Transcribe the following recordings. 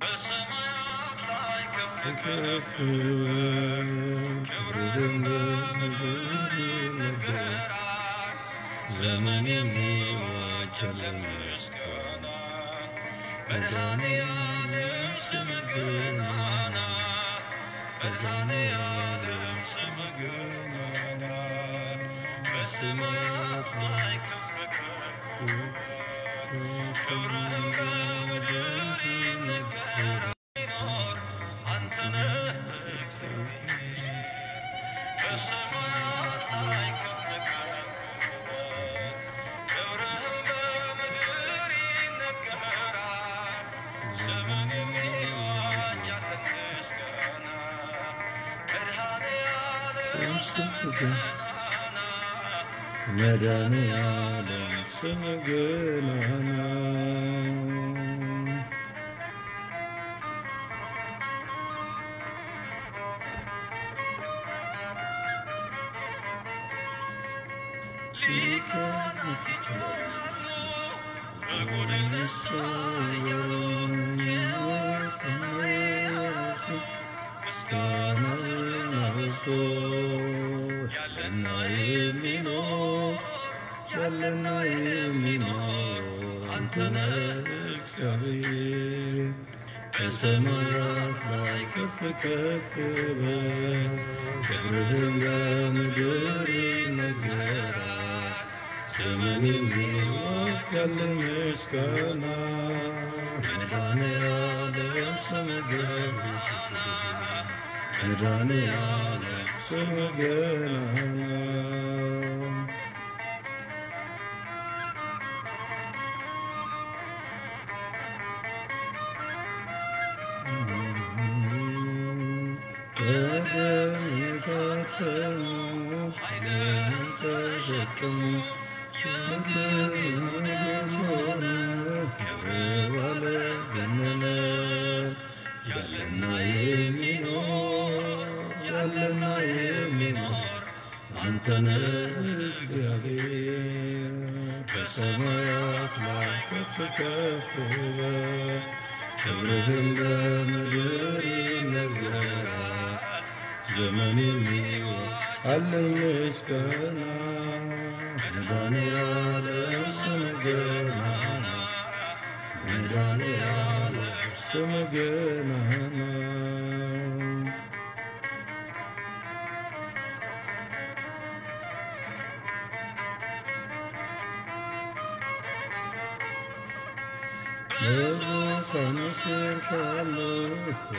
በሰማያት ላይ ከፍ ከፍ በል ክብርህም በምድር ይነገራል። ዘመን የሚዋጀልን ምስጋና መድኃኔዓለም ስምህ ገናና መድኃኔዓለም ስምህ ይነገራል። ይኖር አንተ ነህ ከፍ በል። ክብርህም በምድር ይነገራል። ዘመን የሚወድ ያለ ምስጋና መድኃኔዓለም ስምህ ገናና መድኃኔዓለም ስምህ ገናና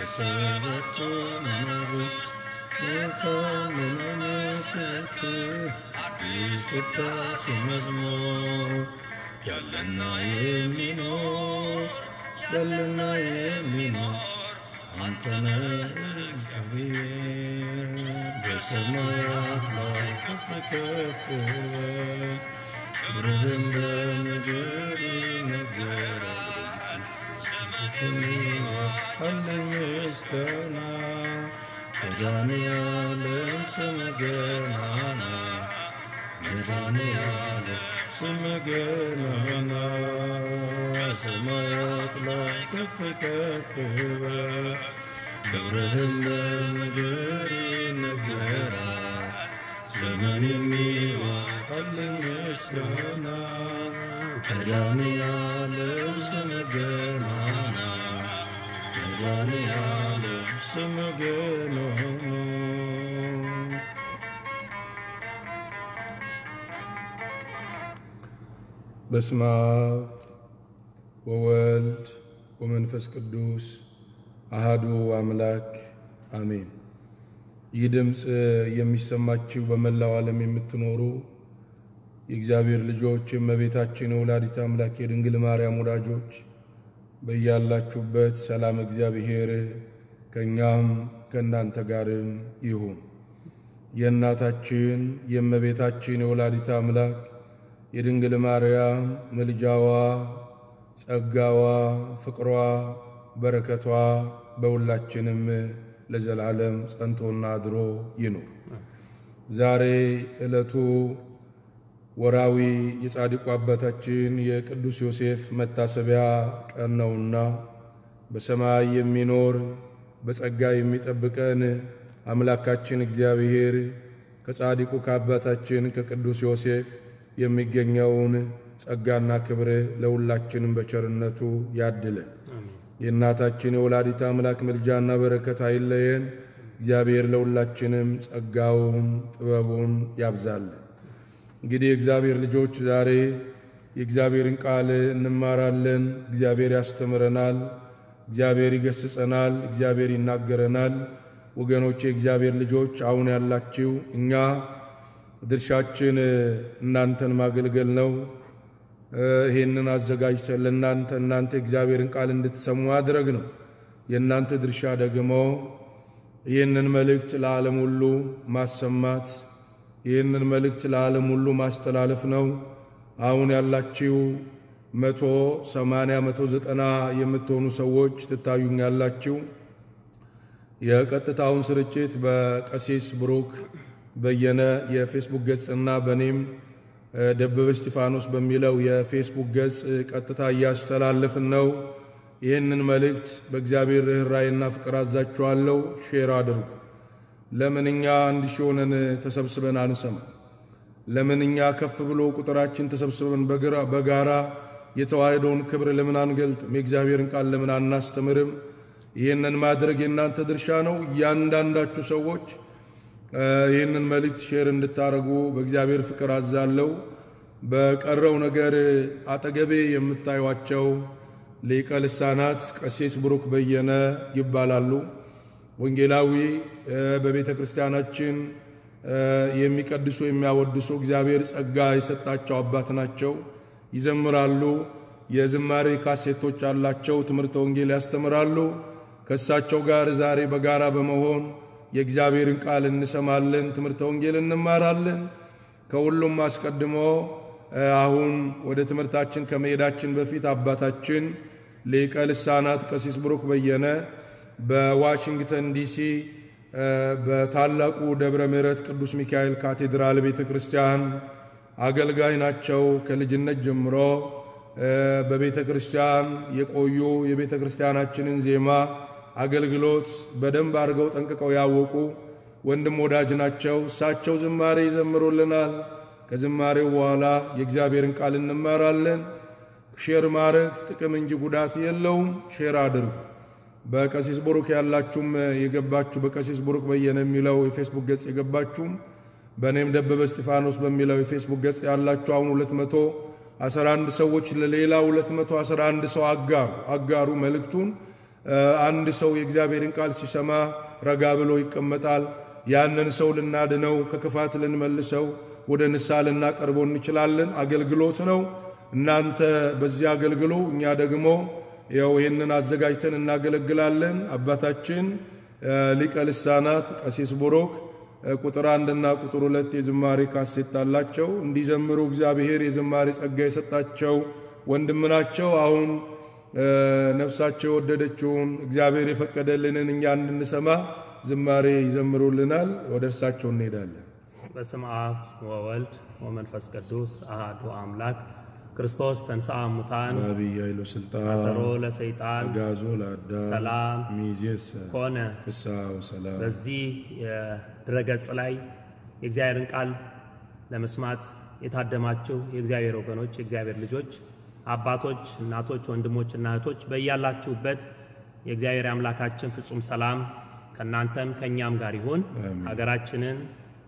የሰባቱ መናፍስት የታመነ ምስክር አዲስ ቅዳሴ መዝሙር ያለና የሚኖር ያለና የሚኖር አንተ ነህ እግዚአብሔር በሰማያት ላይ ከፍ ከፍ በል ክብርህም በምድር ይነገራል። አለ ምስጋና መድኃኔዓለም ስምህ ገናና መድኃኔዓለም ስምህ ገናና በሰማያት ገናና በስመ አብ ወወልድ ወመንፈስ ቅዱስ አሃዱ አምላክ አሜን። ይህ ድምፅ የሚሰማችሁ በመላው ዓለም የምትኖሩ የእግዚአብሔር ልጆች የእመቤታችን የወላዲት አምላክ የድንግል ማርያም ወዳጆች በያላችሁበት ሰላም እግዚአብሔር ከእኛም ከእናንተ ጋርም ይሁን። የእናታችን የእመቤታችን የወላዲት አምላክ የድንግል ማርያም ምልጃዋ፣ ጸጋዋ፣ ፍቅሯ፣ በረከቷ በሁላችንም ለዘላለም ጸንቶና አድሮ ይኑር። ዛሬ ዕለቱ ወራዊ የጻድቁ አባታችን የቅዱስ ዮሴፍ መታሰቢያ ቀን ነውና በሰማይ የሚኖር በጸጋ የሚጠብቀን አምላካችን እግዚአብሔር ከጻድቁ ከአባታችን ከቅዱስ ዮሴፍ የሚገኘውን ጸጋና ክብር ለሁላችንም በቸርነቱ ያድለን። የእናታችን የወላዲት አምላክ ምልጃና በረከት አይለየን። እግዚአብሔር ለሁላችንም ጸጋውን ጥበቡን ያብዛለን። እንግዲህ የእግዚአብሔር ልጆች ዛሬ የእግዚአብሔርን ቃል እንማራለን። እግዚአብሔር ያስተምረናል፣ እግዚአብሔር ይገስጸናል፣ እግዚአብሔር ይናገረናል። ወገኖች የእግዚአብሔር ልጆች አሁን ያላችሁ እኛ ድርሻችን እናንተን ማገልገል ነው። ይሄንን አዘጋጅተን ለእናንተ እናንተ እግዚአብሔርን ቃል እንድትሰሙ ማድረግ ነው። የእናንተ ድርሻ ደግሞ ይህንን መልእክት ለዓለም ሁሉ ማሰማት፣ ይህንን መልእክት ለዓለም ሁሉ ማስተላለፍ ነው። አሁን ያላችሁ መቶ ሰማንያ መቶ ዘጠና የምትሆኑ ሰዎች ትታዩኛላችሁ። የቀጥታውን ስርጭት በቀሲስ ብሩክ በየነ የፌስቡክ ገጽና በእኔም ደበበ እስጢፋኖስ በሚለው የፌስቡክ ገጽ ቀጥታ እያስተላለፍን ነው። ይህንን መልእክት በእግዚአብሔር ርኅራኄና ፍቅር አዛችኋለሁ። share አድርጉ። ለምን እኛ አንድ ሺህ ሆነን ተሰብስበን አንሰማ? ለምን እኛ ከፍ ብሎ ቁጥራችን ተሰብስበን በጋራ የተዋህዶውን ክብር ለምን አንገልጥም? የእግዚአብሔርን ቃል ለምን አናስተምርም? ይህንን ማድረግ የእናንተ ድርሻ ነው። እያንዳንዳችሁ ሰዎች ይህንን መልእክት share እንድታደርጉ በእግዚአብሔር ፍቅር አዛለው። በቀረው ነገር አጠገቤ የምታዩቸው ሊቀ ልሳናት ቀሲስ ብሩክ በየነ ይባላሉ። ወንጌላዊ በቤተ ክርስቲያናችን የሚቀድሱ የሚያወድሱ እግዚአብሔር ጸጋ የሰጣቸው አባት ናቸው። ይዘምራሉ። የዝማሬ ካሴቶች አላቸው። ትምህርተ ወንጌል ያስተምራሉ። ከእሳቸው ጋር ዛሬ በጋራ በመሆን የእግዚአብሔርን ቃል እንሰማለን፣ ትምህርተ ወንጌል እንማራለን። ከሁሉም አስቀድሞ አሁን ወደ ትምህርታችን ከመሄዳችን በፊት አባታችን ሊቀ ልሳናት ቀሲስ ብሩክ በየነ በዋሽንግተን ዲሲ በታላቁ ደብረ ምሕረት ቅዱስ ሚካኤል ካቴድራል ቤተ ክርስቲያን አገልጋይ ናቸው። ከልጅነት ጀምሮ በቤተ ክርስቲያን የቆዩ የቤተ ክርስቲያናችንን ዜማ አገልግሎት በደንብ አድርገው ጠንቅቀው ያወቁ ወንድም ወዳጅ ናቸው። እሳቸው ዝማሬ ይዘምሩልናል። ከዝማሬው በኋላ የእግዚአብሔርን ቃል እንማራለን። share ማድረግ ጥቅም እንጂ ጉዳት የለውም። share አድርጉ። በቀሲስ ቡሩክ ያላችሁም የገባችሁ በቀሲስ ቡሩክ በየነ የሚለው የፌስቡክ ገጽ የገባችሁም በእኔም ደበበ እስጢፋኖስ በሚለው የፌስቡክ ገጽ ያላችሁ አሁን 211 ሰዎች ለሌላ 211 ሰው አጋሩ አጋሩ መልእክቱን አንድ ሰው የእግዚአብሔርን ቃል ሲሰማ ረጋ ብሎ ይቀመጣል። ያንን ሰው ልናድነው፣ ከክፋት ልንመልሰው፣ ወደ ንስሐ ልናቀርበው እንችላለን። አገልግሎት ነው። እናንተ በዚህ አገልግሎ፣ እኛ ደግሞ ያው ይህንን አዘጋጅተን እናገለግላለን። አባታችን ሊቀ ልሳናት ቀሲስ ቡሩክ ቁጥር አንድና ቁጥር ሁለት የዝማሬ ካሴት አላቸው። እንዲዘምሩ እግዚአብሔር የዝማሬ ጸጋ የሰጣቸው ወንድም ናቸው። አሁን ነፍሳቸው የወደደችውን እግዚአብሔር የፈቀደልንን እኛ እንድንሰማ ዝማሬ ይዘምሩልናል። ወደ እርሳቸው እንሄዳለን። በስመ አብ ወወልድ ወመንፈስ ቅዱስ አሐዱ አምላክ ክርስቶስ ተንሥአ እሙታን በአብይ ኃይሎ ስልጣን አሰሮ ለሰይጣን አጋዞ ለአዳም ሰላም ሚዜሰ ኮነ። ፍስሐ ወሰላም በዚህ የድረገጽ ላይ የእግዚአብሔርን ቃል ለመስማት የታደማችሁ የእግዚአብሔር ወገኖች፣ የእግዚአብሔር ልጆች፣ አባቶች፣ እናቶች፣ ወንድሞች እና እህቶች በያላችሁበት የእግዚአብሔር አምላካችን ፍጹም ሰላም ከእናንተም ከእኛም ጋር ይሁን። ሀገራችንን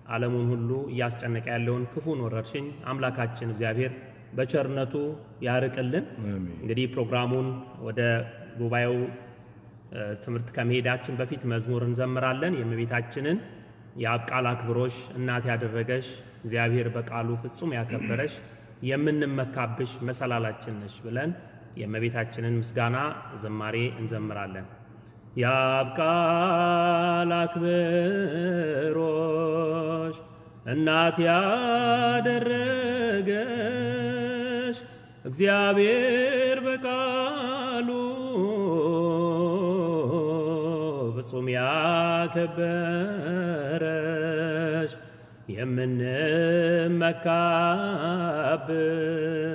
ዓለሙን ሁሉ እያስጨነቀ ያለውን ክፉን ወረርሽኝ አምላካችን እግዚአብሔር በቸርነቱ ያርቅልን። እንግዲህ ፕሮግራሙን ወደ ጉባኤው ትምህርት ከመሄዳችን በፊት መዝሙር እንዘምራለን። የእመቤታችንን የአብ ቃል አክብሮሽ እናት ያደረገሽ እግዚአብሔር በቃሉ ፍጹም ያከበረሽ የምንመካብሽ መሰላላችን ነሽ ብለን የእመቤታችንን ምስጋና ዝማሬ እንዘምራለን። የአብ ቃል አክብሮሽ እናት ያደረገሽ እግዚአብሔር በቃሉ ፍጹም ያከበረሽ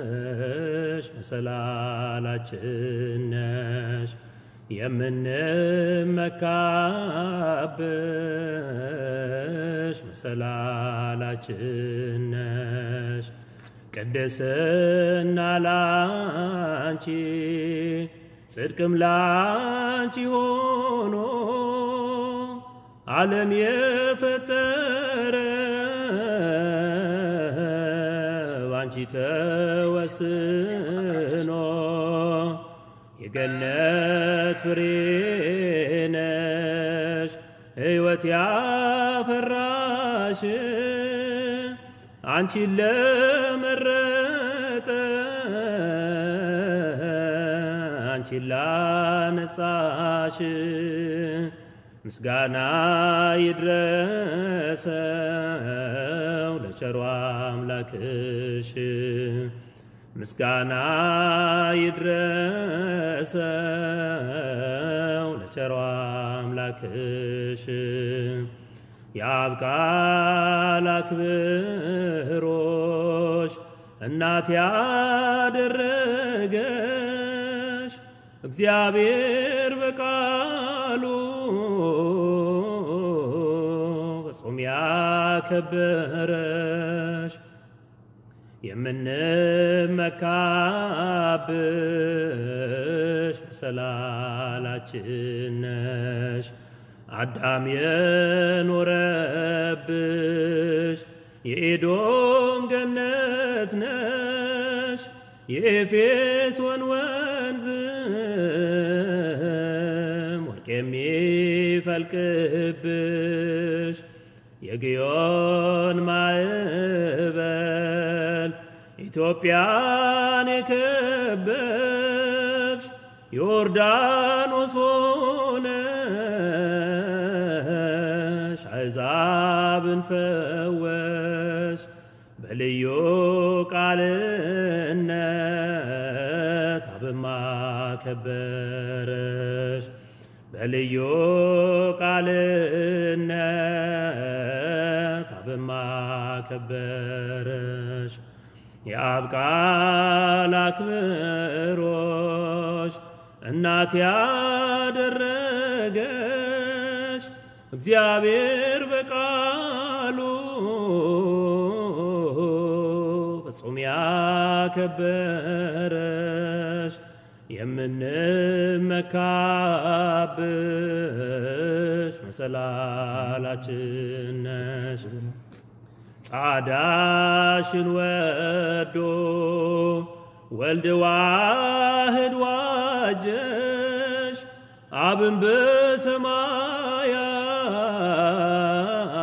የምንመካብሽ መሰላላችን ነሽ የምንመካብሽ መሰላላችን ነሽ። ቅድስና ላንቺ ጽድቅም ላንቺ ሆኖ ዓለም የፈጠረ ባንቺ ተወስኖ የገነት ፍሬ ነሽ ሕይወት ያፈራሽ። አንቺን ለመረጠ አንቺን ላነጻሽ ምስጋና ይድረሰው ለቸሯ አምላክሽ። ምስጋና ይድረሰው ለቸሯ አምላክሽ። የአብ ቃል አክብሮሽ እናት ያደረገሽ። እግዚአብሔር በቃሉ ያከበረሽ የምንመካብሽ መሰላላችን ነሽ። አዳም የኖረብሽ የኤዶም ገነት ነሽ። የኤፌሶን ወንዝም ወርቅ የሚፈልቅብሽ የግዮን ማዕበል ኢትዮጵያን የከበብሽ ዮርዳኖስ ሆነሽ አሕዛብን ፈወሽ በልዩ ቃልነት አብማ ከበረሽ በልዩ ቃልነት ከበረሽ። የአብ ቃል አክብሮሽ እናት ያደረገሽ። እግዚአብሔር በቃሉ ፍጹም ያከበረሽ። የምንመካብሽ መሰላላችን ነሽ። ጻዳሽን ወዶ ወልድ ዋህድ ዋጀሽ አብን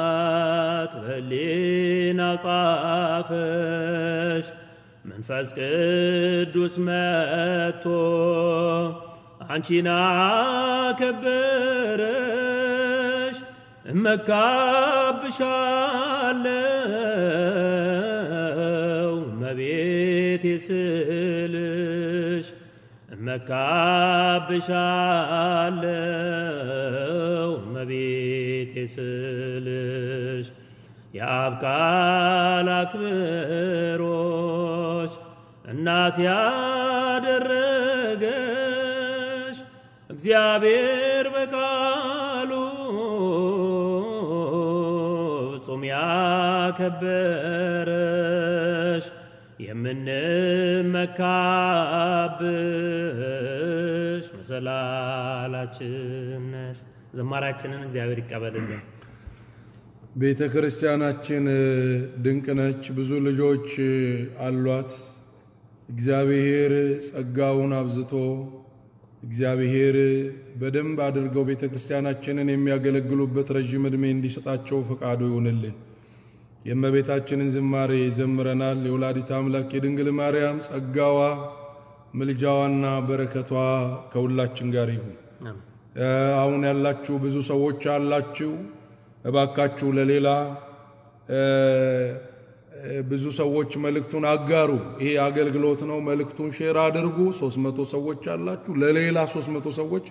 በሰማያት በሊና ጻፈሽ። መንፈስ ቅዱስ መጥቶ አንቺን አከበረሽ። እመካብሻለው እመቤቴ ስልሽ እመካብሻለው እመቤቴ ስልሽ የአብ ቃል አክብሮሽ እናት ያደረገሽ እግዚአብሔር በቃሉ ፍጹም ያከበረሽ የምንመካብሽ መሰላላችን ነሽ። ዝማሬያችንን እግዚአብሔር ይቀበልልን። ቤተ ክርስቲያናችን ድንቅ ነች። ብዙ ልጆች አሏት። እግዚአብሔር ጸጋውን አብዝቶ እግዚአብሔር በደንብ አድርገው ቤተ ክርስቲያናችንን የሚያገለግሉበት ረዥም ዕድሜ እንዲሰጣቸው ፈቃዱ ይሁንልን። የእመቤታችንን ዝማሬ ዘምረናል። የወላዲት አምላክ የድንግል ማርያም ጸጋዋ ምልጃዋና በረከቷ ከሁላችን ጋር ይሁን። አሁን ያላችሁ ብዙ ሰዎች አላችሁ። እባካችሁ ለሌላ ብዙ ሰዎች መልእክቱን አጋሩ። ይሄ አገልግሎት ነው። መልእክቱን share አድርጉ። 300 ሰዎች አላችሁ። ለሌላ 300 ሰዎች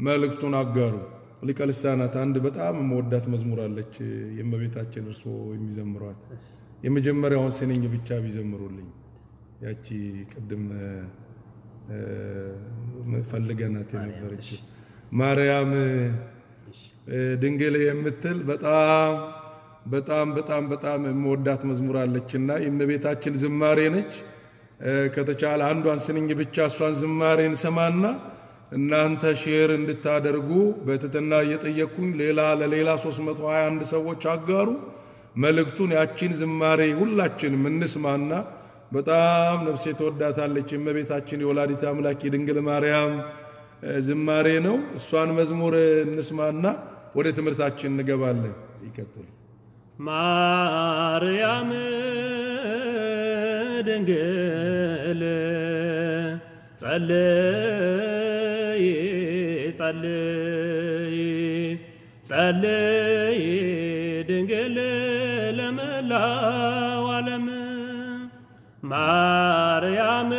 መልእክቱን አጋሩ። ሊቀ ልሳናት አንድ በጣም የምወዳት መዝሙር አለች። የእመቤታችን እርሶ የሚዘምሯት። የመጀመሪያውን ስንኝ ብቻ ቢዘምሩልኝ። ያቺ ቅድም ፈልገናት የነበረች ማርያም ድንግል የምትል በጣም በጣም በጣም በጣም የምወዳት መዝሙር አለችና የእመቤታችን ዝማሬ ነች። ከተቻለ አንዷን ስንኝ ብቻ እሷን ዝማሬ እንሰማና እናንተ share እንድታደርጉ በትህትና እየጠየቅኩኝ ሌላ ለሌላ 321 ሰዎች አጋሩ። መልእክቱን ያቺን ዝማሬ ሁላችንም እንስማና በጣም ነፍሴ ትወዳታለች። የእመቤታችን የወላዲት አምላክ የድንግል ማርያም ዝማሬ ነው። እሷን መዝሙር እንስማና ወደ ትምህርታችን እንገባለን። ይቀጥሉ። ማርያም ድንግል ጸልይ ጸልይ ጸልይ ድንግል ለመላው ዓለም። ማርያም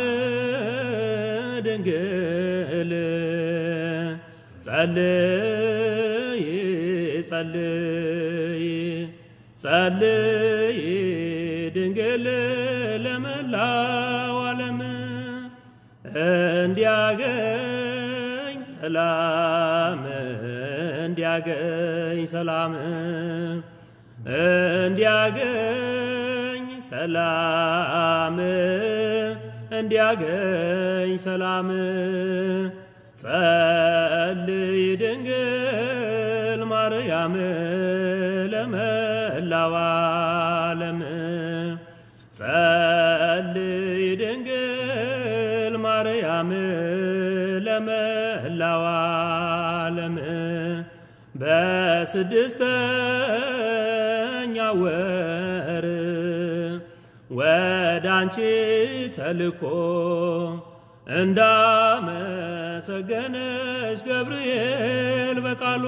ድንግል ጸልይ ጸልይ ጸልይ ድንግል ለመላው ዓለም። እንዲያገኝ ሰላም እንዲያገኝ ሰላም እንዲያገኝ ሰላም እንዲያገኝ ሰላም። ጸልይ ድንግል ማርያም ለመላው በስድስተኛ ወር ወደ አንቺ ተልኮ እንዳመሰገነች ገብርኤል በቃሉ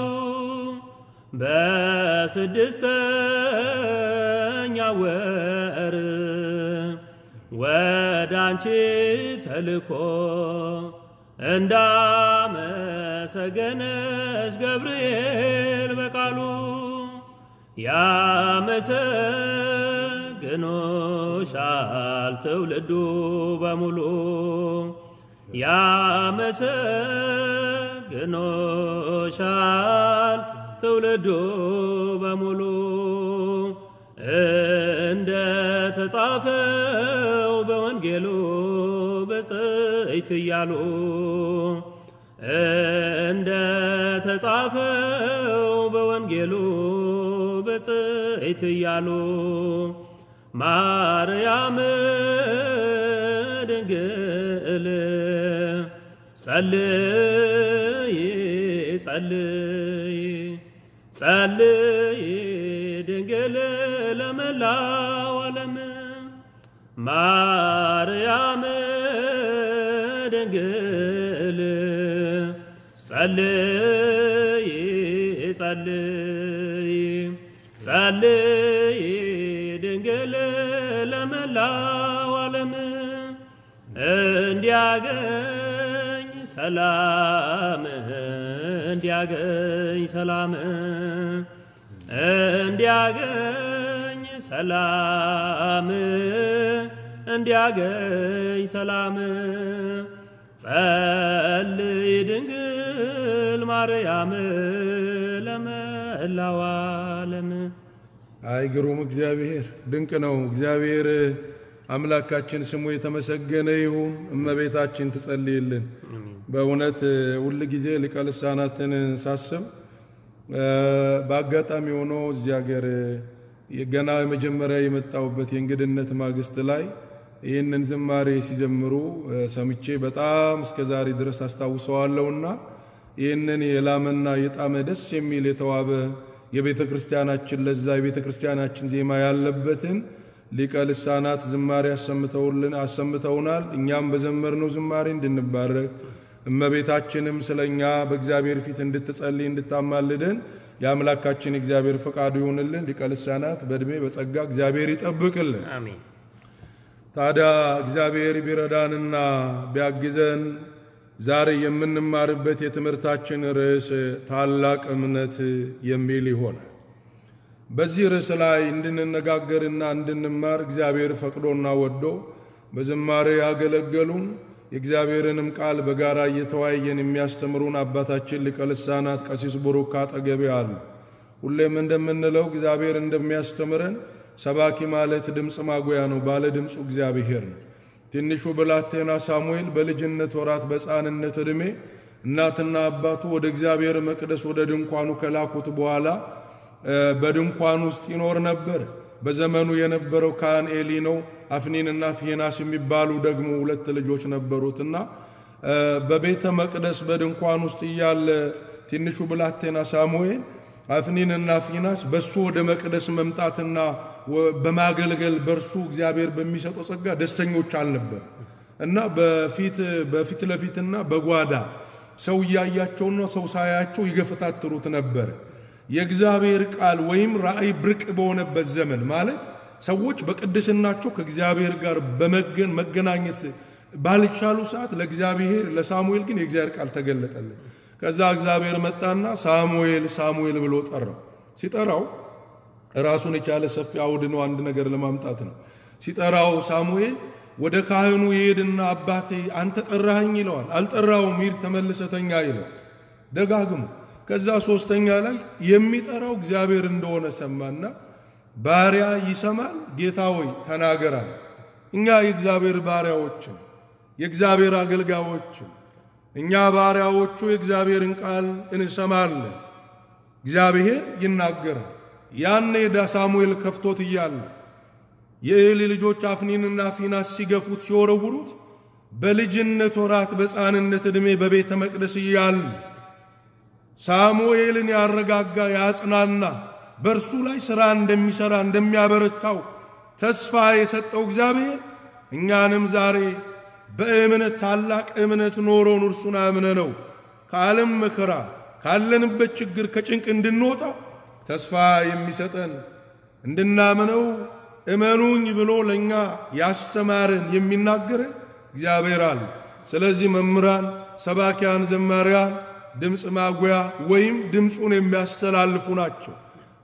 በስድስተኛ ወር ወደ አንቺ ተልኮ እንዳመሰገነች ገብርኤል በቃሉ ያመሰግኖሻል ትውልዱ በሙሉ። ያመሰግኖሻል ትውልዱ በሙሉ። እንደ ተጻፈው በወንጌሉ በጽይት እያሉ እንደ ተጻፈው በወንጌሉ በጽይት እያሉ ማርያም ድንግል ጸልይ ጸልይ ጸልይ ድንግል ለመላው ዓለም ማርያም ድንግል ጸልይ ጸልይ ጸልይ ድንግል ለመላው ዓለም እንዲያገኝ ሰላም እንዲያገኝ ሰላም እንዲያገኝ ሰላም እንዲያገኝ ሰላም ጸልይ ድንግል ማርያም ለመላው ዓለም። አይ ግሩም እግዚአብሔር ድንቅ ነው። እግዚአብሔር አምላካችን ስሙ የተመሰገነ ይሁን። እመቤታችን ትጸልይልን። በእውነት ሁል ጊዜ ሊቀ ልሳናትን ሳስብ በአጋጣሚ ሆኖ እዚህ ሀገር ገና የመጀመሪያ የመጣሁበት የእንግድነት ማግስት ላይ ይህንን ዝማሬ ሲዘምሩ ሰምቼ በጣም እስከ ዛሬ ድረስ አስታውሰዋለሁና ይህንን የላመና የጣመ ደስ የሚል የተዋበ የቤተ ክርስቲያናችን ለዛ የቤተ ክርስቲያናችን ዜማ ያለበትን ሊቀ ልሳናት ዝማሬ አሰምተውልን አሰምተውናል። እኛም በዘመርነው ዝማሬ እንድንባረክ እመቤታችንም ስለ እኛ በእግዚአብሔር ፊት እንድትጸልይ እንድታማልደን የአምላካችን እግዚአብሔር ፈቃዱ ይሆንልን። ሊቀ ልሳናት በዕድሜ በጸጋ እግዚአብሔር ይጠብቅልን። ታዲያ እግዚአብሔር ቢረዳንና ቢያግዘን ዛሬ የምንማርበት የትምህርታችን ርዕስ ታላቅ እምነት የሚል ይሆናል። በዚህ ርዕስ ላይ እንድንነጋገርና እንድንማር እግዚአብሔር ፈቅዶና ወዶ በዝማሬ ያገለገሉን የእግዚአብሔርንም ቃል በጋራ እየተወያየን የሚያስተምሩን አባታችን ሊቀ ልሳናት ቀሲስ ቡሩክ አጠገቤ አሉ። ሁሌም እንደምንለው እግዚአብሔር እንደሚያስተምረን ሰባኪ ማለት ድምፅ ማጉያ ነው። ባለ ድምፁ እግዚአብሔር ነው። ትንሹ ብላቴና ሳሙኤል በልጅነት ወራት በሕፃንነት ዕድሜ እናትና አባቱ ወደ እግዚአብሔር መቅደስ ወደ ድንኳኑ ከላኩት በኋላ በድንኳን ውስጥ ይኖር ነበር። በዘመኑ የነበረው ካህን ኤሊ ነው። አፍኒንና ፊናስ የሚባሉ ደግሞ ሁለት ልጆች ነበሩትና በቤተ መቅደስ በድንኳን ውስጥ እያለ ትንሹ ብላቴና ሳሙኤል አፍኒንና ፊናስ በሱ ወደ መቅደስ መምጣትና በማገልገል በእርሱ እግዚአብሔር በሚሰጠው ጸጋ ደስተኞች አልነበር እና በፊት ለፊትና በጓዳ ሰው እያያቸውና ሰው ሳያቸው ይገፈታትሩት ነበር። የእግዚአብሔር ቃል ወይም ራእይ ብርቅ በሆነበት ዘመን ማለት ሰዎች በቅድስናቸው ከእግዚአብሔር ጋር መገናኘት ባልቻሉ ሰዓት ለእግዚአብሔር ለሳሙኤል ግን የእግዚአብሔር ቃል ተገለጠልን። ከዛ እግዚአብሔር መጣና ሳሙኤል ሳሙኤል ብሎ ጠራው። ሲጠራው ራሱን የቻለ ሰፊ አውድ ነው፣ አንድ ነገር ለማምጣት ነው። ሲጠራው ሳሙኤል ወደ ካህኑ ይሄድና አባቴ አንተ ጠራኸኝ ይለዋል። አልጠራውም፣ ሂድ ተመልሰተኛ ይለዋል ደጋግሞ ከዛ ሶስተኛ ላይ የሚጠራው እግዚአብሔር እንደሆነ ሰማና ባሪያ ይሰማል፣ ጌታ ሆይ ተናገራል። እኛ የእግዚአብሔር ባሪያዎችን የእግዚአብሔር አገልጋዮችን እኛ ባሪያዎቹ የእግዚአብሔርን ቃል እንሰማለን። እግዚአብሔር ይናገራል። ያኔ ሳሙኤል ከፍቶት እያለ የኤሊ ልጆች አፍኒንና ፊናስ ሲገፉት ሲወረውሩት በልጅነት ወራት በሕፃንነት ዕድሜ በቤተ መቅደስ እያለ ሳሙኤልን ያረጋጋ ያጽናና በእርሱ ላይ ሥራ እንደሚሠራ እንደሚያበረታው ተስፋ የሰጠው እግዚአብሔር እኛንም ዛሬ በእምነት ታላቅ እምነት ኖሮን እርሱን አምነ ነው ከዓለም መከራ ካለንበት ችግር ከጭንቅ እንድንወጣ ተስፋ የሚሰጠን እንድናምነው እመኑኝ ብሎ ለእኛ ያስተማረን የሚናገረን እግዚአብሔር አለ። ስለዚህ መምህራን፣ ሰባኪያን፣ ዘማሪያን ድምፅ ማጉያ ወይም ድምፁን የሚያስተላልፉ ናቸው።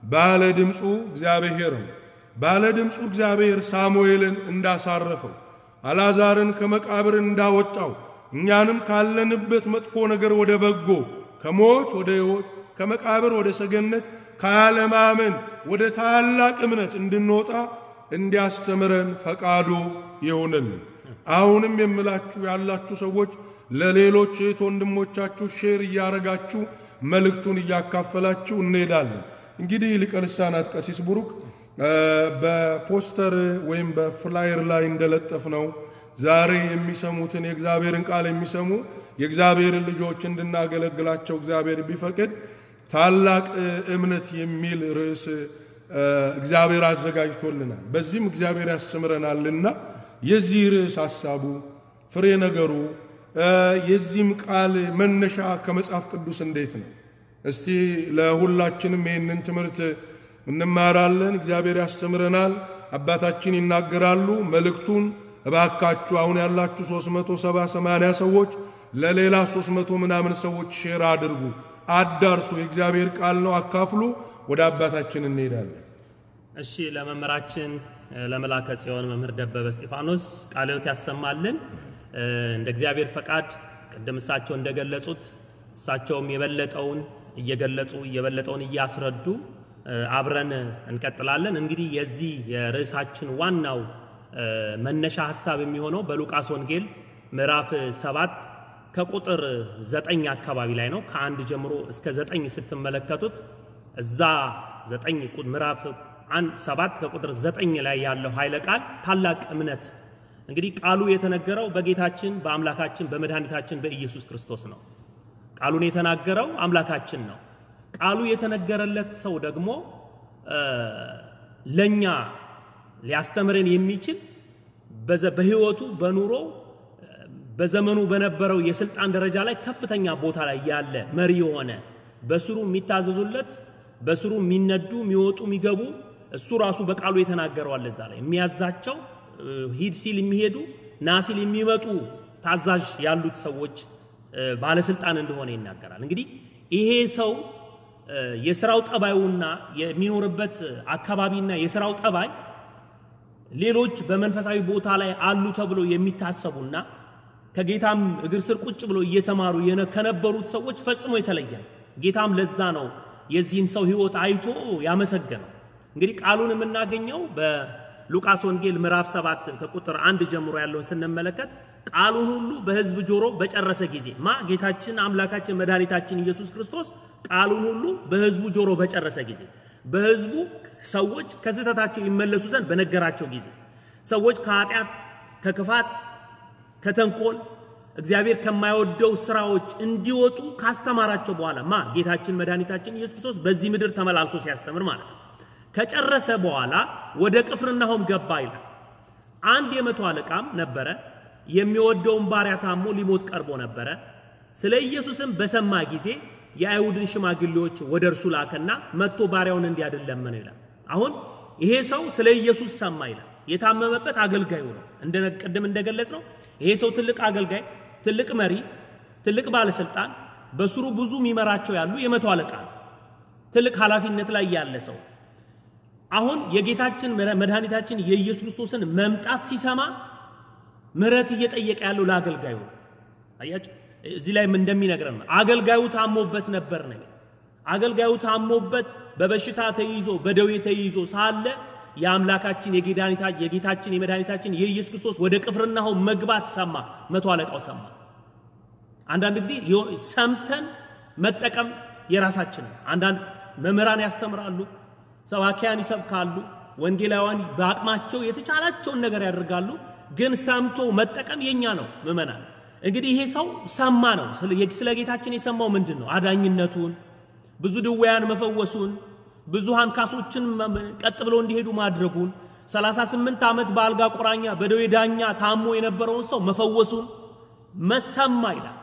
ባለ ድምፁ እግዚአብሔር ነው። ባለ ድምፁ እግዚአብሔር ሳሙኤልን እንዳሳረፈው አልዓዛርን ከመቃብር እንዳወጣው እኛንም ካለንበት መጥፎ ነገር ወደ በጎ፣ ከሞት ወደ ሕይወት፣ ከመቃብር ወደ ሰገነት፣ ካለማመን ወደ ታላቅ እምነት እንድንወጣ እንዲያስተምረን ፈቃዱ ይሁንልን። አሁንም የምላችሁ ያላችሁ ሰዎች ለሌሎች እህት ወንድሞቻችሁ share እያረጋችሁ መልእክቱን እያካፈላችሁ እንሄዳለን። እንግዲህ ሊቀ ልሳናት ቀሲስ ቡሩክ በፖስተር ወይም በፍላየር ላይ እንደለጠፍ ነው ዛሬ የሚሰሙትን የእግዚአብሔርን ቃል የሚሰሙ የእግዚአብሔርን ልጆች እንድናገለግላቸው እግዚአብሔር ቢፈቅድ ታላቅ እምነት የሚል ርዕስ እግዚአብሔር አዘጋጅቶልናል። በዚህም እግዚአብሔር ያስተምረናልና የዚህ ርዕስ ሐሳቡ ፍሬ ነገሩ የዚህም ቃል መነሻ ከመጽሐፍ ቅዱስ እንዴት ነው? እስቲ ለሁላችንም ይህንን ትምህርት እንማራለን። እግዚአብሔር ያስተምረናል። አባታችን ይናገራሉ። መልእክቱን እባካችሁ አሁን ያላችሁ 370 80 ሰዎች ለሌላ 300 ምናምን ሰዎች share አድርጉ፣ አዳርሱ። የእግዚአብሔር ቃል ነው፣ አካፍሉ። ወደ አባታችን እንሄዳለን። እሺ ለመምህራችን ለመላከ ጽዮን መምህር ደበበ እስጢፋኖስ ቃለ ሕይወት ያሰማልን። እንደ እግዚአብሔር ፈቃድ ቅድም እሳቸው እንደገለጹት እሳቸውም የበለጠውን እየገለጹ የበለጠውን እያስረዱ አብረን እንቀጥላለን። እንግዲህ የዚህ የርዕሳችን ዋናው መነሻ ሀሳብ የሚሆነው በሉቃስ ወንጌል ምዕራፍ ሰባት ከቁጥር ዘጠኝ አካባቢ ላይ ነው። ከአንድ ጀምሮ እስከ ዘጠኝ ስትመለከቱት እዛ ዘጠኝ ምዕራፍ ሰባት ከቁጥር ዘጠኝ ላይ ያለው ኃይለ ቃል ታላቅ እምነት እንግዲህ ቃሉ የተነገረው በጌታችን በአምላካችን በመድኃኒታችን በኢየሱስ ክርስቶስ ነው። ቃሉን የተናገረው አምላካችን ነው። ቃሉ የተነገረለት ሰው ደግሞ ለኛ ሊያስተምረን የሚችል በሕይወቱ በኑሮ በዘመኑ በነበረው የስልጣን ደረጃ ላይ ከፍተኛ ቦታ ላይ ያለ መሪ የሆነ በስሩ የሚታዘዙለት በስሩ የሚነዱ የሚወጡ የሚገቡ እሱ ራሱ በቃሉ የተናገረው አለ። እዛ ላይ የሚያዛቸው ሂድ ሲል የሚሄዱ ና ሲል የሚመጡ ታዛዥ ያሉት ሰዎች ባለስልጣን እንደሆነ ይናገራል። እንግዲህ ይሄ ሰው የስራው ጠባዩና የሚኖርበት አካባቢና የስራው ጠባይ ሌሎች በመንፈሳዊ ቦታ ላይ አሉ ተብሎ የሚታሰቡና ከጌታም እግር ስር ቁጭ ብሎ እየተማሩ ከነበሩት ሰዎች ፈጽሞ የተለየ ነው። ጌታም ለዛ ነው የዚህን ሰው ሕይወት አይቶ ያመሰገነው። እንግዲህ ቃሉን የምናገኘው በሉቃስ ወንጌል ምዕራፍ 7 ከቁጥር አንድ ጀምሮ ያለውን ስንመለከት ቃሉን ሁሉ በሕዝብ ጆሮ በጨረሰ ጊዜ ማ ጌታችን አምላካችን መድኃኒታችን ኢየሱስ ክርስቶስ ቃሉን ሁሉ በሕዝቡ ጆሮ በጨረሰ ጊዜ በሕዝቡ ሰዎች ከስህተታቸው ይመለሱ ዘንድ በነገራቸው ጊዜ ሰዎች ከኃጢአት ከክፋት ከተንኮል እግዚአብሔር ከማይወደው ስራዎች እንዲወጡ ካስተማራቸው በኋላ ማ ጌታችን መድኃኒታችን ኢየሱስ ክርስቶስ በዚህ ምድር ተመላልሶ ሲያስተምር ማለት ነው። ከጨረሰ በኋላ ወደ ቅፍርናሆም ገባ ይላል። አንድ የመቶ አለቃም ነበረ፣ የሚወደውን ባሪያ ታሞ ሊሞት ቀርቦ ነበረ። ስለ ኢየሱስም በሰማ ጊዜ የአይሁድን ሽማግሌዎች ወደ እርሱ ላከና መጥቶ ባሪያውን እንዲያድን ለመነው ይላል። አሁን ይሄ ሰው ስለ ኢየሱስ ሰማ ይላል። የታመመበት አገልጋዩ ነው። እንደ ቅድም እንደገለጽ ነው። ይሄ ሰው ትልቅ አገልጋይ፣ ትልቅ መሪ፣ ትልቅ ባለስልጣን፣ በስሩ ብዙ የሚመራቸው ያሉ የመቶ አለቃ ነው። ትልቅ ኃላፊነት ላይ ያለ ሰው አሁን የጌታችን መድኃኒታችን የኢየሱስ ክርስቶስን መምጣት ሲሰማ ምሕረት እየጠየቀ ያለው ለአገልጋዩ አያችሁ፣ እዚህ ላይም እንደሚነግረን አገልጋዩ ታሞበት ነበር ነው። አገልጋዩ ታሞበት በበሽታ ተይዞ በደዌ ተይዞ ሳለ የአምላካችን የጌታችን የመድኃኒታችን የኢየሱስ ክርስቶስ ወደ ቅፍርናሆም መግባት ሰማ። መቶ አለቃው ሰማ። አንዳንድ ጊዜ ሰምተን መጠቀም የራሳችን አንዳንድ መምህራን ያስተምራሉ፣ ሰባኪያን ይሰብካሉ፣ ወንጌላውያን በአቅማቸው የተቻላቸውን ነገር ያደርጋሉ። ግን ሰምቶ መጠቀም የኛ ነው። ምዕመናን እንግዲህ ይሄ ሰው ሰማ ነው። ስለ ጌታችን የሰማው ምንድን ነው? አዳኝነቱን፣ ብዙ ድውያን መፈወሱን፣ ብዙ አንካሶችን ቀጥ ብለው እንዲሄዱ ማድረጉን፣ 38 ዓመት በአልጋ ቁራኛ በደዌ ዳኛ ታሞ የነበረውን ሰው መፈወሱን መሰማ ይላል።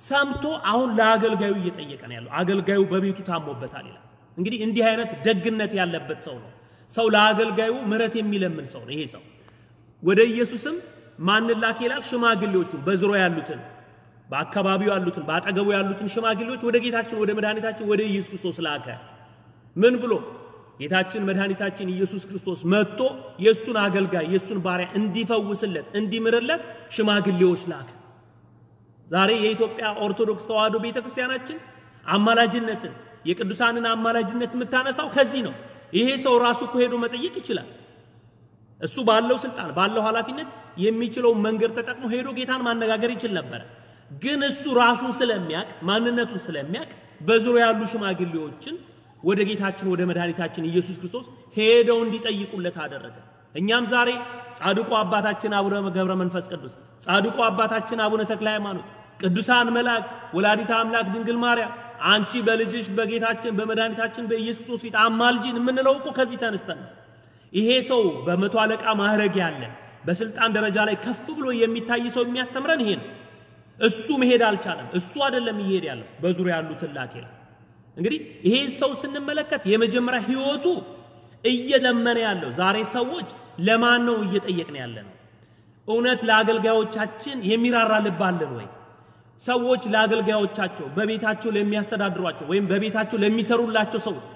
ሰምቶ አሁን ለአገልጋዩ እየጠየቀ ነው ያለው። አገልጋዩ በቤቱ ታሞበታል ይላል። እንግዲህ እንዲህ አይነት ደግነት ያለበት ሰው ነው። ሰው ለአገልጋዩ ምሕረት የሚለምን ሰው ነው ይሄ ሰው። ወደ ኢየሱስም ማንን ላከ ይላል? ሽማግሌዎቹን በዙሪያው ያሉትን በአካባቢው ያሉትን በአጠገቡ ያሉትን ሽማግሌዎች ወደ ጌታችን ወደ መድኃኒታችን ወደ ኢየሱስ ክርስቶስ ላከ። ምን ብሎ? ጌታችን መድኃኒታችን ኢየሱስ ክርስቶስ መጥቶ የእሱን አገልጋይ የእሱን ባሪያ እንዲፈውስለት እንዲምርለት ሽማግሌዎች ላከ። ዛሬ የኢትዮጵያ ኦርቶዶክስ ተዋሕዶ ቤተ ክርስቲያናችን አማላጅነትን የቅዱሳንን አማላጅነት የምታነሳው ከዚህ ነው። ይሄ ሰው ራሱ እኮ ሄዶ መጠየቅ ይችላል። እሱ ባለው ስልጣን ባለው ኃላፊነት የሚችለውን መንገድ ተጠቅሞ ሄዶ ጌታን ማነጋገር ይችል ነበረ። ግን እሱ ራሱን ስለሚያቅ ማንነቱን ስለሚያቅ በዙሪያ ያሉ ሽማግሌዎችን ወደ ጌታችን ወደ መድኃኒታችን ኢየሱስ ክርስቶስ ሄደው እንዲጠይቁለት አደረገ። እኛም ዛሬ ጻድቁ አባታችን አቡነ ገብረ መንፈስ ቅዱስ፣ ጻድቁ አባታችን አቡነ ተክለ ሃይማኖት፣ ቅዱሳን መላእክት፣ ወላዲተ አምላክ ድንግል ማርያም አንቺ በልጅሽ በጌታችን በመድኃኒታችን በኢየሱስ ክርስቶስ ፊት አማልጂን የምንለው እኮ ከዚህ ተነስተን ይሄ ሰው በመቶ አለቃ ማዕረግ ያለ በስልጣን ደረጃ ላይ ከፍ ብሎ የሚታይ ሰው የሚያስተምረን ይሄ ነው። እሱ መሄድ አልቻለም። እሱ አይደለም እየሄድ ያለው በዙሪያ ያሉትን ላኬ ነው። እንግዲህ ይሄ ሰው ስንመለከት የመጀመሪያ ህይወቱ እየለመነ ያለው ዛሬ ሰዎች ለማን ነው እየጠየቅን ያለ ነው? እውነት ለአገልጋዮቻችን የሚራራ ልብ አለን ወይ? ሰዎች ለአገልጋዮቻቸው በቤታቸው ለሚያስተዳድሯቸው ወይም በቤታቸው ለሚሰሩላቸው ሰዎች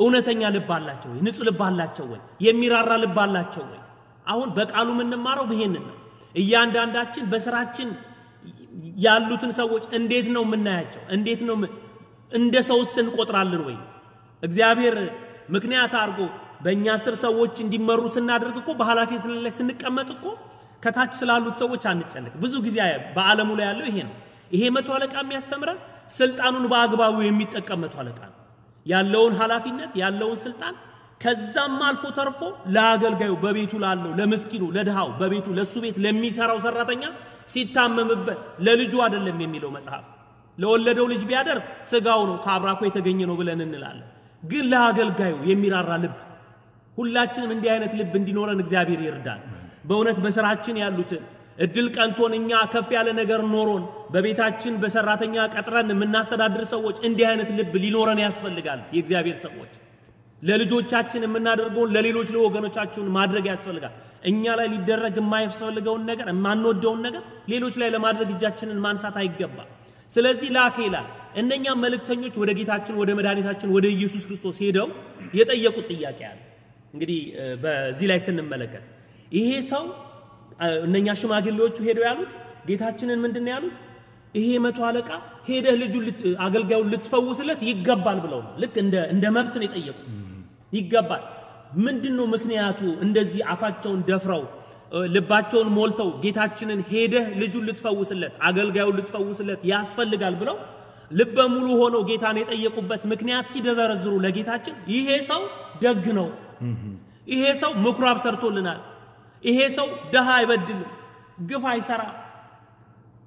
እውነተኛ ልብ አላቸው ወይ? ንጹህ ልብ አላቸው ወይ? የሚራራ ልብ አላቸው ወይ? አሁን በቃሉ የምንማረው ይሄንን ነው። እያንዳንዳችን በስራችን ያሉትን ሰዎች እንዴት ነው የምናያቸው? እንዴት ነው እንደ ሰውስ እንቆጥራለን ወይ? እግዚአብሔር ምክንያት አድርጎ በእኛ ስር ሰዎች እንዲመሩ ስናደርግ እኮ በኃላፊነት ላይ ስንቀመጥ እኮ ከታች ስላሉት ሰዎች አንጨነቅ። ብዙ ጊዜ በዓለሙ ላይ ያለው ይሄ ነው። ይሄ መቶ አለቃ የሚያስተምረን ስልጣኑን በአግባቡ የሚጠቀም መቶ አለቃ ነው። ያለውን ኃላፊነት ያለውን ስልጣን ከዛም አልፎ ተርፎ ለአገልጋዩ በቤቱ ላለው ለምስኪኑ፣ ለድሃው በቤቱ ለሱ ቤት ለሚሰራው ሰራተኛ ሲታመምበት ለልጁ አይደለም የሚለው መጽሐፍ ለወለደው ልጅ ቢያደርግ ስጋው ነው ከአብራኮ የተገኘ ነው ብለን እንላለን። ግን ለአገልጋዩ የሚራራ ልብ ሁላችንም እንዲህ አይነት ልብ እንዲኖረን እግዚአብሔር ይርዳል። በእውነት በስራችን ያሉትን እድል ቀንቶን እኛ ከፍ ያለ ነገር ኖሮን በቤታችን በሰራተኛ ቀጥረን የምናስተዳድር ሰዎች እንዲህ አይነት ልብ ሊኖረን ያስፈልጋል። የእግዚአብሔር ሰዎች ለልጆቻችን የምናደርገውን ለሌሎች ለወገኖቻችን ማድረግ ያስፈልጋል። እኛ ላይ ሊደረግ የማያስፈልገውን ነገር የማንወደውን ነገር ሌሎች ላይ ለማድረግ እጃችንን ማንሳት አይገባም። ስለዚህ ላከ ይላል። እነኛም መልእክተኞች ወደ ጌታችን ወደ መድኃኒታችን ወደ ኢየሱስ ክርስቶስ ሄደው የጠየቁት ጥያቄ አለ። እንግዲህ በዚህ ላይ ስንመለከት ይሄ ሰው እነኛ ሽማግሌዎቹ ሄደው ያሉት ጌታችንን ምንድን ነው ያሉት? ይሄ መቶ አለቃ ሄደህ ልጁን ልት- አገልጋዩን ልትፈውስለት ይገባል ብለው ነው። ልክ እንደ መብት ነው የጠየቁት። ይገባል። ምንድን ነው ምክንያቱ? እንደዚህ አፋቸውን ደፍረው ልባቸውን ሞልተው ጌታችንን ሄደህ ልጁን ልትፈውስለት፣ አገልጋዩን ልትፈውስለት ያስፈልጋል ብለው ልበ ሙሉ ሆነው ጌታን የጠየቁበት ምክንያት ሲደዘረዝሩ ለጌታችን ይሄ ሰው ደግ ነው፣ ይሄ ሰው ምኩራብ ሰርቶልናል፣ ይሄ ሰው ድሃ አይበድልም፣ ግፍ አይሰራም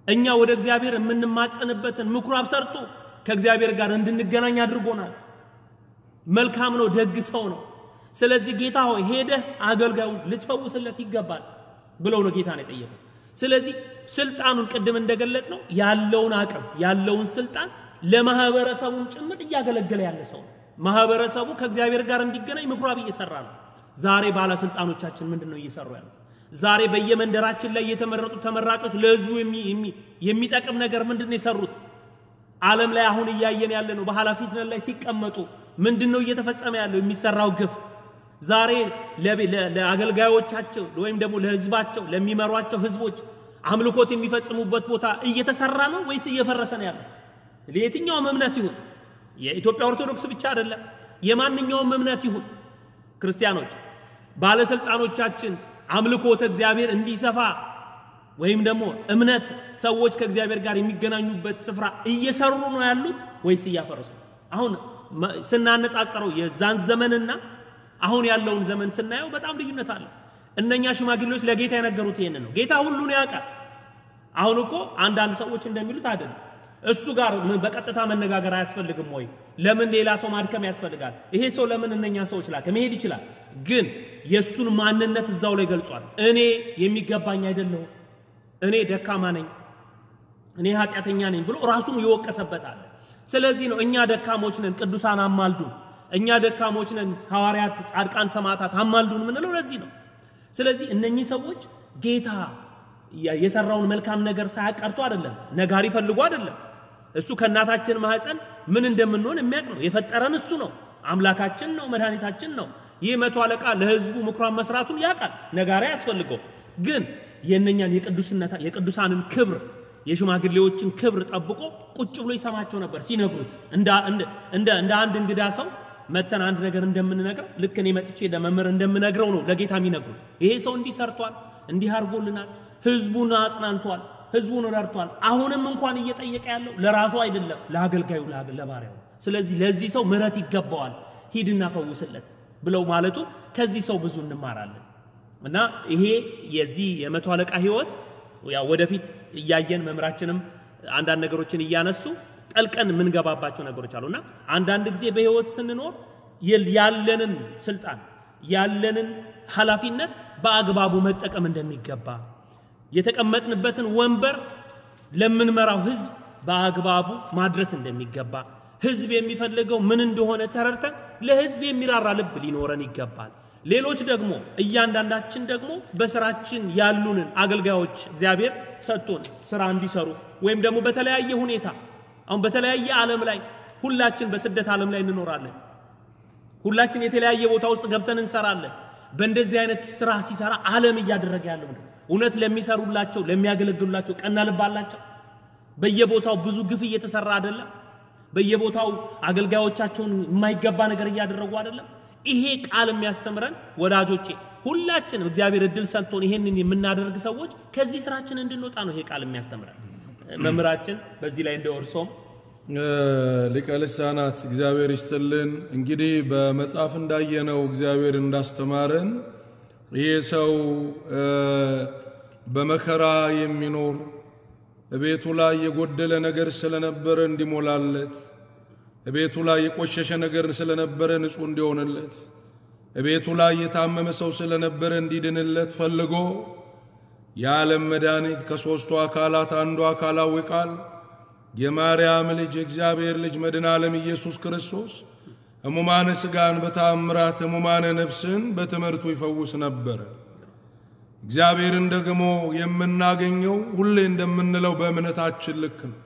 እኛ ወደ እግዚአብሔር የምንማጸንበትን ምኩራብ ሰርቶ ከእግዚአብሔር ጋር እንድንገናኝ አድርጎናል። መልካም ነው፣ ደግ ሰው ነው። ስለዚህ ጌታ ሆይ ሄደህ አገልጋዩን ልትፈውስለት ይገባል ብለው ነው ጌታን የጠየቁት። ስለዚህ ስልጣኑን ቅድም እንደገለጽ ነው ያለውን አቅም ያለውን ስልጣን ለማህበረሰቡም ጭምር እያገለገለ ያለ ሰው ነው። ማህበረሰቡ ከእግዚአብሔር ጋር እንዲገናኝ ምኩራብ እየሰራ ነው። ዛሬ ባለስልጣኖቻችን ምንድን ነው እየሰሩ ያለው? ዛሬ በየመንደራችን ላይ የተመረጡ ተመራጮች ለህዝቡ የሚ- የሚ- የሚጠቅም ነገር ምንድን የሰሩት? ዓለም ላይ አሁን እያየን ያለ ነው። በኃላፊነት ላይ ሲቀመጡ ምንድን ነው እየተፈጸመ ያለው የሚሰራው ግፍ? ዛሬ ለአገልጋዮቻቸው ወይም ደግሞ ለህዝባቸው ለሚመሯቸው ህዝቦች አምልኮት የሚፈጽሙበት ቦታ እየተሰራ ነው ወይስ እየፈረሰ ነው ያለው? ለየትኛውም እምነት ይሁን የኢትዮጵያ ኦርቶዶክስ ብቻ አይደለም፣ የማንኛውም እምነት ይሁን ክርስቲያኖች ባለስልጣኖቻችን አምልኮተ እግዚአብሔር እንዲሰፋ ወይም ደግሞ እምነት ሰዎች ከእግዚአብሔር ጋር የሚገናኙበት ስፍራ እየሰሩ ነው ያሉት ወይስ እያፈረሱ? አሁን ስናነጻጽረው የዛን ዘመንና አሁን ያለውን ዘመን ስናየው በጣም ልዩነት አለ። እነኛ ሽማግሌዎች ለጌታ የነገሩት ይሄንን ነው። ጌታ ሁሉን ያውቃል። አሁን እኮ አንዳንድ ሰዎች እንደሚሉት አይደለም። እሱ ጋር በቀጥታ መነጋገር አያስፈልግም ወይ? ለምን ሌላ ሰው ማድከም ያስፈልጋል? ይሄ ሰው ለምን እነኛ ሰዎች ላከ? መሄድ ይችላል። ግን የእሱን ማንነት እዛው ላይ ገልጿል። እኔ የሚገባኝ አይደለሁም፣ እኔ ደካማ ነኝ፣ እኔ ኃጢአተኛ ነኝ ብሎ ራሱን ይወቀሰበታል። ስለዚህ ነው እኛ ደካሞች ነን፣ ቅዱሳን አማልዱን፣ እኛ ደካሞች ነን፣ ሐዋርያት፣ ጻድቃን፣ ሰማዕታት አማልዱን የምንለው ለዚህ ነው። ስለዚህ እነኚህ ሰዎች ጌታ የሰራውን መልካም ነገር ሳያቀርቶ አይደለም፣ ነጋሪ ፈልጎ አይደለም። እሱ ከእናታችን ማህፀን ምን እንደምንሆን የሚያውቅ ነው። የፈጠረን እሱ ነው። አምላካችን ነው፣ መድኃኒታችን ነው። ይህ መቶ አለቃ ለህዝቡ ምኩራብ መስራቱን ያውቃል። ነጋሪ አያስፈልገው። ግን የእነኛን የቅዱስነታ የቅዱሳንን ክብር የሽማግሌዎችን ክብር ጠብቆ ቁጭ ብሎ ይሰማቸው ነበር ሲነግሩት እንደ አንድ እንግዳ ሰው መተን አንድ ነገር እንደምንነግረው ልክ እኔ መጥቼ ለመምህር እንደምነግረው ነው ለጌታ የሚነግሩት። ይሄ ሰው እንዲህ ሰርቷል፣ እንዲህ አድርጎልናል፣ ህዝቡን አጽናንቷል፣ ህዝቡን ረድቷል። አሁንም እንኳን እየጠየቀ ያለው ለራሱ አይደለም፣ ለአገልጋዩ ለአገ- ለባሪያው። ስለዚህ ለዚህ ሰው ምሕረት ይገባዋል፣ ሂድና ፈውስለት ብለው ማለቱ ከዚህ ሰው ብዙ እንማራለን። እና ይሄ የዚህ የመቶ አለቃ ህይወት ያው ወደፊት እያየን መምህራችንም አንዳንድ ነገሮችን እያነሱ ጠልቀን የምንገባባቸው ነገሮች አሉ እና አንዳንድ ጊዜ በህይወት ስንኖር ያለንን ስልጣን ያለንን ኃላፊነት በአግባቡ መጠቀም እንደሚገባ የተቀመጥንበትን ወንበር ለምንመራው ህዝብ በአግባቡ ማድረስ እንደሚገባ ህዝብ የሚፈልገው ምን እንደሆነ ተረድተን ለህዝብ የሚራራ ልብ ሊኖረን ይገባል። ሌሎች ደግሞ እያንዳንዳችን ደግሞ በስራችን ያሉንን አገልጋዮች እግዚአብሔር ሰጥቶን ስራ እንዲሰሩ ወይም ደግሞ በተለያየ ሁኔታ አሁን በተለያየ ዓለም ላይ ሁላችን በስደት ዓለም ላይ እንኖራለን። ሁላችን የተለያየ ቦታ ውስጥ ገብተን እንሰራለን። በእንደዚህ አይነት ስራ ሲሰራ ዓለም እያደረገ ያለው ምንድን? እውነት ለሚሰሩላቸው ለሚያገለግሉላቸው ቀና ልብ አላቸው? በየቦታው ብዙ ግፍ እየተሰራ አይደለም? በየቦታው አገልጋዮቻቸውን የማይገባ ነገር እያደረጉ አይደለም? ይሄ ቃል የሚያስተምረን ወዳጆቼ፣ ሁላችንም እግዚአብሔር እድል ሰጥቶን ይሄንን የምናደርግ ሰዎች ከዚህ ስራችን እንድንወጣ ነው ይሄ ቃል የሚያስተምረን። መምህራችን በዚህ ላይ እንደወርሶም ሊቀ ልሳናት እግዚአብሔር ይስጥልን። እንግዲህ በመጽሐፍ እንዳየነው እግዚአብሔር እንዳስተማረን ይህ ሰው በመከራ የሚኖር ቤቱ ላይ የጎደለ ነገር ስለነበረ እንዲሞላለት፣ ቤቱ ላይ የቆሸሸ ነገር ስለነበረ ንጹሕ እንዲሆንለት፣ ቤቱ ላይ የታመመ ሰው ስለነበረ እንዲድንለት ፈልጎ የዓለም መድኃኒት ከሦስቱ አካላት አንዱ አካላዊ ቃል የማርያም ልጅ የእግዚአብሔር ልጅ መድኃኔ ዓለም ኢየሱስ ክርስቶስ ሕሙማነ ሥጋን በታምራት ሕሙማነ ነፍስን በትምህርቱ ይፈውስ ነበረ። እግዚአብሔርን ደግሞ የምናገኘው ሁሌ እንደምንለው በእምነታችን ልክ ነው።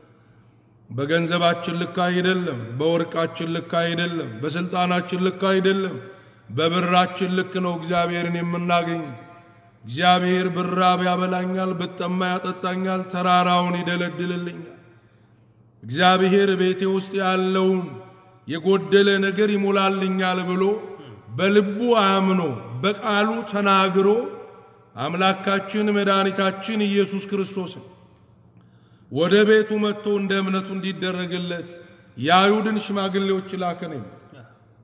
በገንዘባችን ልክ አይደለም። በወርቃችን ልክ አይደለም። በስልጣናችን ልክ አይደለም። በብራችን ልክ ነው እግዚአብሔርን የምናገኝ። እግዚአብሔር ብራብ ያበላኛል፣ ብጠማ ያጠጣኛል፣ ተራራውን ይደለድልልኛል። እግዚአብሔር ቤቴ ውስጥ ያለውን የጎደለ ነገር ይሞላልኛል ብሎ በልቡ አምኖ በቃሉ ተናግሮ አምላካችን መድኃኒታችን ኢየሱስ ክርስቶስን ወደ ቤቱ መጥቶ እንደ እምነቱ እንዲደረግለት የአይሁድን ሽማግሌዎች ላከ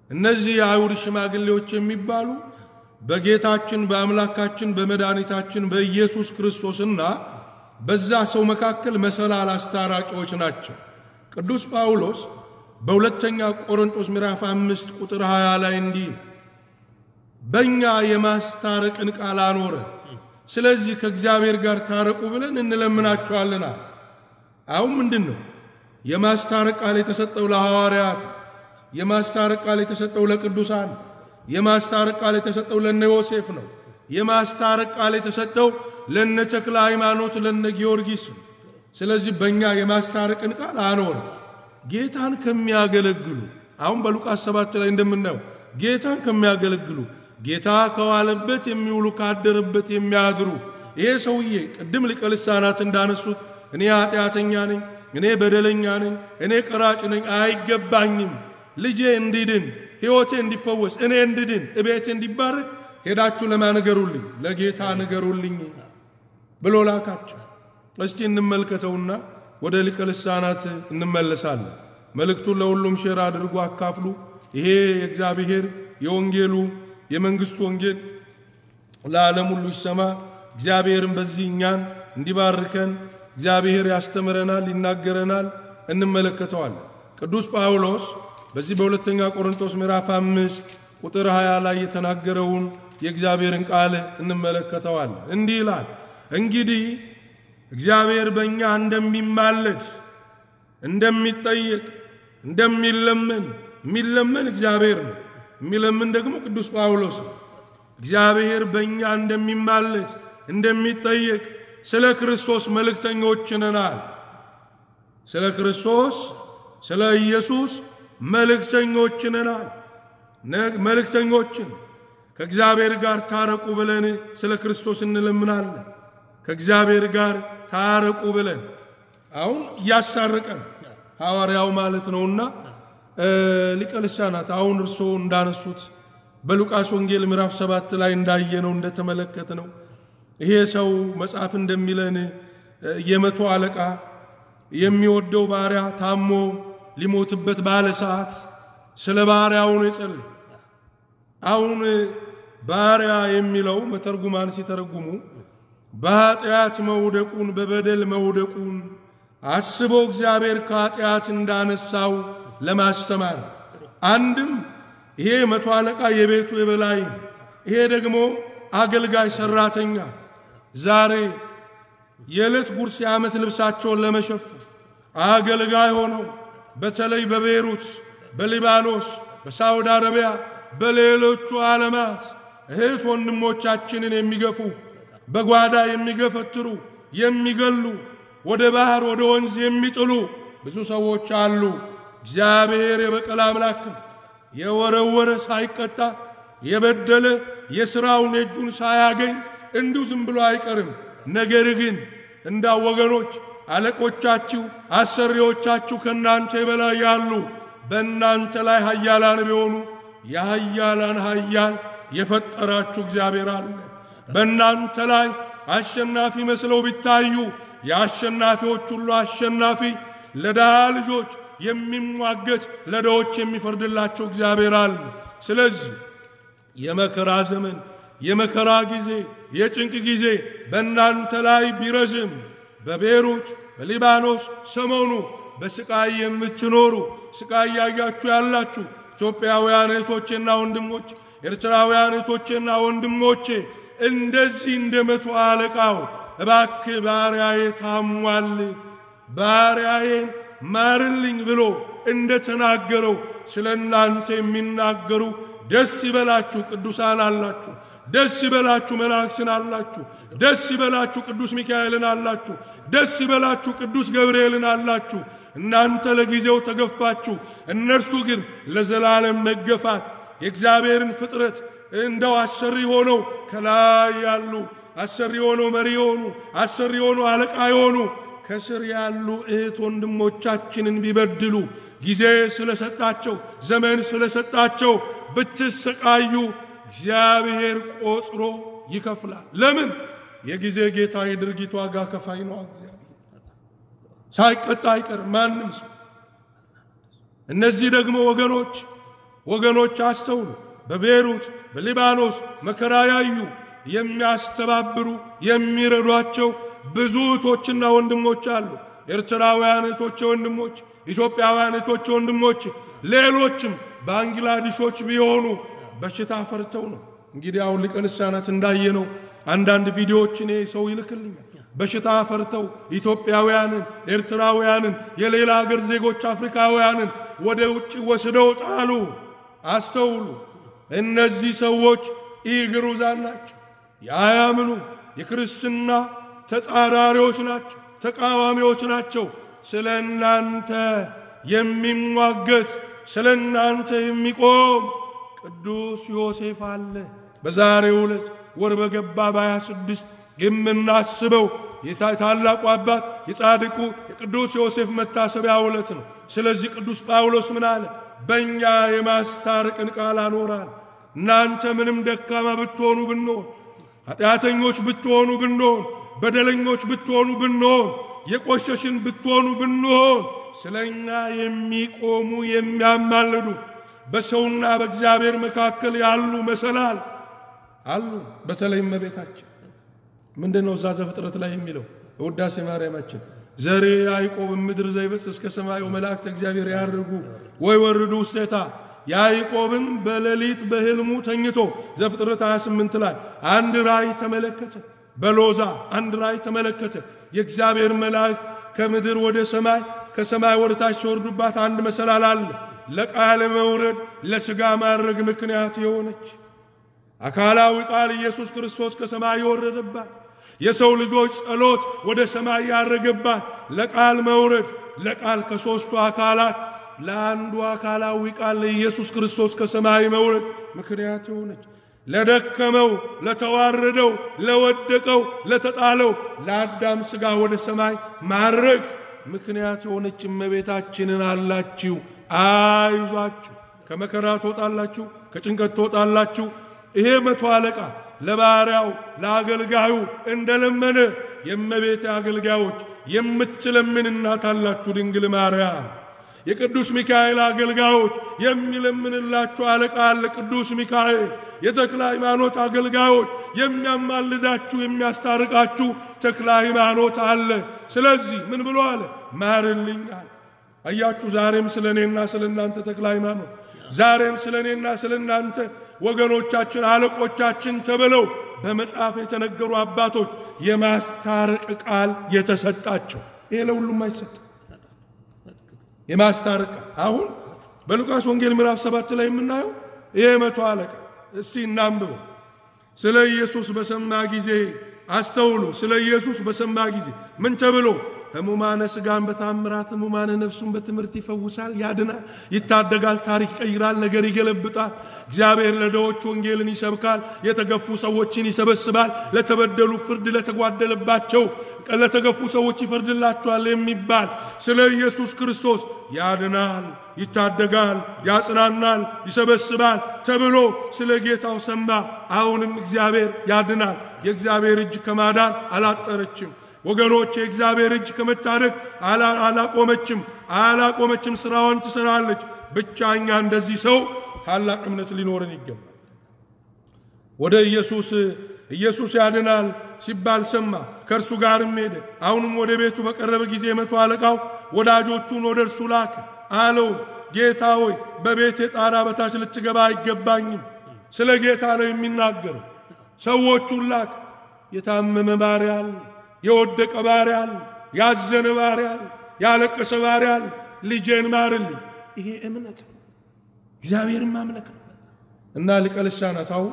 እነዚህ የአይሁድ ሽማግሌዎች የሚባሉ በጌታችን በአምላካችን በመድኃኒታችን በኢየሱስ ክርስቶስና በዛ ሰው መካከል መሰላል አስታራቂዎች ናቸው። ቅዱስ ጳውሎስ በሁለተኛ ቆሮንቶስ ምዕራፍ አምስት ቁጥር 20 ላይ እንዲህ በእኛ የማስታረቅን ቃል አኖረ። ስለዚህ ከእግዚአብሔር ጋር ታረቁ ብለን እንለምናችኋልና። አሁን ምንድን ነው የማስታረቅ ቃል የተሰጠው ለሐዋርያት፣ የማስታረቅ ቃል የተሰጠው ለቅዱሳን፣ የማስታረቅ ቃል የተሰጠው ለነ ዮሴፍ ነው። የማስታረቅ ቃል የተሰጠው ለነ ተክለ ሃይማኖት፣ ለነ ጊዮርጊስ። ስለዚህ በእኛ የማስታረቅን ቃል አኖረ። ጌታን ከሚያገለግሉ አሁን በሉቃስ ሰባት ላይ እንደምናየው ጌታን ከሚያገለግሉ ጌታ ከዋለበት የሚውሉ ካደረበት የሚያድሩ ይሄ ሰውዬ ቅድም ሊቀ ልሳናት እንዳነሱት እኔ ኃጢአተኛ ነኝ፣ እኔ በደለኛ ነኝ፣ እኔ ቀራጭ ነኝ፣ አይገባኝም፣ ልጄ እንዲድን፣ ሕይወቴ እንዲፈወስ፣ እኔ እንድድን፣ እቤቴ እንዲባረክ ሄዳችሁ ለማን ንገሩልኝ? ለጌታ ንገሩልኝ ብሎ ላካቸው። እስቲ እንመልከተውና ወደ ሊቀ ልሳናት እንመለሳለን። መልእክቱን ለሁሉም share አድርጉ አካፍሉ። ይሄ የእግዚአብሔር የወንጌሉ የመንግስቱ ወንጌል ለዓለም ሁሉ ይሰማ። እግዚአብሔርን በዚህ እኛን እንዲባርከን እግዚአብሔር ያስተምረናል፣ ይናገረናል፣ እንመለከተዋለን። ቅዱስ ጳውሎስ በዚህ በሁለተኛ ቆሮንቶስ ምዕራፍ አምስት ቁጥር 20 ላይ የተናገረውን የእግዚአብሔርን ቃል እንመለከተዋለን። እንዲህ ይላል፣ እንግዲህ እግዚአብሔር በእኛ እንደሚማለድ እንደሚጠየቅ እንደሚለመን የሚለመን እግዚአብሔር ነው። የሚለምን ደግሞ ቅዱስ ጳውሎስ ነው። እግዚአብሔር በእኛ እንደሚማለድ እንደሚጠየቅ ስለ ክርስቶስ መልእክተኞች ነናል። ስለ ክርስቶስ ስለ ኢየሱስ መልእክተኞች ነናል። መልእክተኞችን ከእግዚአብሔር ጋር ታረቁ ብለን ስለ ክርስቶስ እንለምናለን። ከእግዚአብሔር ጋር ታረቁ ብለን አሁን እያስታረቀን ሐዋርያው ማለት ነውና ሊቀ ልሳናት አሁን እርስዎ እንዳነሱት በሉቃስ ወንጌል ምዕራፍ ሰባት ላይ እንዳየነው እንደተመለከት ነው ይሄ ሰው መጽሐፍ እንደሚለን የመቶ አለቃ የሚወደው ባሪያ ታሞ ሊሞትበት ባለ ሰዓት ስለ ባሪያው ነው የጸለየ። አሁን ባሪያ የሚለው መተርጉማን ሲተረጉሙ በኃጢአት መውደቁን በበደል መውደቁን አስቦ እግዚአብሔር ከኃጢአት እንዳነሳው ለማስተማር። አንድም ይሄ መቶ አለቃ የቤቱ የበላይ ይሄ ደግሞ አገልጋይ ሰራተኛ ዛሬ የዕለት ጉርስ የዓመት ልብሳቸውን ለመሸፈን አገልጋይ ሆነው በተለይ በቤሩት፣ በሊባኖስ፣ በሳውዲ አረቢያ፣ በሌሎቹ ዓለማት እህት ወንድሞቻችንን የሚገፉ በጓዳ የሚገፈትሩ የሚገሉ ወደ ባህር ወደ ወንዝ የሚጥሉ ብዙ ሰዎች አሉ። እግዚአብሔር የበቀል አምላክም የወረወረ ሳይቀጣ የበደለ የሥራውን የእጁን ሳያገኝ እንዲሁ ዝም ብሎ አይቀርም። ነገር ግን እንዳ ወገኖች አለቆቻችሁ፣ አሰሪዎቻችሁ ከእናንተ በላይ ያሉ በእናንተ ላይ ኃያላን ቢሆኑ የኃያላን ኃያል የፈጠራችሁ እግዚአብሔር አለ። በእናንተ ላይ አሸናፊ መስለው ቢታዩ የአሸናፊዎች ሁሉ አሸናፊ ለድሃ ልጆች የሚሟገት ለድሆች የሚፈርድላቸው እግዚአብሔር አለ። ስለዚህ የመከራ ዘመን፣ የመከራ ጊዜ፣ የጭንቅ ጊዜ በእናንተ ላይ ቢረዝም በቤሩት በሊባኖስ ሰሞኑ በስቃይ የምትኖሩ ስቃይ ያያችሁ ያላችሁ ኢትዮጵያውያን እህቶቼና ወንድሞቼ፣ ኤርትራውያን እህቶቼና ወንድሞቼ እንደዚህ እንደ መቶ አለቃው እባክህ ባሪያዬ ታሟል፣ ባሪያዬን ማርልኝ ብሎ እንደ ተናገረው ስለ እናንተ የሚናገሩ ደስ ይበላችሁ ቅዱሳን አላችሁ። ደስ ይበላችሁ መላእክትን አላችሁ። ደስ ይበላችሁ ቅዱስ ሚካኤልን አላችሁ። ደስ ይበላችሁ ቅዱስ ገብርኤልን አላችሁ። እናንተ ለጊዜው ተገፋችሁ፣ እነርሱ ግን ለዘላለም መገፋት የእግዚአብሔርን ፍጥረት እንደው አሰሪ ሆነው ከላይ ያሉ አሰሪ የሆኑ መሪ የሆኑ አሰሪ የሆኑ አለቃ የሆኑ ከስር ያሉ እህት ወንድሞቻችንን ቢበድሉ ጊዜ ስለሰጣቸው ዘመን ስለሰጣቸው ብትሰቃዩ እግዚአብሔር ቆጥሮ ይከፍላል። ለምን? የጊዜ ጌታ የድርጊት ዋጋ ከፋይ ነው። እግዚአብሔር ሳይቀጣ አይቀርም ማንም ሰው። እነዚህ ደግሞ ወገኖች ወገኖች አስተውሉ። በቤሩት በሊባኖስ መከራ ያዩ የሚያስተባብሩ የሚረዷቸው ብዙ እህቶችና ወንድሞች አሉ። ኤርትራውያን እህቶች ወንድሞች፣ ኢትዮጵያውያን እህቶች ወንድሞች፣ ሌሎችም ባንግላዴሾች ቢሆኑ በሽታ ፈርተው ነው። እንግዲህ አሁን ሊቀ ልሳናት እንዳየነው አንዳንድ ቪዲዮዎችን ይሄ ሰው ይልክልኛል። በሽታ ፈርተው ኢትዮጵያውያንን፣ ኤርትራውያንን፣ የሌላ ሀገር ዜጎች አፍሪካውያንን ወደ ውጭ ወስደው ጣሉ። አስተውሉ። እነዚህ ሰዎች ኢግሩዛን ናቸው። የአያምኑ የክርስትና ተጻራሪዎች ናቸው፣ ተቃዋሚዎች ናቸው። ስለ እናንተ የሚሟገት ስለ እናንተ የሚቆም ቅዱስ ዮሴፍ አለ። በዛሬው ዕለት ወር በገባ በሃያ ስድስት የምናስበው የታላቁ አባት የጻድቁ የቅዱስ ዮሴፍ መታሰቢያ ዕለት ነው። ስለዚህ ቅዱስ ጳውሎስ ምን አለ? በእኛ የማስታረቅን ቃል አኖራል። እናንተ ምንም ደካማ ብትሆኑ ብንሆን፣ ኃጢአተኞች ብትሆኑ ብንሆን፣ በደለኞች ብትሆኑ ብንሆን፣ የቆሸሽን ብትሆኑ ብንሆን፣ ስለ እኛ የሚቆሙ የሚያማልዱ በሰውና በእግዚአብሔር መካከል ያሉ መሰላል አሉ። በተለይም እመቤታችን ምንድን ነው እዛ ዘፍጥረት ላይ የሚለው ውዳሴ ማርያማችን ዘሬ ያዕቆብ ምድር ዘይበጽ እስከ ሰማዩ መላእክተ እግዚአብሔር ያርጉ ወይ ወርዱ ውስቴታ ያዕቆብም በሌሊት በሕልሙ ተኝቶ ዘፍጥረት 28 ላይ አንድ ራእይ ተመለከተ። በሎዛ አንድ ራእይ ተመለከተ። የእግዚአብሔር መላእክት ከምድር ወደ ሰማይ ከሰማይ ወደ ታች ሲወርዱባት አንድ መሰላል አለ። ለቃለ መውረድ ለሥጋ ማድረግ ምክንያት የሆነች አካላዊ ቃል ኢየሱስ ክርስቶስ ከሰማይ የወረደባት የሰው ልጆች ጸሎት ወደ ሰማይ ያረገባት ለቃል መውረድ ለቃል ከሦስቱ አካላት ለአንዱ አካላዊ ቃል ለኢየሱስ ክርስቶስ ከሰማይ መውረድ ምክንያት የሆነች ለደከመው፣ ለተዋረደው፣ ለወደቀው፣ ለተጣለው ለአዳም ሥጋ ወደ ሰማይ ማድረግ ምክንያት የሆነች እመቤታችንን አላችሁ። አይዟችሁ፣ ከመከራ ትወጣላችሁ፣ ከጭንቀት ትወጣላችሁ። ይሄ መቶ አለቃ ለባሪያው ለአገልጋዩ እንደለመነ የእመቤት አገልጋዮች የምትለምን እናት አላችሁ ድንግል ማርያም። የቅዱስ ሚካኤል አገልጋዮች የሚለምንላችሁ አለቃ አለ ቅዱስ ሚካኤል። የተክለ ሃይማኖት አገልጋዮች የሚያማልዳችሁ የሚያስታርቃችሁ ተክለ ሃይማኖት አለ። ስለዚህ ምን ብሎ አለ? ማርልኝ አለ። አያችሁ፣ ዛሬም ስለ እኔና ስለ እናንተ ተክለ ሃይማኖት ዛሬም ስለ እኔና ስለ እናንተ ወገኖቻችን አለቆቻችን ተብለው በመጽሐፍ የተነገሩ አባቶች የማስታረቅ ቃል የተሰጣቸው ይሄ ለሁሉም አይሰጥ የማስታረቅ አሁን በሉቃስ ወንጌል ምዕራፍ ሰባት ላይ የምናየው ይሄ መቶ አለቃ። እስቲ እናንብበው። ስለ ኢየሱስ በሰማ ጊዜ አስተውሉ። ስለ ኢየሱስ በሰማ ጊዜ ምን ተብሎ ህሙማነ ሥጋን በታምራት ህሙማነ ነፍሱን በትምህርት ይፈውሳል፣ ያድናል፣ ይታደጋል፣ ታሪክ ይቀይራል፣ ነገር ይገለብጣል። እግዚአብሔር ለድሆች ወንጌልን ይሰብካል፣ የተገፉ ሰዎችን ይሰበስባል፣ ለተበደሉ ፍርድ፣ ለተጓደለባቸው ለተገፉ ሰዎች ይፈርድላቸዋል የሚባል ስለ ኢየሱስ ክርስቶስ ያድናል፣ ይታደጋል፣ ያጽናናል፣ ይሰበስባል ተብሎ ስለ ጌታው ሰማ። አሁንም እግዚአብሔር ያድናል። የእግዚአብሔር እጅ ከማዳን አላጠረችም። ወገኖች የእግዚአብሔር እጅ ከመታደግ አላቆመችም አላቆመችም፣ ስራዋን ትሰራለች። ብቻ እኛ እንደዚህ ሰው ታላቅ እምነት ሊኖረን ይገባል። ወደ ኢየሱስ ኢየሱስ ያድናል ሲባል ሰማ፣ ከእርሱ ጋርም ሄደ። አሁንም ወደ ቤቱ በቀረበ ጊዜ መቶ አለቃው ወዳጆቹን ወደ እርሱ ላከ። አለው ጌታ ሆይ በቤቴ ጣራ በታች ልትገባ አይገባኝም። ስለ ጌታ ነው የሚናገረው። ሰዎቹን ላክ። የታመመ ባሪያ አለ የወደቀ ባሪያ አለ፣ ያዘነ ባሪያ አለ፣ ያለቀሰ ባሪያ አለ። ልጄን ማርልኝ። ይሄ እምነት ነው፣ እግዚአብሔርን ማምለክ ነው። እና ሊቀ ልሳናት አሁን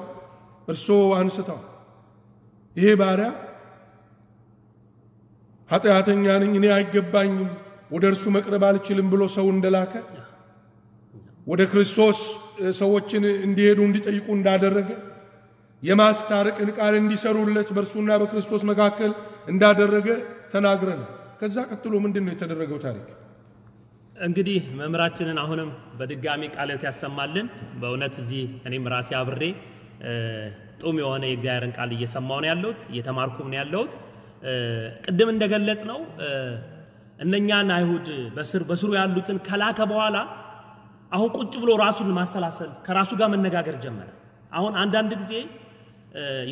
እርሶ አንስተው ይሄ ባሪያ ኃጢአተኛ ነኝ፣ እኔ አይገባኝም፣ ወደ እርሱ መቅረብ አልችልም ብሎ ሰው እንደላከ ወደ ክርስቶስ ሰዎችን እንዲሄዱ እንዲጠይቁ እንዳደረገ የማስታረቅን ቃል እንዲሰሩለት በእርሱና በክርስቶስ መካከል እንዳደረገ ተናግረናል። ከዛ ቀጥሎ ምንድን ነው የተደረገው ታሪክ? እንግዲህ መምህራችንን አሁንም በድጋሚ ቃልት ያሰማልን። በእውነት እዚህ እኔም ራሴ አብሬ ጡም የሆነ የእግዚአብሔርን ቃል እየሰማሁ ነው ያለሁት፣ እየተማርኩም ነው ያለሁት። ቅድም እንደገለጽ ነው እነኛን አይሁድ በስር በስሩ ያሉትን ከላከ በኋላ አሁን ቁጭ ብሎ ራሱን ማሰላሰል ከራሱ ጋር መነጋገር ጀመረ። አሁን አንዳንድ ጊዜ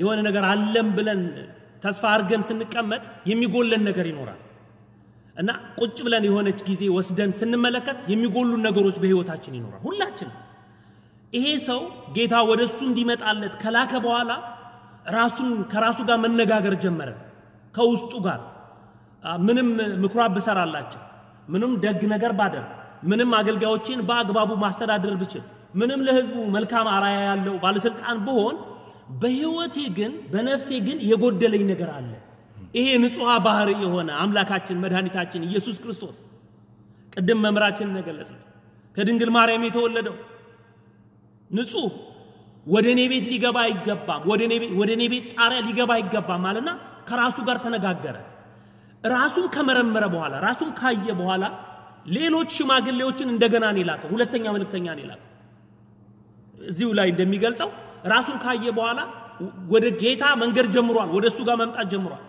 የሆነ ነገር አለም ብለን ተስፋ አድርገን ስንቀመጥ የሚጎለን ነገር ይኖራል እና ቁጭ ብለን የሆነች ጊዜ ወስደን ስንመለከት የሚጎሉን ነገሮች በህይወታችን ይኖራል። ሁላችን ይሄ ሰው ጌታ ወደ እሱ እንዲመጣለት ከላከ በኋላ ራሱን ከራሱ ጋር መነጋገር ጀመረ። ከውስጡ ጋር ምንም ምኩራብ ብሰራላቸው፣ ምንም ደግ ነገር ባደርግ፣ ምንም አገልጋዮችን በአግባቡ ማስተዳደር ብችል፣ ምንም ለህዝቡ መልካም አራያ ያለው ባለስልጣን ብሆን፣ በህይወቴ ግን በነፍሴ ግን የጎደለኝ ነገር አለ። ይሄ ንጹሐ ባህሪ የሆነ አምላካችን መድኃኒታችን ኢየሱስ ክርስቶስ ቅድም መምህራችን እንደገለጹት ከድንግል ማርያም የተወለደው ንጹሕ ወደ እኔ ቤት ሊገባ አይገባም፣ ወደ እኔ ቤት- ጣሪያ ሊገባ አይገባም አለና ከራሱ ጋር ተነጋገረ። ራሱን ከመረመረ በኋላ ራሱን ካየ በኋላ ሌሎች ሽማግሌዎችን እንደገና ነው የላከው። ሁለተኛ መልእክተኛ ነው እዚሁ ላይ እንደሚገልጸው ራሱን ካየ በኋላ ወደ ጌታ መንገድ ጀምሯል። ወደ እሱ ጋር መምጣት ጀምሯል።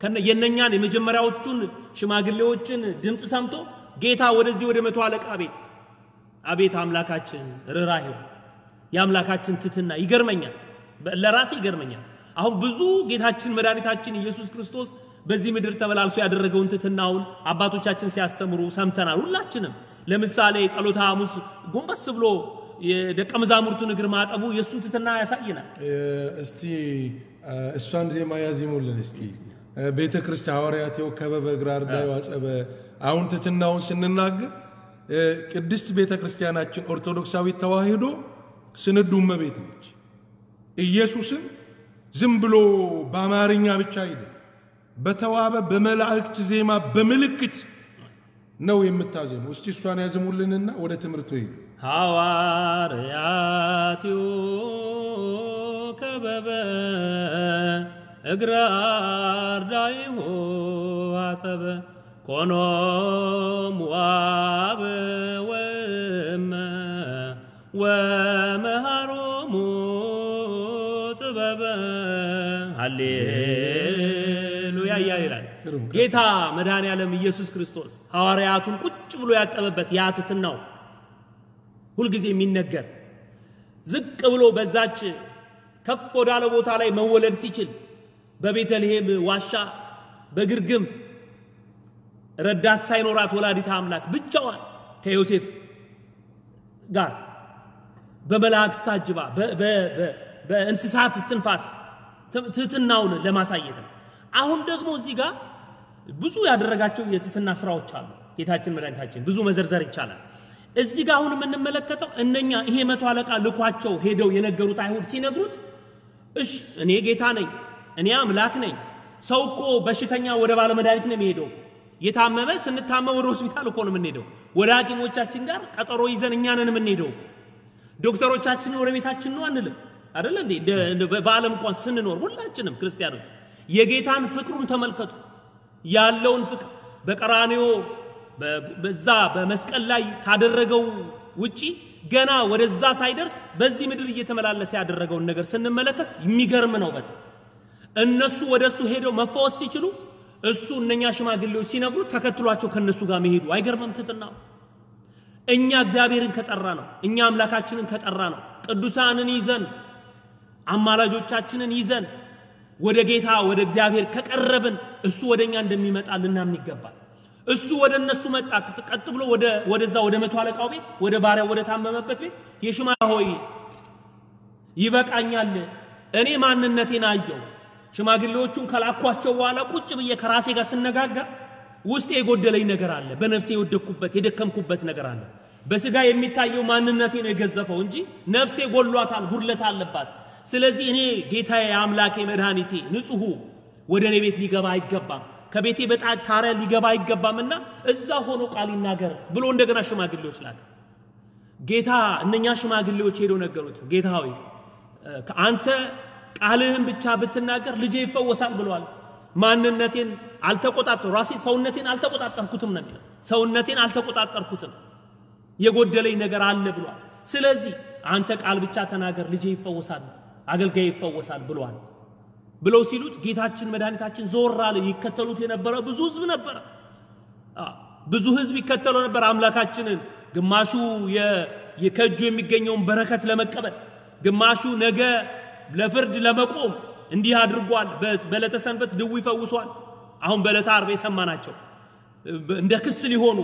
ከነ የነኛን የመጀመሪያዎቹን ሽማግሌዎችን ድምፅ ሰምቶ ጌታ ወደዚህ ወደ መቶ አለቃ ቤት አቤት አምላካችን ርኅራኄው የአምላካችን ትትና ይገርመኛል። ለራሴ ይገርመኛል። አሁን ብዙ ጌታችን መድኃኒታችን ኢየሱስ ክርስቶስ በዚህ ምድር ተመላልሶ ያደረገውን ትትናውን አባቶቻችን ሲያስተምሩ ሰምተናል። ሁላችንም ለምሳሌ ጸሎተ ሐሙስ ጎንበስ ብሎ የደቀ መዛሙርቱን እግር ማጠቡ የእሱን ትትና ያሳየናል። እ፣ እስቲ እ፣ እሷን ዜማ ያዚሙልን እስቲ እ፣ ቤተ ክርስቲያን ሐዋርያት የወከበ በእግር አርዳዩ አጸበ። አሁን ትትናውን ስንናገር እ፣ ቅድስት ቤተ ክርስቲያናችን ኦርቶዶክሳዊት ተዋሕዶ ስንዱ እመቤት ነች። ኢየሱስን ዝም ብሎ በአማርኛ ብቻ አይደለም፣ በተዋበ በመላእክት ዜማ በምልክት ነው የምታዜመው። እስቲ እሷን ያዝሙልንና ወደ ትምህርቱ ይሄዱ። ሐዋርያትዮ ከበበ እግረ አርዳኢሁ አጸበ ኮኖም ዋብ ወእመ ወመሃሮሙ ጥበበ ሃሌሉያ እያለ ይላል። ጌታ መድኃኔ ዓለም ኢየሱስ ክርስቶስ ሐዋርያቱን ቁጭ ብሎ ያጠበበት ያ ትሕትናው ሁልጊዜ የሚነገር ዝቅ ብሎ በዛች ከፍ ወዳለ ቦታ ላይ መወለድ ሲችል በቤተልሔም ዋሻ በግርግም ረዳት ሳይኖራት ወላዲተ አምላክ ብቻዋን ከዮሴፍ ጋር በመላእክት ታጅባ በእንስሳት እስትንፋስ ት- ትሕትናውን ለማሳየት ነው። አሁን ደግሞ እዚህ ጋር ብዙ ያደረጋቸው የትሕትና ስራዎች አሉ። ጌታችን መድኃኒታችን ብዙ መዘርዘር ይቻላል። እዚህ ጋር አሁን የምንመለከተው እነኛ ይሄ መቶ አለቃ ልኳቸው ሄደው የነገሩት አይሁድ ሲነግሩት እሽ እኔ ጌታ ነኝ፣ እኔ አምላክ ነኝ። ሰው እኮ በሽተኛ ወደ ባለ መድኃኒት ነው የሚሄደው። የታመመ ስንታመም ወደ ሆስፒታል እኮ ነው የምንሄደው። ወደ ሐኪሞቻችን ጋር ቀጠሮ ይዘን እኛ የምንሄደው። ዶክተሮቻችንን ወደ ቤታችን ነው አንልም አይደለ እንዴ? በዓለም እንኳን ስንኖር ሁላችንም ክርስቲያኖች የጌታን ፍቅሩን ተመልከቱ። ያለውን ፍቅር በቀራንዮ በዛ በመስቀል ላይ ካደረገው ውጪ ገና ወደዛ ሳይደርስ በዚህ ምድር እየተመላለሰ ያደረገውን ነገር ስንመለከት የሚገርም ነው በጣም። እነሱ ወደ እሱ ሄደው መፈወስ ሲችሉ እሱ እነኛ ሽማግሌዎች ሲነግሩት ተከትሏቸው ከእነሱ ጋር መሄዱ አይገርምም? ትሕትናው እኛ እግዚአብሔርን ከጠራ ነው፣ እኛ አምላካችንን ከጠራ ነው፣ ቅዱሳንን ይዘን አማላጆቻችንን ይዘን ወደ ጌታ ወደ እግዚአብሔር ከቀረብን እሱ ወደ እኛ እንደሚመጣ ልናምን ይገባል። እሱ ወደ እነሱ መጣ። ቀጥ ብሎ ወደ ወደዛ ወደ መቶ አለቃው ቤት ወደ ባሪያው ወደ ታመመበት ቤት የሽማ ሆይ ይበቃኛል፣ እኔ ማንነቴን አየው። ሽማግሌዎቹን ከላኳቸው በኋላ ቁጭ ብዬ ከራሴ ጋር ስነጋገር ውስጤ የጎደለኝ ነገር አለ። በነፍሴ የወደቅኩበት የደከምኩበት ነገር አለ። በስጋ የሚታየው ማንነቴ ነው የገዘፈው እንጂ ነፍሴ ጎሏታል፣ ጉድለት አለባት። ስለዚህ እኔ ጌታዬ፣ አምላኬ፣ መድኃኒቴ ንጹሑ ወደ እኔ ቤት ሊገባ አይገባም፣ ከቤቴ በጣት ታሪያ ሊገባ አይገባምና እዛ ሆኖ ቃል ይናገር ብሎ እንደገና ሽማግሌዎች ላከ። ጌታ እነኛ ሽማግሌዎች ሄደው ነገሩት። ጌታ ሆይ አንተ ቃልህን ብቻ ብትናገር ልጄ ይፈወሳል ብሏል። ማንነቴን አልተቆጣጠሩ ራሴ ሰውነቴን አልተቆጣጠርኩትም ነው ሰውነቴን አልተቆጣጠርኩትም የጎደለኝ ነገር አለ ብሏል። ስለዚህ አንተ ቃል ብቻ ተናገር ልጄ ይፈወሳል፣ አገልጋይ ይፈወሳል ብሏል ብለው ሲሉት ጌታችን መድኃኒታችን ዞር አለ። ይከተሉት የነበረ ብዙ ህዝብ ነበረ። ብዙ ህዝብ ይከተለው ነበር አምላካችንን። ግማሹ ከእጁ የሚገኘውን በረከት ለመቀበል፣ ግማሹ ነገ ለፍርድ ለመቆም እንዲህ አድርጓል። በዕለተ ሰንበት ድው ይፈውሷል። አሁን በዕለተ ዓርብ የሰማናቸው እንደ ክስ ሊሆኑ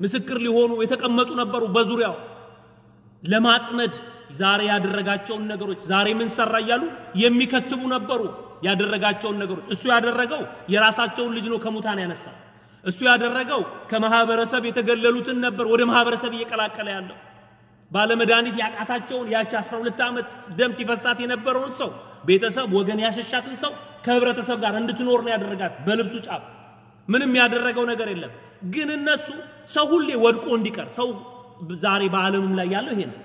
ምስክር ሊሆኑ የተቀመጡ ነበሩ በዙሪያው ለማጥመድ ዛሬ ያደረጋቸውን ነገሮች ዛሬ ምን ሰራ እያሉ የሚከትቡ ነበሩ። ያደረጋቸውን ነገሮች እሱ ያደረገው የራሳቸውን ልጅ ነው ከሙታን ያነሳው። እሱ ያደረገው ከማህበረሰብ የተገለሉትን ነበር ወደ ማህበረሰብ እየቀላቀለ ያለው። ባለመድኃኒት ያቃታቸውን ያቺ 12 ዓመት ደም ሲፈሳት የነበረውን ሰው ቤተሰብ ወገን ያሸሻትን ሰው ከህብረተሰብ ጋር እንድትኖር ነው ያደረጋት በልብሱ ጫፍ። ምንም ያደረገው ነገር የለም። ግን እነሱ ሰው ሁሌ ወድቆ እንዲቀር ሰው ዛሬ በዓለምም ላይ ያለው ይሄ ነው።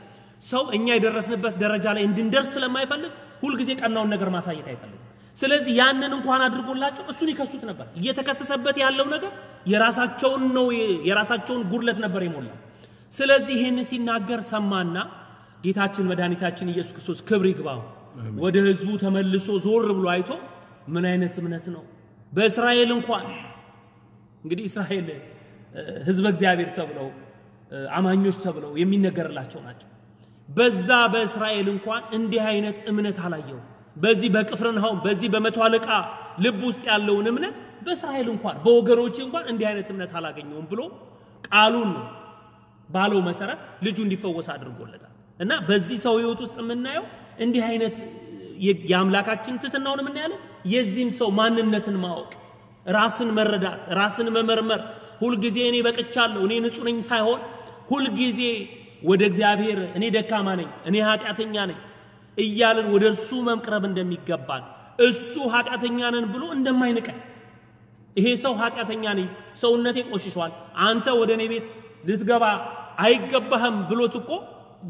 ሰው እኛ የደረስንበት ደረጃ ላይ እንድንደርስ ስለማይፈልግ ሁልጊዜ ቀናውን ነገር ማሳየት አይፈልግም። ስለዚህ ያንን እንኳን አድርጎላቸው እሱን ይከሱት ነበር። እየተከሰሰበት ያለው ነገር የራሳቸውን ነው የራሳቸውን ጉድለት ነበር የሞላው። ስለዚህ ይህን ሲናገር ሰማና ጌታችን መድኃኒታችን ኢየሱስ ክርስቶስ ክብር ይግባው ወደ ህዝቡ ተመልሶ ዞር ብሎ አይቶ ምን አይነት እምነት ነው በእስራኤል እንኳን እንግዲህ እስራኤል ህዝበ እግዚአብሔር ተብለው አማኞች ተብለው የሚነገርላቸው ናቸው። በዛ በእስራኤል እንኳን እንዲህ አይነት እምነት አላየው። በዚህ በቅፍርናሆም በዚህ በመቶ አለቃ ልብ ውስጥ ያለውን እምነት በእስራኤል እንኳን በወገኖች እንኳን እንዲህ አይነት እምነት አላገኘውም ብሎ ቃሉን ባለው መሰረት ልጁ እንዲፈወስ አድርጎለታል። እና በዚህ ሰው ህይወት ውስጥ የምናየው እንዲህ አይነት የአምላካችን ትትናውን የምናያለን። የዚህም ሰው ማንነትን ማወቅ፣ ራስን መረዳት፣ ራስን መመርመር፣ ሁልጊዜ እኔ በቅቻለሁ፣ እኔ ንጹህ ነኝ ሳይሆን ሁልጊዜ ወደ እግዚአብሔር እኔ ደካማ ነኝ፣ እኔ ኃጢአተኛ ነኝ እያልን ወደ እርሱ መቅረብ እንደሚገባን እሱ ኃጢአተኛ ነን ብሎ እንደማይንቀን ይሄ ሰው ኃጢአተኛ ነኝ፣ ሰውነቴ ቆሽሿል፣ አንተ ወደ እኔ ቤት ልትገባ አይገባህም ብሎት እኮ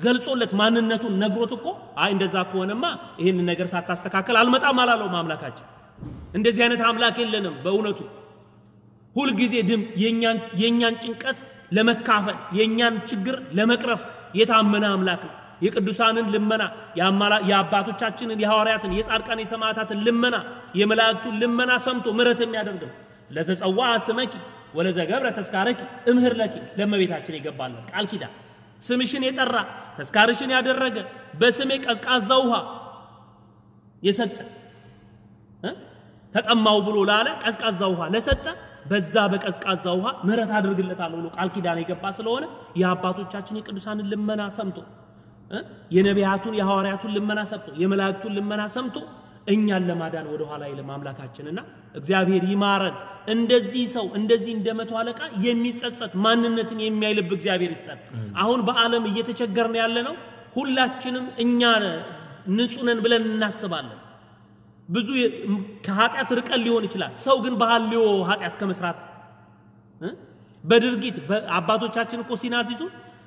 ገልጾለት ማንነቱን ነግሮት እኮ አይ እንደዛ ከሆነማ ይህንን ነገር ሳታስተካከል አልመጣም አላለውም አምላካችን። እንደዚህ አይነት አምላክ የለንም በእውነቱ ሁልጊዜ ድምፅ የእኛን- የእኛን ጭንቀት ለመካፈል የእኛን ችግር ለመቅረፍ የታመነ አምላክ ነው። የቅዱሳንን ልመና የአማላ- የአባቶቻችንን የሐዋርያትን የጻድቃን የሰማዕታትን ልመና የመላእክቱን ልመና ሰምቶ ምሕረት የሚያደርግ ነው። ለዘጸዋ ስመኪ ወለዘገብረ ተስካረኪ እምህር ለኪ ለእመቤታችን የገባለት ቃል ኪዳን ስምሽን የጠራ ተስካርሽን ያደረገ በስሜ ቀዝቃዛ ውሃ የሰጠ እ? ተጠማው ብሎ ላለ ቀዝቃዛ ውሃ ለሰጠ በዛ በቀዝቃዛ ውሃ ምሕረት አድርግለታለሁ ብሎ ቃል ኪዳን የገባ ስለሆነ የአባቶቻችን የቅዱሳንን ልመና ሰምቶ? የነቢያቱን የሐዋርያቱን ልመና ሰምቶ የመላእክቱን ልመና ሰምቶ እኛን ለማዳን ወደ ኋላ አይልም አምላካችንና እግዚአብሔር ይማረን። እንደዚህ ሰው እንደዚህ እንደ መቶ አለቃ የሚጸጸት ማንነትን የሚያይ ልብ እግዚአብሔር ይስጠን። አሁን በዓለም እየተቸገርን ያለ ነው። ሁላችንም እኛ ንጹህ ብለን እናስባለን። ብዙ ከኃጢአት ርቀን ሊሆን ይችላል። ሰው ግን በሐልዮ ኃጢአት ከመስራት? በድርጊት አባቶቻችን እኮ ሲናዝዙ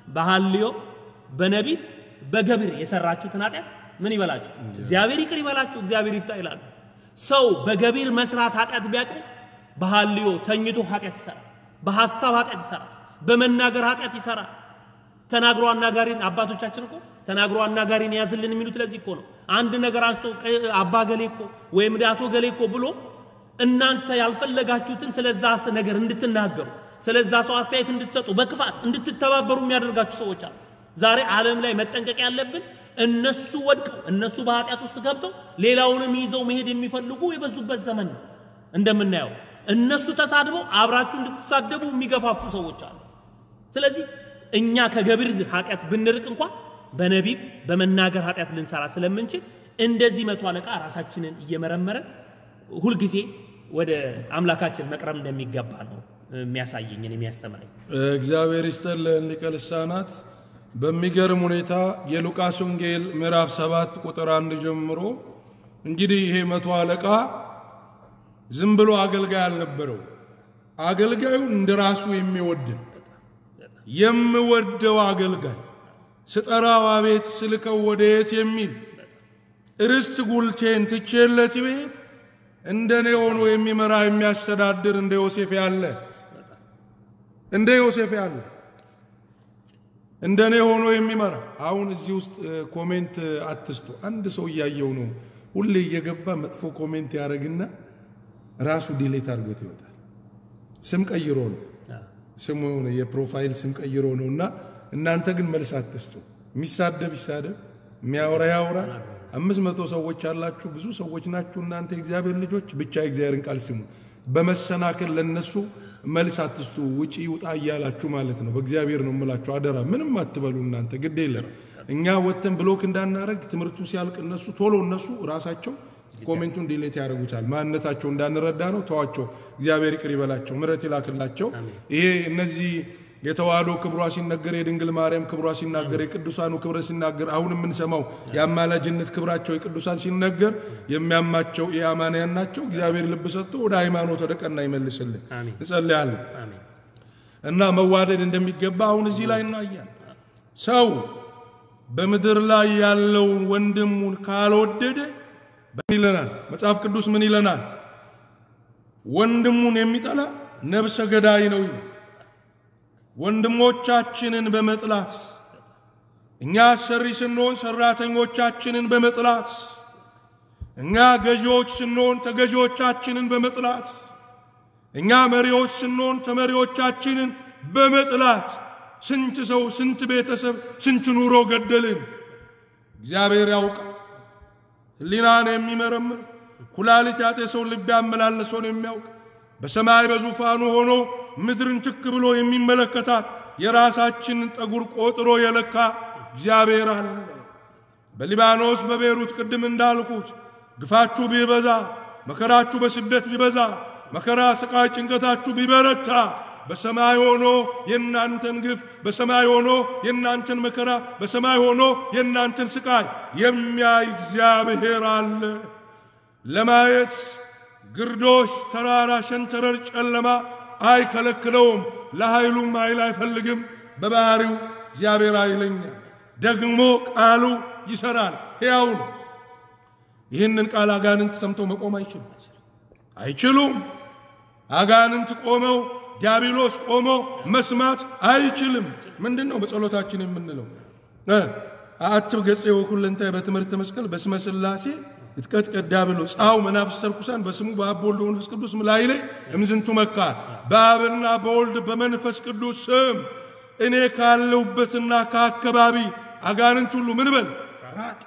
በሐልዮ በነቢብ በገቢር የሰራችሁትን ኃጢአት ምን ይበላችሁ? እግዚአብሔር ይቅር ይበላችሁ፣ እግዚአብሔር ይፍታ ይላሉ። ሰው በገቢር መስራት ኃጢአት ቢያውቅ በሐልዮ ተኝቶ ኃጢአት ይሰራል፣ በሐሳብ ኃጢአት ይሰራል፣ በመናገር ኃጢአት ይሰራል። ተናግሮ አናጋሪን አባቶቻችን እኮ ተናግሮ አናጋሪን ያዝልን የሚሉት ለዚህ እኮ ነው። አንድ ነገር አንስቶ አባ ገሌ እኮ ወይም አቶ ገሌ እኮ ብሎ እናንተ ያልፈለጋችሁትን ስለዛ ነገር እንድትናገሩ ስለዛ ሰው አስተያየት እንድትሰጡ በክፋት እንድትተባበሩ የሚያደርጋችሁ ሰዎች አሉ። ዛሬ ዓለም ላይ መጠንቀቅ ያለብን እነሱ ወድቀው እነሱ በኃጢአት ውስጥ ገብተው ሌላውንም ይዘው መሄድ የሚፈልጉ የበዙበት ዘመን ነው እንደምናየው። እነሱ ተሳድበው አብራችሁ እንድትሳደቡ የሚገፋፉ ሰዎች አሉ። ስለዚህ እኛ ከገቢር ኃጢአት ብንርቅ እንኳን በነቢብ በመናገር ኃጢአት ልንሰራ ስለምንችል እንደዚህ መቶ አለቃ ራሳችንን እየመረመረን ሁልጊዜ ወደ አምላካችን መቅረብ እንደሚገባ ነው የሚያሳየኝን የሚያስተምረኝ። እግዚአብሔር ይስጥልን ሊቀ ልሳናት። በሚገርም ሁኔታ የሉቃስ ወንጌል ምዕራፍ ሰባት ቁጥር አንድ ጀምሮ እንግዲህ ይሄ መቶ አለቃ ዝም ብሎ አገልጋይ አልነበረው። አገልጋዩ እንደ ራሱ የሚወድ ነው። የምወደው አገልጋይ ስጠራው አቤት ስልከው ወደየት የሚል ርስት ጉልቴን ትቼለት ብሄድ እንደ እኔ ሆኖ የሚመራ የሚያስተዳድር እንደ ዮሴፍ ያለ እንደ ዮሴፍ ያለ እንደ እኔ ሆኖ የሚመራ አሁን እዚህ ውስጥ comment አትስጡ። አንድ ሰው እያየው ነው። ሁሌ እየገባ መጥፎ comment ያደርግና ራሱ delete አድርጎት ይወጣል። ስም ቀይሮ ነው ስሙ የፕሮፋይል ስም ቀይሮ ነው እና እናንተ ግን መልስ አትስጡ። የሚሳደብ ይሳደብ፣ የሚያወራ ያውራ። አምስት መቶ ሰዎች ያላችሁ ብዙ ሰዎች ናችሁ እናንተ የእግዚአብሔር ልጆች፣ ብቻ የእግዚአብሔርን ቃል ስሙ። በመሰናክል ለነሱ መልስ አትስጡ። ውጪ ውጣ እያላችሁ ማለት ነው። በእግዚአብሔር ነው የምላችሁ፣ አደራ ምንም አትበሉ እናንተ። ግድ የለም እኛ ወጥተን block እንዳናረግ ትምህርቱ ሲያልቅ እነሱ ቶሎ እነሱ ራሳቸው comment ኡን delete ያደርጉታል። ማንነታቸው እንዳንረዳ ነው። ተዋቸው። እግዚአብሔር ይቅር ይበላቸው፣ ምሕረት ይላክላቸው። ይሄ እነዚህ የተዋህዶ ክብሯ ሲነገር፣ የድንግል ማርያም ክብሯ ሲናገር፣ የቅዱሳኑ ክብረ ሲናገር፣ አሁን የምንሰማው የአማላጅነት ክብራቸው የቅዱሳን ሲነገር የሚያማቸው የአማንያን ናቸው። እግዚአብሔር ልብ ሰጥቶ ወደ ሃይማኖት ወደ ቀና ይመልስልን አሜን። እና መዋደድ እንደሚገባ አሁን እዚህ ላይ እናያለን። ሰው በምድር ላይ ያለውን ወንድሙን ካልወደደ ምን ይለናል? መጽሐፍ ቅዱስ ምን ይለናል? ወንድሙን የሚጠላ ነብሰ ገዳይ ነው ወንድሞቻችንን በመጥላት እኛ ሰሪ ስንሆን ሰራተኞቻችንን በመጥላት እኛ ገዢዎች ስንሆን ተገዢዎቻችንን በመጥላት እኛ መሪዎች ስንሆን ተመሪዎቻችንን በመጥላት ስንት ሰው ስንት ቤተሰብ ስንት ኑሮ ገደልን። እግዚአብሔር ያውቃል። ሕሊናን የሚመረምር ኩላሊት ያጤሰውን ልብ ያመላለሰውን የሚያውቅ በሰማይ በዙፋኑ ሆኖ ምድርን ትክ ብሎ የሚመለከታት የራሳችንን ጠጉር ቆጥሮ የለካ እግዚአብሔር አለ። በሊባኖስ በቤሩት ቅድም እንዳልኩት ግፋችሁ ቢበዛ መከራችሁ በስደት ቢበዛ መከራ፣ ስቃይ፣ ጭንቀታችሁ ቢበረታ በሰማይ ሆኖ የእናንተን ግፍ በሰማይ ሆኖ የእናንተን መከራ በሰማይ ሆኖ የእናንተን ስቃይ የሚያይ እግዚአብሔር አለ። ለማየት ግርዶሽ፣ ተራራ፣ ሸንተረር፣ ጨለማ አይከለክለውም። ለኃይሉም ኃይል አይፈልግም። በባህሪው እግዚአብሔር ኃይለኛ ደግሞ ቃሉ ይሰራል፣ ሕያው ነው። ይህንን ቃል አጋንንት ሰምተው መቆም አይችሉም አይችሉም። አጋንንት ቆመው ዲያብሎስ ቆሞ መስማት አይችልም። ምንድን ነው በጸሎታችን የምንለው? እ አትብ ገጽ የወኩለንታ በትምህርተ መስቀል በስመ ሥላሴ ይትቀጥቀጥ ዲያብሎስ ጻው መናፍስተ ርኩሳን በስሙ በአብ በወልድ በመንፈስ ቅዱስ ላይ ላይ እምዝንቱ መካን በአብና በወልድ በመንፈስ ቅዱስ ስም እኔ ካለሁበትና ከአካባቢ አጋንንት ሁሉ ምን በል ራቅ።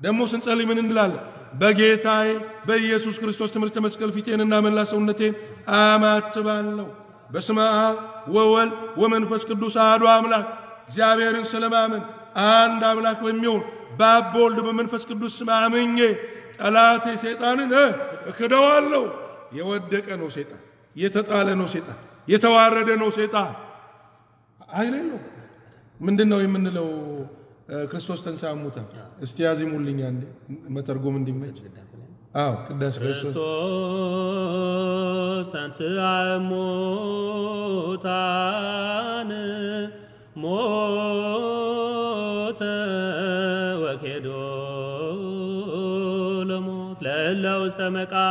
ደግሞ ስንጸልይ ምን እንላለን? በጌታዬ በኢየሱስ ክርስቶስ ትምህርተ መስቀል ፊቴንና መላ ሰውነቴን አማትባለሁ። በስመ አብ ወወልድ ወመንፈስ ቅዱስ አሐዱ አምላክ እግዚአብሔርን ስለማመን አንድ አምላክ በሚሆን በአብ በወልድ በመንፈስ ቅዱስ ስም አምኜ ጠላቴ ሰይጣንን እክደዋለሁ። የወደቀ ነው ሰይጣን፣ የተጣለ ነው ሰይጣን፣ የተዋረደ ነው ሰይጣን። ኃይል የለው። ምንድን ነው የምንለው? ክርስቶስ ተንሥአ እሙታን። እስቲ ያዚሙልኝ አንዴ መተርጎም እንዲመች። አዎ ቅዳሴ ክርስቶስ ተንሥአ እሙታን ሞተ ወኬዶ ለእለ ውስተ መቃብር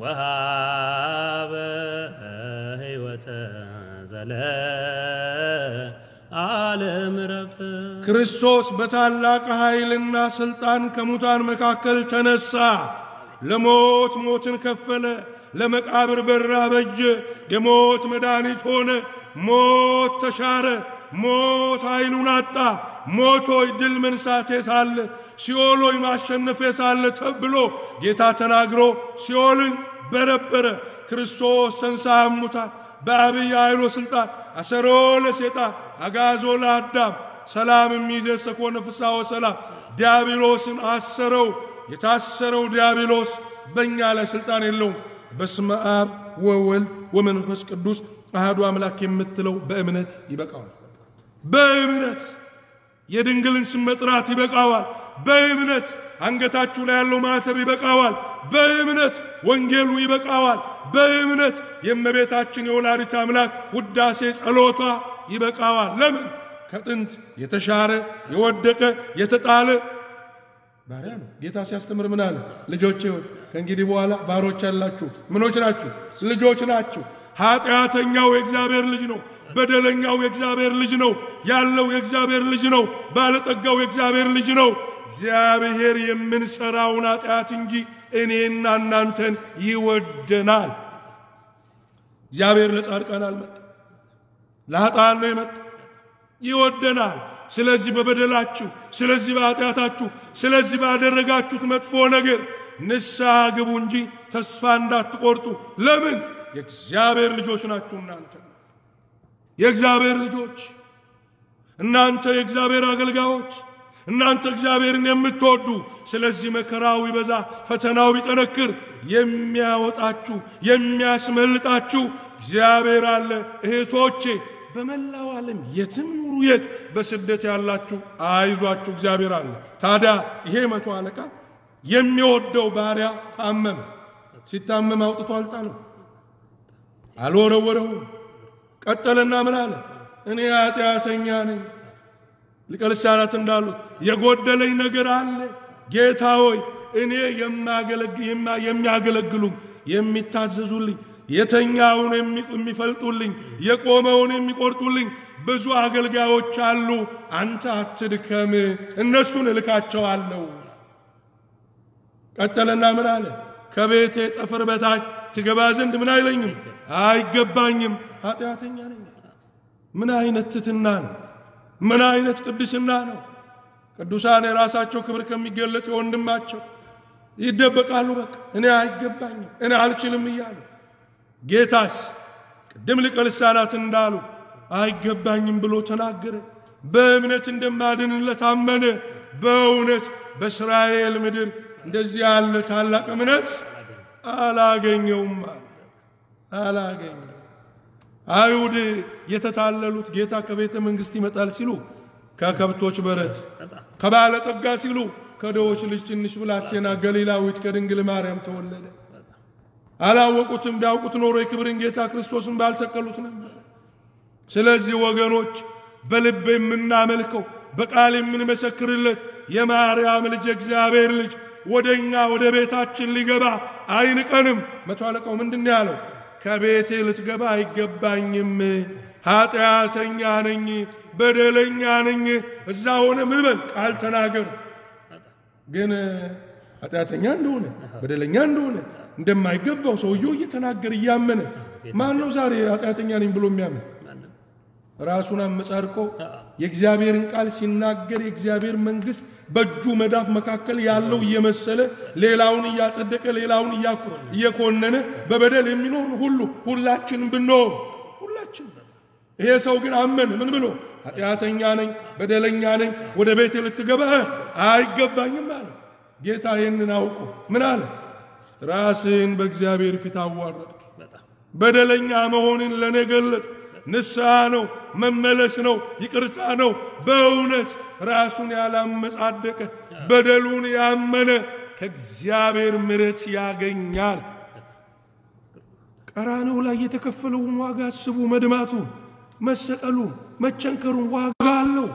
ወሃበ ሕይወተ ዘለዓለም ዕረፍት ክርስቶስ በታላቅ ኃይልና ሥልጣን ከሙታን መካከል ተነሳ። ለሞት ሞትን ከፈለ፣ ለመቃብር በር አበጀ። የሞት መድኃኒት ሆነ። ሞት ተሻረ። ሞት ኃይሉን አጣ። ሞቶይ ድል መንሳት የታለ? ሲኦሎይ ማሸነፍ የታለ? ተብሎ ጌታ ተናግሮ ሲኦልን በረበረ። ክርስቶስ ተንሥአ እሙታን በአብይ ኃይሎ ሥልጣን አሰሮ ለሴጣን አጋዞ ለአዳም ሰላም የሚይዘሰ ኮነ ፍስሐ ወሰላም ዲያብሎስን አሰረው። የታሰረው ዲያብሎስ በእኛ ላይ ሥልጣን የለውም። በስመ አብ ወወልድ ወመንፈስ ቅዱስ አሐዱ አምላክ የምትለው በእምነት ይበቃዋል። በእምነት የድንግልን ስም መጥራት ይበቃዋል። በእምነት አንገታችሁ ላይ ያለው ማተብ ይበቃዋል። በእምነት ወንጌሉ ይበቃዋል። በእምነት የእመቤታችን የወላዲት አምላክ ውዳሴ ጸሎቷ ይበቃዋል። ለምን? ከጥንት የተሻረ የወደቀ የተጣለ ባሪያ ነው። ጌታ ሲያስተምር ምን አለ? ልጆቼ ከእንግዲህ በኋላ ባሮች ያላችሁ ምኖች ናችሁ? ልጆች ናችሁ። ኃጢአተኛው የእግዚአብሔር ልጅ ነው። በደለኛው የእግዚአብሔር ልጅ ነው። ያለው የእግዚአብሔር ልጅ ነው። ባለጠጋው የእግዚአብሔር ልጅ ነው። እግዚአብሔር የምንሰራውን ኃጢአት እንጂ እኔና እናንተን ይወደናል። እግዚአብሔር ለጻድቃን አልመጣም፣ ለኃጥአን ነው የመጣ። ይወደናል። ስለዚህ በበደላችሁ፣ ስለዚህ በኃጢአታችሁ፣ ስለዚህ ባደረጋችሁት መጥፎ ነገር ንስሐ ግቡ እንጂ ተስፋ እንዳትቆርጡ። ለምን? የእግዚአብሔር ልጆች ናችሁ እናንተ የእግዚአብሔር ልጆች እናንተ የእግዚአብሔር አገልጋዮች እናንተ እግዚአብሔርን የምትወዱ ስለዚህ መከራው ቢበዛ ፈተናው ቢጠነክር የሚያወጣችሁ የሚያስመልጣችሁ እግዚአብሔር አለ። እህቶቼ በመላው ዓለም የትም ኑሩ የት በስደት ያላችሁ አይዟችሁ፣ እግዚአብሔር አለ። ታዲያ ይሄ መቶ አለቃ የሚወደው ባሪያ ታመመ። ሲታመም አውጥቶ አልጣለው፣ አልወረወረውም። ቀጠለና ምን አለ? እኔ ኃጢአተኛ ነኝ። ሊቀ ልሳናት እንዳሉት የጎደለኝ ነገር አለ። ጌታ ሆይ እኔ የሚያገለግሉኝ የሚታዘዙልኝ፣ የተኛውን የሚፈልጡልኝ፣ የቆመውን የሚቆርጡልኝ ብዙ አገልጋዮች አሉ። አንተ አትድከም፣ እነሱን እልካቸዋለሁ። ቀጠለና ምን አለ? ከቤቴ ጠፈር በታች ትገባ ዘንድ ምን አይለኝም፣ አይገባኝም፣ ኃጢአተኛ ነኝ። ምን አይነት ትትና ነው! ምን አይነት ቅድስና ነው! ቅዱሳን የራሳቸው ክብር ከሚገለጥ የወንድማቸው ይደበቃሉ። በቃ እኔ አይገባኝም፣ እኔ አልችልም እያሉ ጌታስ ቅድም ሊቀ ልሳናት እንዳሉ አይገባኝም ብሎ ተናገረ። በእምነት እንደማድንለት አመነ። በእውነት በእስራኤል ምድር እንደዚህ ያለ ታላቅ እምነት አላገኘውም አላገኘው። አይሁድ የተታለሉት ጌታ ከቤተ መንግሥት ይመጣል ሲሉ ከከብቶች በረት፣ ከባለጠጋ ሲሉ ከድሆች ልጅ ትንሽ ብላቴና ገሊላዊት ከድንግል ማርያም ተወለደ። አላወቁትም። ቢያውቁት ኖሮ የክብርን ጌታ ክርስቶስን ባልሰቀሉት ነበር። ስለዚህ ወገኖች በልብ የምናመልከው በቃል የምንመሰክርለት የማርያም ልጅ እግዚአብሔር ልጅ ወደ እኛ ወደ ቤታችን ሊገባ አይንቀንም። መቶ አለቃው ምንድን ያለው? ከቤቴ ልትገባ አይገባኝም፣ ኃጢአተኛ ነኝ፣ በደለኛ ነኝ። እዛ ሆነ ምን በል ቃል ተናገር። ግን ኃጢአተኛ እንደሆነ በደለኛ እንደሆነ እንደማይገባው ሰውየው እየተናገረ እያመነ ማን ነው ዛሬ ኃጢአተኛ ነኝ ብሎ የሚያምን? ራሱን አመጻድቆ የእግዚአብሔርን ቃል ሲናገር የእግዚአብሔር መንግሥት በእጁ መዳፍ መካከል ያለው እየመሰለ ሌላውን እያጸደቀ ሌላውን እየኮነነ በበደል የሚኖር ሁሉ ሁላችን ብንሆን ሁላችን። ይሄ ሰው ግን አመን ምን ብሎ ኃጢአተኛ ነኝ፣ በደለኛ ነኝ፣ ወደ ቤቴ ልትገባ አይገባኝም አለ። ጌታ ይህንን አውቆ ምን አለ? ራስህን በእግዚአብሔር ፊት አዋረድክ፣ በደለኛ መሆንን ለእኔ ገለጥ። ንስሐ ነው፣ መመለስ ነው፣ ይቅርታ ነው። በእውነት ራሱን ያላመጻደቀ በደሉን ያመነ ከእግዚአብሔር ምሕረት ያገኛል። ቀራንዮ ላይ የተከፈለውን ዋጋ አስቡ። መድማቱን፣ መሰቀሉን፣ መቸንከሩን ዋጋ አለው።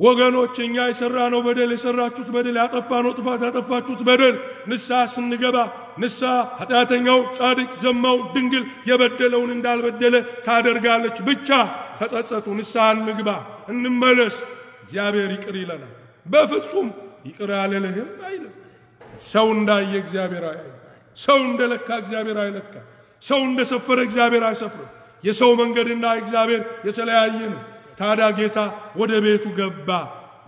ወገኖች እኛ የሠራነው በደል የሠራችሁት በደል ያጠፋነው ጥፋት ያጠፋችሁት በደል ንስሐ ስንገባ ንስሐ ኃጢአተኛው ጻድቅ ዘማው ድንግል የበደለውን እንዳልበደለ ታደርጋለች። ብቻ ተጸጸቱ፣ ንስሐ እንግባ፣ እንመለስ። እግዚአብሔር ይቅር ይለናል። በፍጹም ይቅር አልልህም አይልም። ሰው እንዳየ እግዚአብሔር አያይ። ሰው እንደለካ እግዚአብሔር አይለካ። ሰው እንደሰፈረ እግዚአብሔር አይሰፍርም። የሰው መንገድና እግዚአብሔር የተለያየ ነው። ታዲያ ጌታ ወደ ቤቱ ገባ።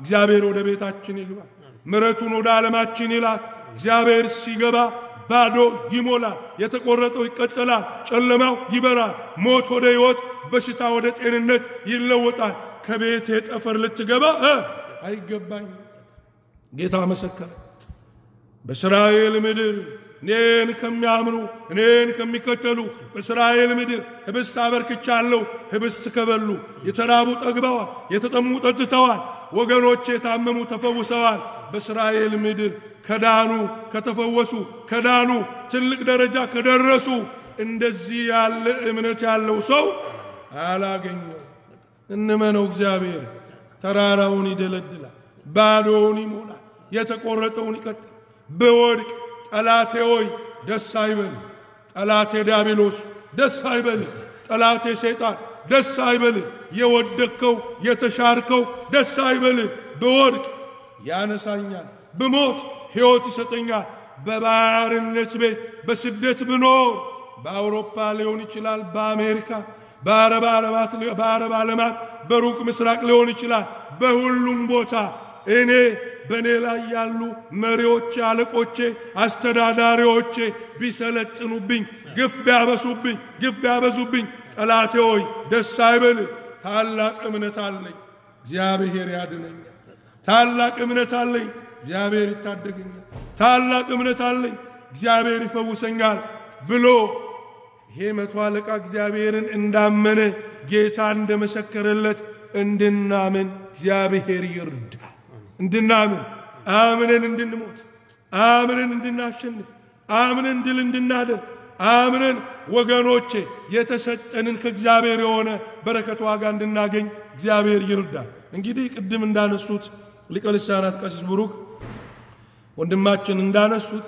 እግዚአብሔር ወደ ቤታችን ይግባ። ምሕረቱን ወደ ዓለማችን ይላክ። እግዚአብሔር ሲገባ ባዶ ይሞላል። የተቆረጠው ይቀጠላል። ጨለማው ይበራል። ሞት ወደ ሕይወት፣ በሽታ ወደ ጤንነት ይለወጣል። ከቤቴ ጠፈር ልትገባ እ አይገባኝም። ጌታ መሰከረ። በእስራኤል ምድር እኔን ከሚያምኑ እኔን ከሚከተሉ በእስራኤል ምድር ህብስት አበርክቻለሁ። ህብስት ከበሉ የተራቡ ጠግበዋል፣ የተጠሙ ጠጥተዋል። ወገኖቼ የታመሙ ተፈውሰዋል። በእስራኤል ምድር ከዳኑ ከተፈወሱ ከዳኑ ትልቅ ደረጃ ከደረሱ እንደዚህ ያለ እምነት ያለው ሰው አላገኘው። እንመነው። እግዚአብሔር ተራራውን ይደለድላል፣ ባዶውን ይሞላል፣ የተቆረጠውን ይቀጥላል። በወድቅ ጠላቴ ሆይ ደስ አይበል፣ ጠላቴ ዲያብሎስ ደስ አይበል፣ ጠላቴ ሰይጣን ደስ አይበል፣ የወደቅከው የተሻርከው ደስ አይበል። በወድቅ ያነሳኛል፣ ብሞት ሕይወት ይሰጠኛል። በባርነት ቤት በስደት ብኖር በአውሮፓ ሊሆን ይችላል፣ በአሜሪካ በአረብ ዓለማት በሩቅ ምስራቅ ሊሆን ይችላል። በሁሉም ቦታ እኔ በእኔ ላይ ያሉ መሪዎቼ፣ አለቆቼ፣ አስተዳዳሪዎቼ ቢሰለጥኑብኝ፣ ግፍ ቢያበሱብኝ፣ ግፍ ቢያበዙብኝ ጠላቴ ሆይ ደስ አይበል። ታላቅ እምነት አለኝ፣ እግዚአብሔር ያድነኛል። ታላቅ እምነት አለኝ፣ እግዚአብሔር ይታደገኛል። ታላቅ እምነት አለኝ፣ እግዚአብሔር ይፈውሰኛል ብሎ ይሄ መቶ አለቃ እግዚአብሔርን እንዳመነ ጌታ እንደመሰከረለት እንድናምን እግዚአብሔር ይርዳ። እንድናምን አምነን እንድንሞት አምነን እንድናሸንፍ አምነን ድል እንድናደርግ አምነን ወገኖቼ የተሰጠንን ከእግዚአብሔር የሆነ በረከት ዋጋ እንድናገኝ እግዚአብሔር ይርዳ። እንግዲህ ቅድም እንዳነሱት ሊቀ ልሳናት ቀሲስ ቡሩክ ወንድማችን እንዳነሱት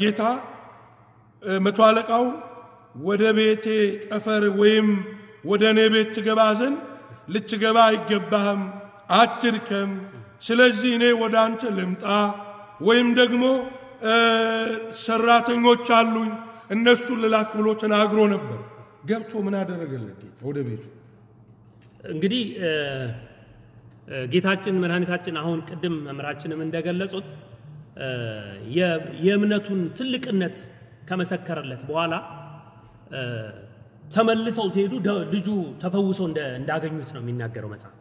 ጌታ መቶ አለቃው ወደ ቤቴ ጠፈር ወይም ወደ እኔ ቤት ትገባ ዘንድ ልትገባ አይገባህም፣ አትድከም። ስለዚህ እኔ ወደ አንተ ልምጣ ወይም ደግሞ ሰራተኞች አሉኝ እነሱን ልላክ ብሎ ተናግሮ ነበር። ገብቶ ምን አደረገለት ጌታ ወደ ቤቱ? እንግዲህ ጌታችን መድኃኒታችን አሁን ቅድም መምህራችንም እንደገለጹት የእምነቱን ትልቅነት ከመሰከረለት በኋላ ተመልሰው ሲሄዱ ልጁ ተፈውሶ እንዳገኙት ነው የሚናገረው መጽሐፍ።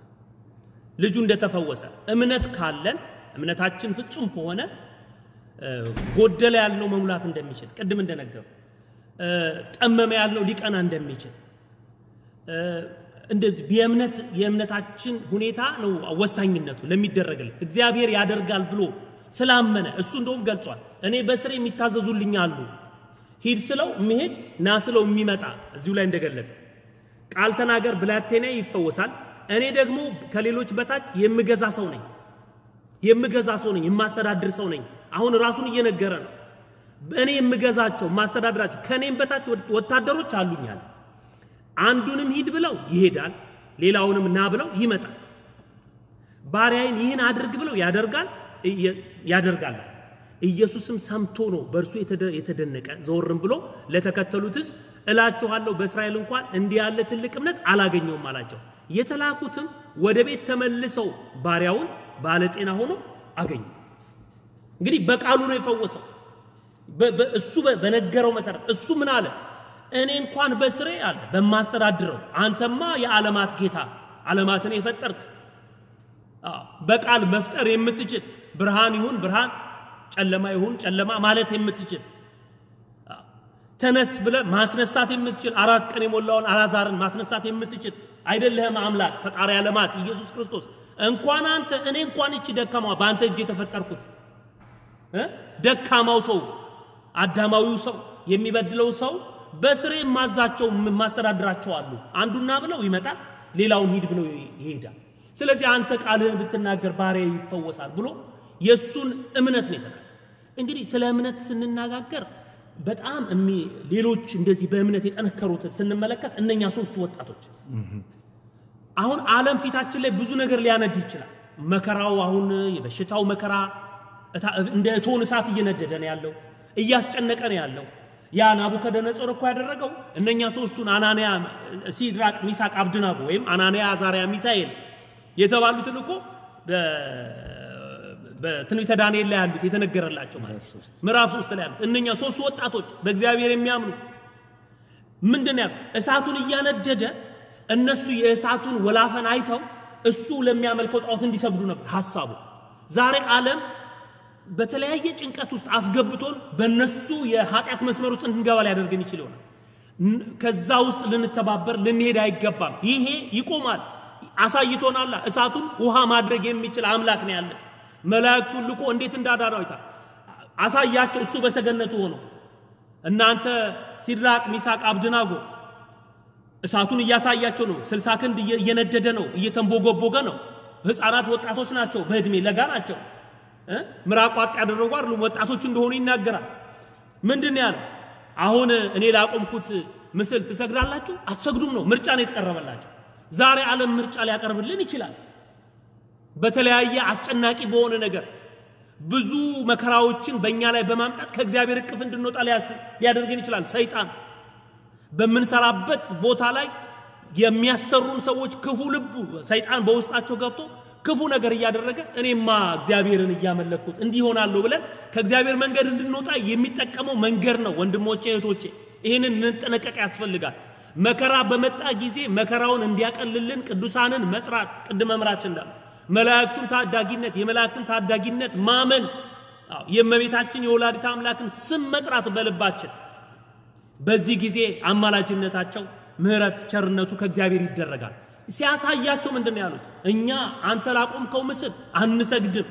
ልጁ እንደተፈወሰ እምነት ካለን እምነታችን ፍጹም ከሆነ ጎደለ ያልነው መሙላት እንደሚችል ቅድም እንደነገሩ ጠመመ ያልነው ሊቀና እንደሚችል እንደዚህ የእምነት የእምነታችን ሁኔታ ነው ወሳኝነቱ ለሚደረግልን እግዚአብሔር ያደርጋል ብሎ ስላመነ እሱ እንደውም ገልጿል። እኔ በስሬ የሚታዘዙልኝ አሉ ሂድ ስለው የሚሄድ ና ስለው የሚመጣ እዚሁ ላይ እንደገለጸ ቃል ተናገር ብላቴና ይፈወሳል። እኔ ደግሞ ከሌሎች በታች የምገዛ ሰው ነኝ የምገዛ ሰው ነኝ፣ የማስተዳድር ሰው ነኝ። አሁን ራሱን እየነገረ ነው። እኔ የምገዛቸው የማስተዳድራቸው ከእኔም በታች ወታደሮች አሉኛል። አንዱንም ሂድ ብለው ይሄዳል፣ ሌላውንም ና ብለው ይመጣል። ባሪያዬን ይህን አድርግ ብለው ያደርጋል ያደርጋል። ኢየሱስም ሰምቶ ነው በእርሱ የተደነቀ ዘወርም ብሎ ለተከተሉት ሕዝብ እላችኋለሁ በእስራኤል እንኳን እንዲህ ያለ ትልቅ እምነት አላገኘውም አላቸው። የተላኩትም ወደ ቤት ተመልሰው ባሪያውን ባለጤና ሆኖ አገኙ። እንግዲህ በቃሉ ነው የፈወሰው። እሱ በነገረው መሰረት እሱ ምን አለ? እኔ እንኳን በስሬ አለ በማስተዳድረው፣ አንተማ የዓለማት ጌታ ዓለማትን የፈጠርክ በቃል መፍጠር የምትችል ብርሃን ይሁን ብርሃን ጨለማ ይሁን ጨለማ ማለት የምትችል ተነስ ብለ ማስነሳት የምትችል አራት ቀን የሞላውን አላዛርን ማስነሳት የምትችል አይደለህም አምላክ ፈጣሪ ዓለማት ኢየሱስ ክርስቶስ። እንኳን አንተ እኔ እንኳን እቺ ደካማ በአንተ እጅ የተፈጠርኩት ደካማው ሰው አዳማዊው ሰው የሚበድለው ሰው በስሬ የማዛቸው የማስተዳድራቸው አሉ። አንዱና ብለው ይመጣል ሌላውን ሂድ ብለው ይሄዳል። ስለዚህ አንተ ቃልህን ብትናገር ባሪያ ይፈወሳል ብሎ የእሱን እምነት ነው የተናገር እንግዲህ ስለ እምነት ስንነጋገር በጣም ሌሎች እንደዚህ በእምነት የጠነከሩትን ስንመለከት እነኛ ሶስቱ ወጣቶች አሁን ዓለም ፊታችን ላይ ብዙ ነገር ሊያነድ ይችላል። መከራው አሁን የበሽታው መከራ እንደ እቶን እሳት እየነደደ ነው ያለው፣ እያስጨነቀ ነው ያለው። ያ ናቡከደነጾር እኮ ያደረገው እነኛ ሶስቱን አናንያ፣ ሲድራቅ፣ ሚሳቅ፣ አብድናጎ ወይም አናንያ፣ አዛርያ፣ ሚሳኤል የተባሉትን እኮ በትንቢተ ዳንኤል ላይ ያሉት የተነገረላቸው ማለት ምዕራፍ ሶስት ላይ ያሉት እነኛ ሶስቱ ወጣቶች በእግዚአብሔር የሚያምኑ ምንድን ያሉ እሳቱን እያነደደ እነሱ የእሳቱን ወላፈን አይተው እሱ ለሚያመልከው ጣዖት እንዲሰግዱ ነበር ሐሳቡ። ዛሬ ዓለም በተለያየ ጭንቀት ውስጥ አስገብቶን በእነሱ የኃጢአት መስመር ውስጥ እንድንገባ ሊያደርገን ይችል ይሆናል። ከዛ ውስጥ ልንተባበር ልንሄድ አይገባም። ይሄ ይቆማል። አሳይቶናላ። እሳቱን ውሃ ማድረግ የሚችል አምላክ ነው ያለን። መላእክቱን ልኮ እንዴት እንዳዳነው አይታ አሳያቸው። እሱ በሰገነቱ ሆኖ እናንተ ሲድራቅ፣ ሚሳቅ፣ አብድናጎ እሳቱን እያሳያቸው ነው። ስልሳ ክንድ እየ- እየነደደ ነው፣ እየተንቦጎቦገ ነው። ህፃናት ወጣቶች ናቸው፣ በእድሜ ለጋ ናቸው። ዋጥ ያደረጉ አይደሉም፣ ወጣቶች እንደሆኑ ይናገራል። ምንድን ያለው? አሁን እኔ ላቆምኩት ምስል ትሰግዳላችሁ? አትሰግዱም ነው። ምርጫ ነው የተቀረበላቸው። ዛሬ ዓለም ምርጫ ሊያቀርብልን ይችላል። በተለያየ አስጨናቂ በሆነ ነገር ብዙ መከራዎችን በእኛ ላይ በማምጣት ከእግዚአብሔር እቅፍ እንድንወጣ ሊያደርገን ይችላል ሰይጣን። በምንሰራበት ቦታ ላይ የሚያሰሩን ሰዎች ክፉ ልቡ ሰይጣን በውስጣቸው ገብቶ ክፉ ነገር እያደረገ እኔማ እግዚአብሔርን እያመለኩት እንዲህ ይሆናለሁ ብለን ከእግዚአብሔር መንገድ እንድንወጣ የሚጠቀመው መንገድ ነው። ወንድሞቼ እህቶቼ፣ ይህንን ልንጠነቀቅ ያስፈልጋል። መከራ በመጣ ጊዜ መከራውን እንዲያቀልልን ቅዱሳንን መጥራት ቅድመ መምህራችን እንዳለ መላእክቱን ታዳጊነት የመላእክትን ታዳጊነት ማመን የእመቤታችን የወላዲተ አምላክን ስም መጥራት በልባችን በዚህ ጊዜ አማላጅነታቸው ምሕረት ቸርነቱ ከእግዚአብሔር ይደረጋል። ሲያሳያቸው ምንድን ያሉት? እኛ አንተ ላቆምከው ምስል አንሰግድም።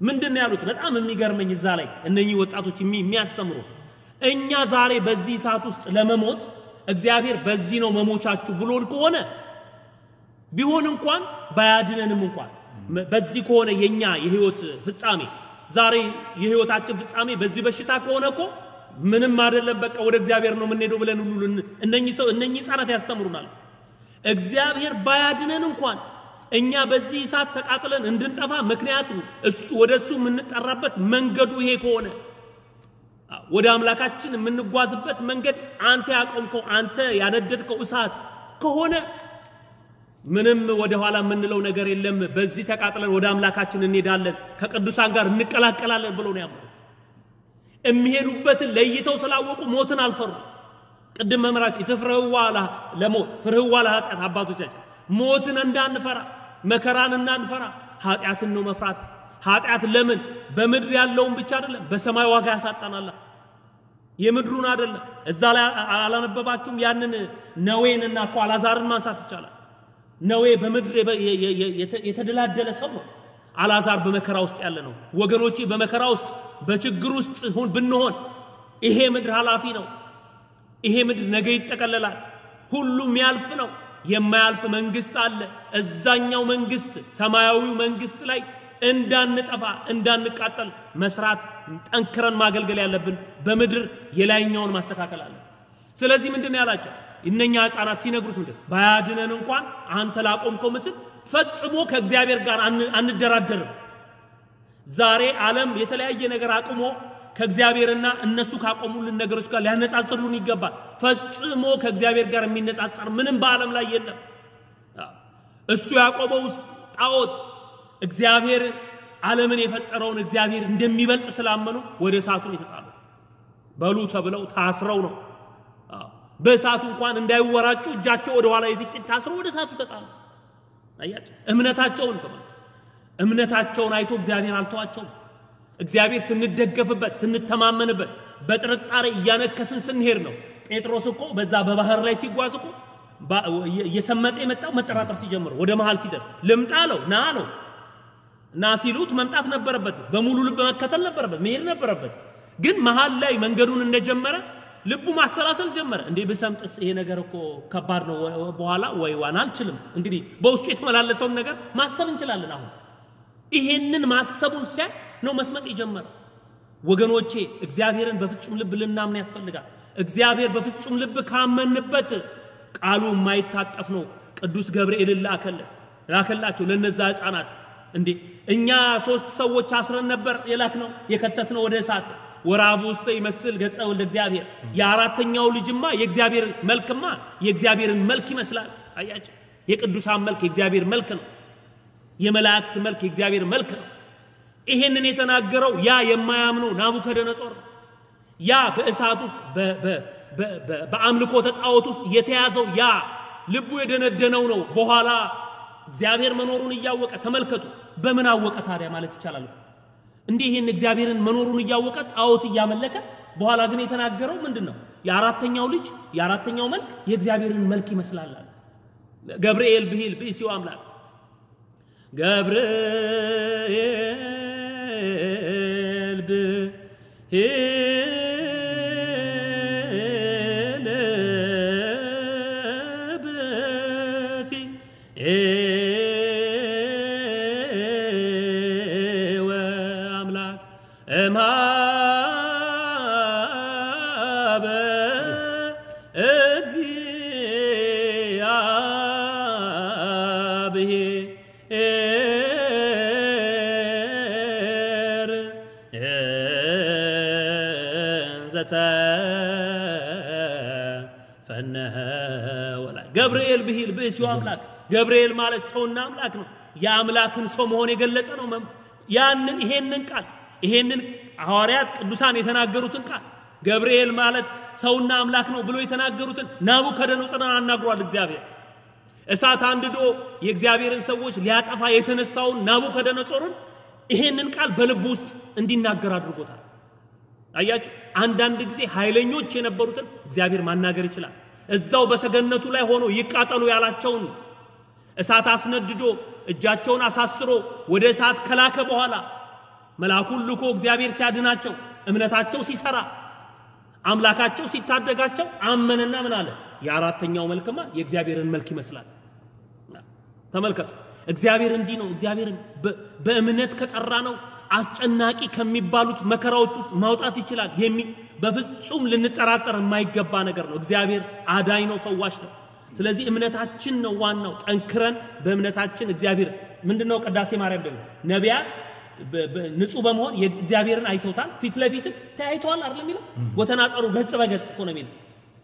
ምንድን ያሉት? በጣም የሚገርመኝ እዛ ላይ እነኚህ ወጣቶች የሚ- የሚያስተምሩ እኛ ዛሬ በዚህ ሰዓት ውስጥ ለመሞት እግዚአብሔር በዚህ ነው መሞቻችሁ ብሎን ከሆነ ቢሆን እንኳን ባያድነንም እንኳን በዚህ ከሆነ የኛ የህይወት ፍጻሜ ዛሬ የህይወታችን ፍጻሜ በዚህ በሽታ ከሆነ እኮ ምንም አይደለም፣ በቃ ወደ እግዚአብሔር ነው የምንሄደው ብለን ሁሉ እነኚህ ሰው እነኚህ ህፃናት ያስተምሩናል። እግዚአብሔር ባያድነን እንኳን እኛ በዚህ እሳት ተቃጥለን እንድንጠፋ ምክንያቱ እሱ ወደ እሱ የምንጠራበት መንገዱ ይሄ ከሆነ ወደ አምላካችን የምንጓዝበት መንገድ አንተ ያቆምከው አንተ ያነደድከው እሳት ከሆነ ምንም ወደ ኋላ የምንለው ነገር የለም። በዚህ ተቃጥለን ወደ አምላካችን እንሄዳለን፣ ከቅዱሳን ጋር እንቀላቀላለን ብሎ ነው ያመኑት። የሚሄዱበትን ለይተው ስላወቁ ሞትን አልፈሩ። ቅድም መምህራችን ለ- ለሞት ፍርህዋ ለኃጢአት አባቶቻችን ሞትን እንዳንፈራ መከራን እንዳንፈራ ኃጢአትን ነው መፍራት። ኃጢአት ለምን በምድር ያለውን ብቻ አይደለም በሰማይ ዋጋ ያሳጣናል። የምድሩን አይደለም። እዛ ላይ አላነበባችሁም? ያንን ነዌንና እኮ አላዛርን ማንሳት ይቻላል። ነዌ በምድር የተደላደለ ሰው ነው። አላዛር በመከራ ውስጥ ያለ ነው። ወገኖቼ በመከራ ውስጥ በችግር ውስጥ ሁን ብንሆን ይሄ ምድር ኃላፊ ነው። ይሄ ምድር ነገ ይጠቀለላል። ሁሉም ያልፍ ነው። የማያልፍ መንግስት አለ። እዛኛው መንግስት ሰማያዊው መንግስት ላይ እንዳንጠፋ እንዳንቃጠል መስራት ጠንክረን ማገልገል ያለብን በምድር የላይኛውን ማስተካከል አለ። ስለዚህ ምንድን ነው ያላቸው እነኛ ህፃናት ሲነግሩት ምንድን ባያድነን እንኳን አንተ ላቆምከው ምስል ፈጽሞ ከእግዚአብሔር ጋር አን- አንደራደርም። ዛሬ ዓለም የተለያየ ነገር አቁሞ ከእግዚአብሔርና እነሱ ካቆሙልን ነገሮች ጋር ሊያነጻጽሩን ይገባል። ፈጽሞ ከእግዚአብሔር ጋር የሚነጻጸር ምንም በዓለም ላይ የለም። እሱ ያቆመው ጣዖት እግዚአብሔር ዓለምን የፈጠረውን እግዚአብሔር እንደሚበልጥ ስላመኑ ወደ እሳቱን የተጣሉት በሉ ተብለው ታስረው ነው። በእሳቱ እንኳን እንዳይወራጩ እጃቸው ወደ ኋላ የፊት ታስረው ወደ እሳቱ ተጣሉ። አያቸው እምነታቸውን ተመልከቱ። እምነታቸውን አይቶ እግዚአብሔር አልተዋቸውም። እግዚአብሔር ስንደገፍበት ስንተማመንበት በጥርጣሬ እያነከስን ስንሄድ ነው። ጴጥሮስ እኮ በዛ በባህር ላይ ሲጓዝ እኮ እየሰመጠ የመጣው መጠራጠር ሲጀምር ወደ መሃል ሲደርስ ልምጣ አለው ና አለው እና ሲሉት መምጣት ነበረበት። በሙሉ ልብ መከተል ነበረበት፣ መሄድ ነበረበት። ግን መሃል ላይ መንገዱን እንደጀመረ ልቡ ማሰላሰል ጀመረ። እንዴ ብሰምጥስ ይሄ ነገር እኮ ከባድ ነው፣ በኋላ ወይ ዋና አልችልም። እንግዲህ በውስጡ የተመላለሰውን ነገር ማሰብ እንችላለን። አሁን ይሄንን ማሰቡን ሲያይ ነው መስመጥ የጀመረ። ወገኖቼ እግዚአብሔርን በፍጹም ልብ ልናምን ያስፈልጋል። እግዚአብሔር በፍጹም ልብ ካመንበት ቃሉ የማይታጠፍ ነው። ቅዱስ ገብርኤልን ላከለት ላከላቸው ለነዛ ህፃናት። እንዴ እኛ ሶስት ሰዎች አስረን ነበር የላክ ነው የከተት ነው ወደ እሳት ወራቡ ውስጥ ይመስል ገጸ ወልደ እግዚአብሔር የአራተኛው ልጅማ የእግዚአብሔር መልክማ የእግዚአብሔርን መልክ ይመስላል። አያቸው የቅዱሳን መልክ የእግዚአብሔር መልክ ነው። የመላእክት መልክ የእግዚአብሔር መልክ ነው። ይሄንን የተናገረው ያ የማያምነው ናቡከደነጾር ነው። ያ በእሳት ውስጥ በ- በ- በ- በ- በአምልኮተ ጣዖት ውስጥ የተያዘው ያ ልቡ የደነደነው ነው። በኋላ እግዚአብሔር መኖሩን እያወቀ ተመልከቱ። በምን አወቀ ታዲያ ማለት ይቻላል? እንዲህ ይህን እግዚአብሔርን መኖሩን እያወቀ ጣዖት እያመለከ በኋላ ግን የተናገረው ምንድን ነው? የአራተኛው ልጅ የአራተኛው መልክ የእግዚአብሔርን መልክ ይመስላል አለ። ገብርኤል ብሂል ብእሲው አምላክ ገብርኤል ብሂል ብእሲው አምላክ ገብርኤል ማለት ሰውና አምላክ ነው። የአምላክን ሰው መሆን የገለጸ ነው። ያንን ይሄንን ቃል ይሄንን ሐዋርያት ቅዱሳን የተናገሩትን ቃል ገብርኤል ማለት ሰውና አምላክ ነው ብሎ የተናገሩትን ናቡከደነፆርን አናግሯል እግዚአብሔር። እሳት አንድዶ የእግዚአብሔርን ሰዎች ሊያጠፋ የተነሳውን ናቡከደነፆርን ይሄንን ቃል በልቡ ውስጥ እንዲናገር አድርጎታል። አያችሁ፣ አንዳንድ ጊዜ ኃይለኞች የነበሩትን እግዚአብሔር ማናገር ይችላል። እዛው በሰገነቱ ላይ ሆኖ ይቃጠሉ ያላቸውን እሳት አስነድዶ እጃቸውን አሳስሮ ወደ እሳት ከላከ በኋላ መልአኩን ልኮ እግዚአብሔር ሲያድናቸው እምነታቸው ሲሰራ አምላካቸው ሲታደጋቸው አመነና ምን አለ? የአራተኛው መልክማ የእግዚአብሔርን መልክ ይመስላል። ተመልከቱ። እግዚአብሔር እንዲህ ነው። እግዚአብሔርን በእምነት ከጠራ ነው አስጨናቂ ከሚባሉት መከራዎች ውስጥ ማውጣት ይችላል። የሚ በፍጹም ልንጠራጠር የማይገባ ነገር ነው። እግዚአብሔር አዳኝ ነው፣ ፈዋሽ ነው። ስለዚህ እምነታችን ነው ዋናው። ጠንክረን በእምነታችን እግዚአብሔር ምንድን ነው? ቅዳሴ ማርያም ደግሞ ነቢያት ንጹህ በመሆን የእግዚአብሔርን አይተውታል፣ ፊት ለፊትም ተያይተዋል አይደለም የሚለው ወተናጸሩ ገጽ በገጽ እኮ ነው የሚለው።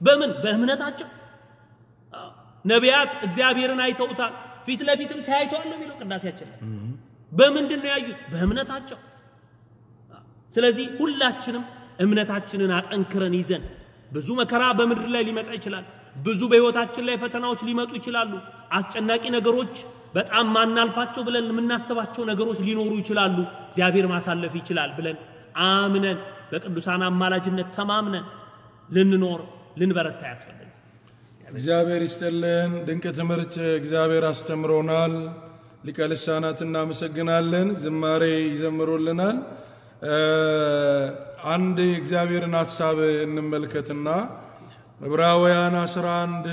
በምን በእምነታቸው ነቢያት እግዚአብሔርን አይተውታል፣ ፊት ለፊትም ተያይተዋል ነው የሚለው ቅዳሴያችን ላይ። በምንድን ነው ያዩት? በእምነታቸው። ስለዚህ ሁላችንም እምነታችንን አጠንክረን ይዘን ብዙ መከራ በምድር ላይ ሊመጣ ይችላል። ብዙ በሕይወታችን ላይ ፈተናዎች ሊመጡ ይችላሉ። አስጨናቂ ነገሮች፣ በጣም ማናልፋቸው ብለን የምናስባቸው ነገሮች ሊኖሩ ይችላሉ። እግዚአብሔር ማሳለፍ ይችላል ብለን አምነን በቅዱሳን አማላጅነት ተማምነን ልንኖር ልንበረታ ያስፈልጋል። እግዚአብሔር ይስጥልን። ድንቅ ትምህርት እግዚአብሔር አስተምሮናል። ሊቀ ልሳናት እናመሰግናለን። ዝማሬ ይዘምሩልናል። አንድ የእግዚአብሔርን ሐሳብ እንመልከትና ዕብራውያን 11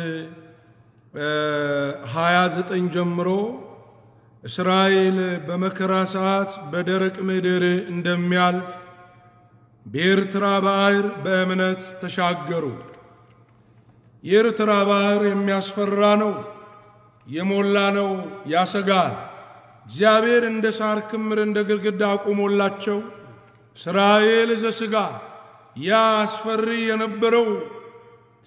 እ፣ 29 ጀምሮ እስራኤል በመከራ ሰዓት በደረቅ ምድር እንደሚያልፍ በኤርትራ ባሕር በእምነት ተሻገሩ። የኤርትራ ባሕር የሚያስፈራ ነው፣ የሞላ ነው፣ ያሰጋል። እግዚአብሔር እንደ ሳር ክምር እንደ ግድግዳ አቁሞላቸው እስራኤል ዘሥጋ ያ አስፈሪ የነበረው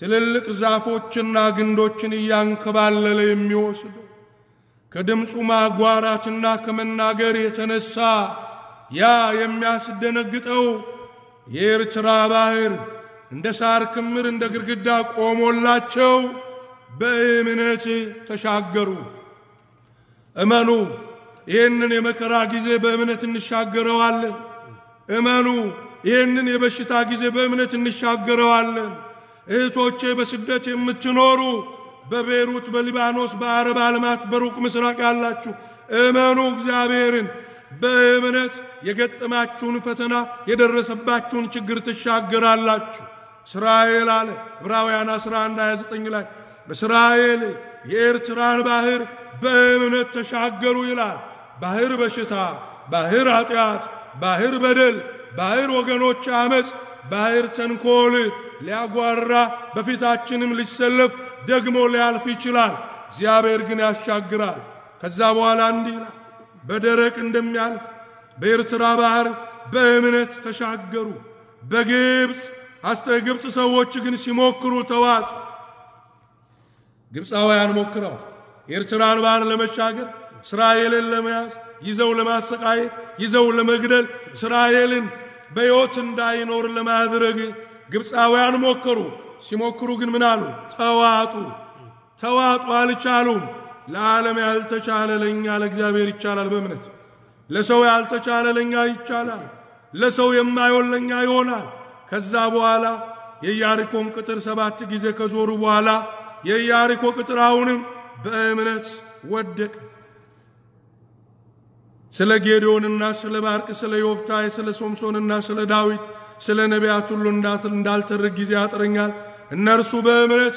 ትልልቅ ዛፎችና ግንዶችን እያንከባለለ የሚወስደው ከድምፁ ማጓራትና ከመናገር የተነሳ ያ የሚያስደነግጠው የኤርትራ ባሕር እንደ ሳር ክምር እንደ ግድግዳ ቆሞላቸው በእምነት ተሻገሩ። እመኑ፣ ይህንን የመከራ ጊዜ በእምነት እንሻገረዋለን። እመኑ፣ ይህንን የበሽታ ጊዜ በእምነት እንሻገረዋለን። እህቶቼ በስደት የምትኖሩ በቤሩት፣ በሊባኖስ፣ በአረብ ዓለማት፣ በሩቅ ምስራቅ ያላችሁ እመኑ እግዚአብሔርን። በእምነት የገጠማችሁን ፈተና የደረሰባችሁን ችግር ትሻገራላችሁ። እስራኤል አለ ዕብራውያን 11 29 ላይ እስራኤል የኤርትራን ባህር በእምነት ተሻገሩ ይላል። ባህር በሽታ፣ ባህር ኃጢአት፣ ባህር በደል፣ ባህር ወገኖች አመፅ፣ ባህር ተንኮል ሊያጓራ በፊታችንም ሊሰለፍ ደግሞ ሊያልፍ ይችላል። እግዚአብሔር ግን ያሻግራል። ከዛ በኋላ እንዲህ ይላል በደረቅ እንደሚያልፍ በኤርትራ ባህር በእምነት ተሻገሩ። በግብፅ አስተ ግብፅ ሰዎች ግን ሲሞክሩ ተዋጡ። ግብፃውያን ሞክረው የኤርትራን ባህር ለመሻገር እስራኤልን ለመያዝ ይዘው ለማሰቃየት ይዘው ለመግደል እስራኤልን በሕይወት እንዳይኖር ለማድረግ ግብፃውያን ሞከሩ። ሲሞክሩ ግን ምን አሉ? ተዋጡ። ተዋጡ፣ አልቻሉም። ለዓለም ያልተቻለ ለእኛ ለእግዚአብሔር ይቻላል። በእምነት ለሰው ያልተቻለ ለእኛ ይቻላል። ለሰው የማይሆን ለእኛ ይሆናል። ከዛ በኋላ የኢያሪኮን ቅጥር ሰባት ጊዜ ከዞሩ በኋላ የኢያሪኮ ቅጥር አሁንም በእምነት ወደቀ። ስለ ጌዴዎንና ስለ ባርቅ፣ ስለ ዮፍታሔ፣ ስለ ሶምሶንና ስለ ዳዊት፣ ስለ ነቢያት ሁሉ እንዳልተርክ ጊዜ ያጥረኛል። እነርሱ በእምነት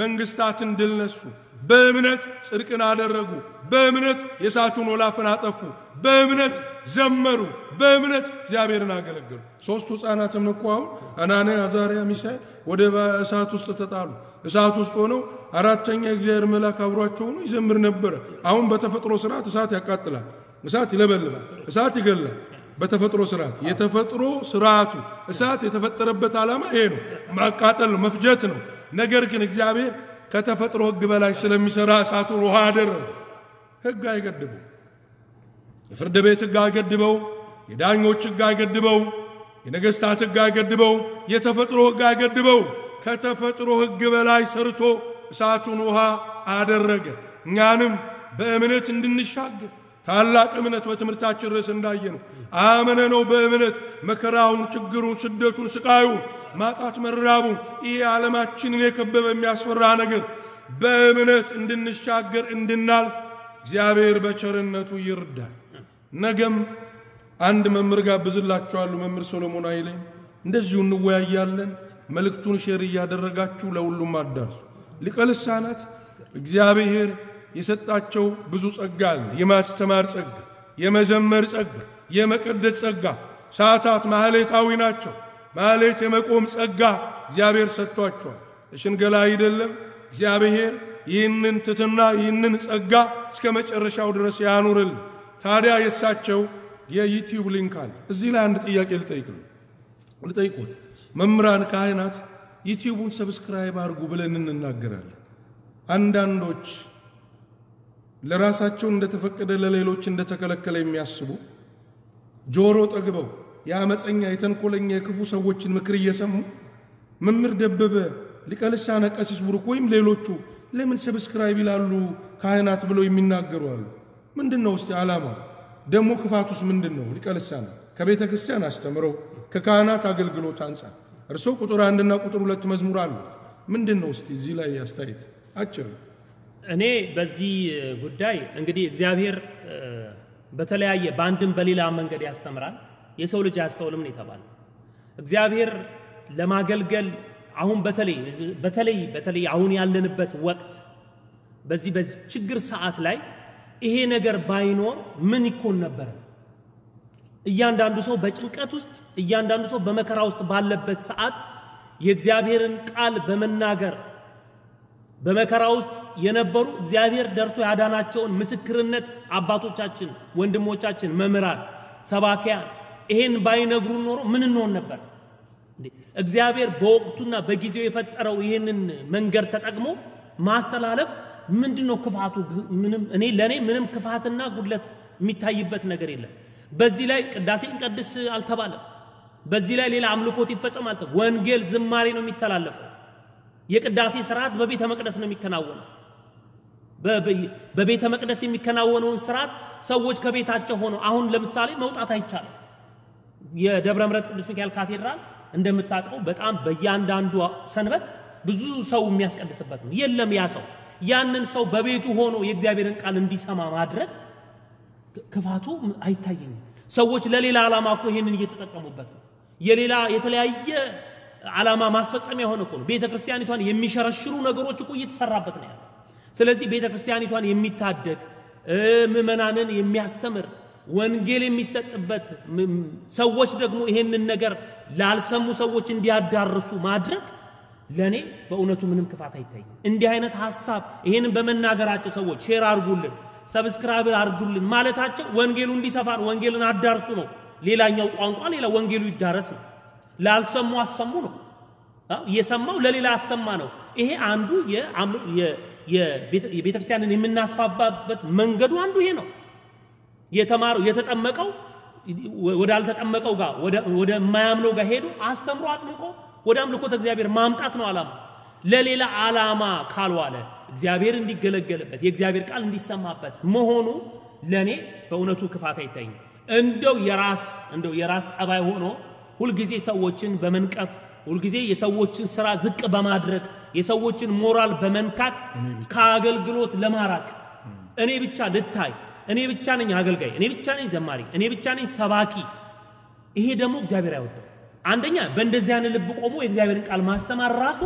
መንግሥታትን ድል ነሱ። በእምነት ጽድቅን አደረጉ። በእምነት የእሳቱን ወላፈን አጠፉ። በእምነት ዘመሩ። በእምነት እግዚአብሔርን አገለገሉ። ሦስቱ ሕፃናትም እኮ አሁን አናንያ፣ አዛርያ፣ ሚሳኤል ወደ እሳት ውስጥ ተጣሉ። እሳት ውስጥ ሆነው አራተኛ የእግዚአብሔር መልአክ አብሯቸው ሆኖ ይዘምር ነበረ። አሁን በተፈጥሮ ስርዓት እሳት ያቃጥላል፣ እሳት ይለበልባል፣ እሳት ይገላል። በተፈጥሮ ስርዓት የተፈጥሮ ስርዓቱ እሳት የተፈጠረበት ዓላማ ይሄ ነው። ማቃጠል ነው፣ መፍጀት ነው። ነገር ግን እግዚአብሔር ከተፈጥሮ ሕግ በላይ ስለሚሠራ እሳቱን ውሃ አደረገ። ሕግ አይገድበው። የፍርድ ቤት ሕግ አይገድበው። የዳኞች ሕግ አይገድበው። የነገሥታት ሕግ አይገድበው። የተፈጥሮ ሕግ አይገድበው። ከተፈጥሮ ሕግ በላይ ሰርቶ እሳቱን ውሃ አደረገ። እኛንም በእምነት እንድንሻገር ታላቅ እምነት በትምህርታችን ርዕስ እንዳየ ነው። አመነ ነው በእምነት መከራውን፣ ችግሩን፣ ስደቱን፣ ስቃዩን፣ ማጣት፣ መራቡን ይህ ዓለማችንን የከበበ የሚያስፈራ ነገር በእምነት እንድንሻገር እንድናልፍ እግዚአብሔር በቸርነቱ ይርዳል። ነገም አንድ መምህር ጋብዝላችኋለሁ። መምህር ሶሎሞን ኃይሌ እንደዚሁ እንወያያለን። መልእክቱን share እያደረጋችሁ ለሁሉም አዳርሱ። ሊቀ ልሳናት እግዚአብሔር የሰጣቸው ብዙ ጸጋ አለ። የማስተማር ጸጋ፣ የመዘመር ጸጋ፣ የመቀደስ ጸጋ። ሰዓታት ማህሌታዊ ናቸው። ማህሌት የመቆም ጸጋ እግዚአብሔር ሰጥቷቸዋል። ለሽንገላ አይደለም። እግዚአብሔር ይህንን ትትና ይህንን ጸጋ እስከ መጨረሻው ድረስ ያኑርልን። ታዲያ የእሳቸው የዩቲዩብ link አለ። እዚህ ላይ አንድ ጥያቄ ልጠይቅ ልጠይቁት መምህራን፣ ካህናት ዩቲዩቡን subscribe አድርጉ ብለን እንናገራለን። አንዳንዶች ለራሳቸው እንደተፈቀደ ለሌሎች እንደተከለከለ የሚያስቡ ጆሮ ጠግበው የአመፀኛ የተንኮለኛ የክፉ ሰዎችን ምክር እየሰሙ መምህር ደበበ ሊቀ ልሳነ ቀሲስ ቡሩክ ወይም ሌሎቹ ለምን subscribe ይላሉ ካህናት ብለው የሚናገሩ አሉ። ምንድን ነው እስቲ ዓላማው? ደግሞ ክፋቱስ ምንድን ነው? ሊቀ ልሳነ ከቤተ ክርስቲያን አስተምረው ከካህናት አገልግሎት አንጻር እርስዎ ቁጥር አንድና ቁጥር ሁለት መዝሙር አሉ። ምንድን ነው እስቲ እዚህ ላይ አስተያየት አጭር እኔ በዚህ ጉዳይ እንግዲህ እግዚአብሔር በተለያየ በአንድም በሌላ መንገድ ያስተምራል። የሰው ልጅ አያስተውልም ነው የተባለ። እግዚአብሔር ለማገልገል አሁን በተለይ በተለይ በተለይ አሁን ያለንበት ወቅት በዚህ በችግር ሰዓት ላይ ይሄ ነገር ባይኖር ምን ይኮን ነበር? እያንዳንዱ ሰው በጭንቀት ውስጥ እያንዳንዱ ሰው በመከራ ውስጥ ባለበት ሰዓት የእግዚአብሔርን ቃል በመናገር በመከራ ውስጥ የነበሩ እግዚአብሔር ደርሶ ያዳናቸውን ምስክርነት አባቶቻችን፣ ወንድሞቻችን፣ መምህራን፣ ሰባኪያን ይሄን ባይነግሩን ኖሮ ምን እንሆን ነበር? እግዚአብሔር በወቅቱና በጊዜው የፈጠረው ይህንን መንገድ ተጠቅሞ ማስተላለፍ ምንድን ነው ክፋቱ? ምንም እኔ ለእኔ ምንም ክፋትና ጉድለት የሚታይበት ነገር የለም። በዚህ ላይ ቅዳሴ እንቀድስ አልተባለም። በዚህ ላይ ሌላ አምልኮት ይፈጸም አልተ ወንጌል ዝማሬ ነው የሚተላለፈው። የቅዳሴ ስርዓት በቤተ መቅደስ ነው የሚከናወነው። በቤተ መቅደስ የሚከናወነውን ስርዓት ሰዎች ከቤታቸው ሆነው አሁን ለምሳሌ መውጣት አይቻልም። የደብረ ምሕረት ቅዱስ ሚካኤል ካቴድራል እንደምታውቀው በጣም በእያንዳንዱ ሰንበት ብዙ ሰው የሚያስቀድስበት ነው። የለም ያ ሰው ያንን ሰው በቤቱ ሆኖ የእግዚአብሔርን ቃል እንዲሰማ ማድረግ ክፋቱ አይታየኝም። ሰዎች ለሌላ ዓላማ እኮ ይህንን እየተጠቀሙበት ነው። የሌላ የተለያየ ዓላማ ማስፈጸሚያ የሆነ እኮ ነው። ቤተ ክርስቲያኒቷን የሚሸረሽሩ ነገሮች እኮ እየተሰራበት ነው ያለው። ስለዚህ ቤተ ክርስቲያኒቷን የሚታደግ ምዕመናንን የሚያስተምር ወንጌል የሚሰጥበት ሰዎች ደግሞ ይሄንን ነገር ላልሰሙ ሰዎች እንዲያዳርሱ ማድረግ ለእኔ በእውነቱ ምንም ክፋት አይታይም። እንዲህ አይነት ሀሳብ ይሄንን በመናገራቸው ሰዎች share አድርጉልን፣ subscribe አድርጉልን ማለታቸው ወንጌሉ እንዲሰፋ ነው። ወንጌልን አዳርሱ ነው። ሌላኛው ቋንቋ ሌላ ወንጌሉ ይዳረስ ነው። ላልሰሙ አሰሙ ነው። የሰማው ለሌላ አሰማ ነው። ይሄ አንዱ የቤተ ክርስቲያንን የምናስፋባበት መንገዱ አንዱ ይሄ ነው። የተማረው የተጠመቀው ወዳልተጠመቀው ጋር ወደ የማያምነው ጋር ሄዶ አስተምሮ አጥምቆ ወደ አምልኮተ እግዚአብሔር ማምጣት ነው ዓላማ። ለሌላ ዓላማ ካልዋለ እግዚአብሔር እንዲገለገልበት የእግዚአብሔር ቃል እንዲሰማበት መሆኑ ለእኔ በእውነቱ ክፋት አይታይም። እንደው የራስ እንደው የራስ ጠባይ ሆኖ ሁልጊዜ ሰዎችን በመንቀፍ ሁልጊዜ የሰዎችን ስራ ዝቅ በማድረግ የሰዎችን ሞራል በመንካት ከአገልግሎት ለማራቅ እኔ ብቻ ልታይ፣ እኔ ብቻ ነኝ አገልጋይ፣ እኔ ብቻ ነኝ ዘማሪ፣ እኔ ብቻ ነኝ ሰባኪ። ይሄ ደግሞ እግዚአብሔር አይወደው። አንደኛ በእንደዚህ አይነት ልብ ቆሞ የእግዚአብሔርን ቃል ማስተማር ራሱ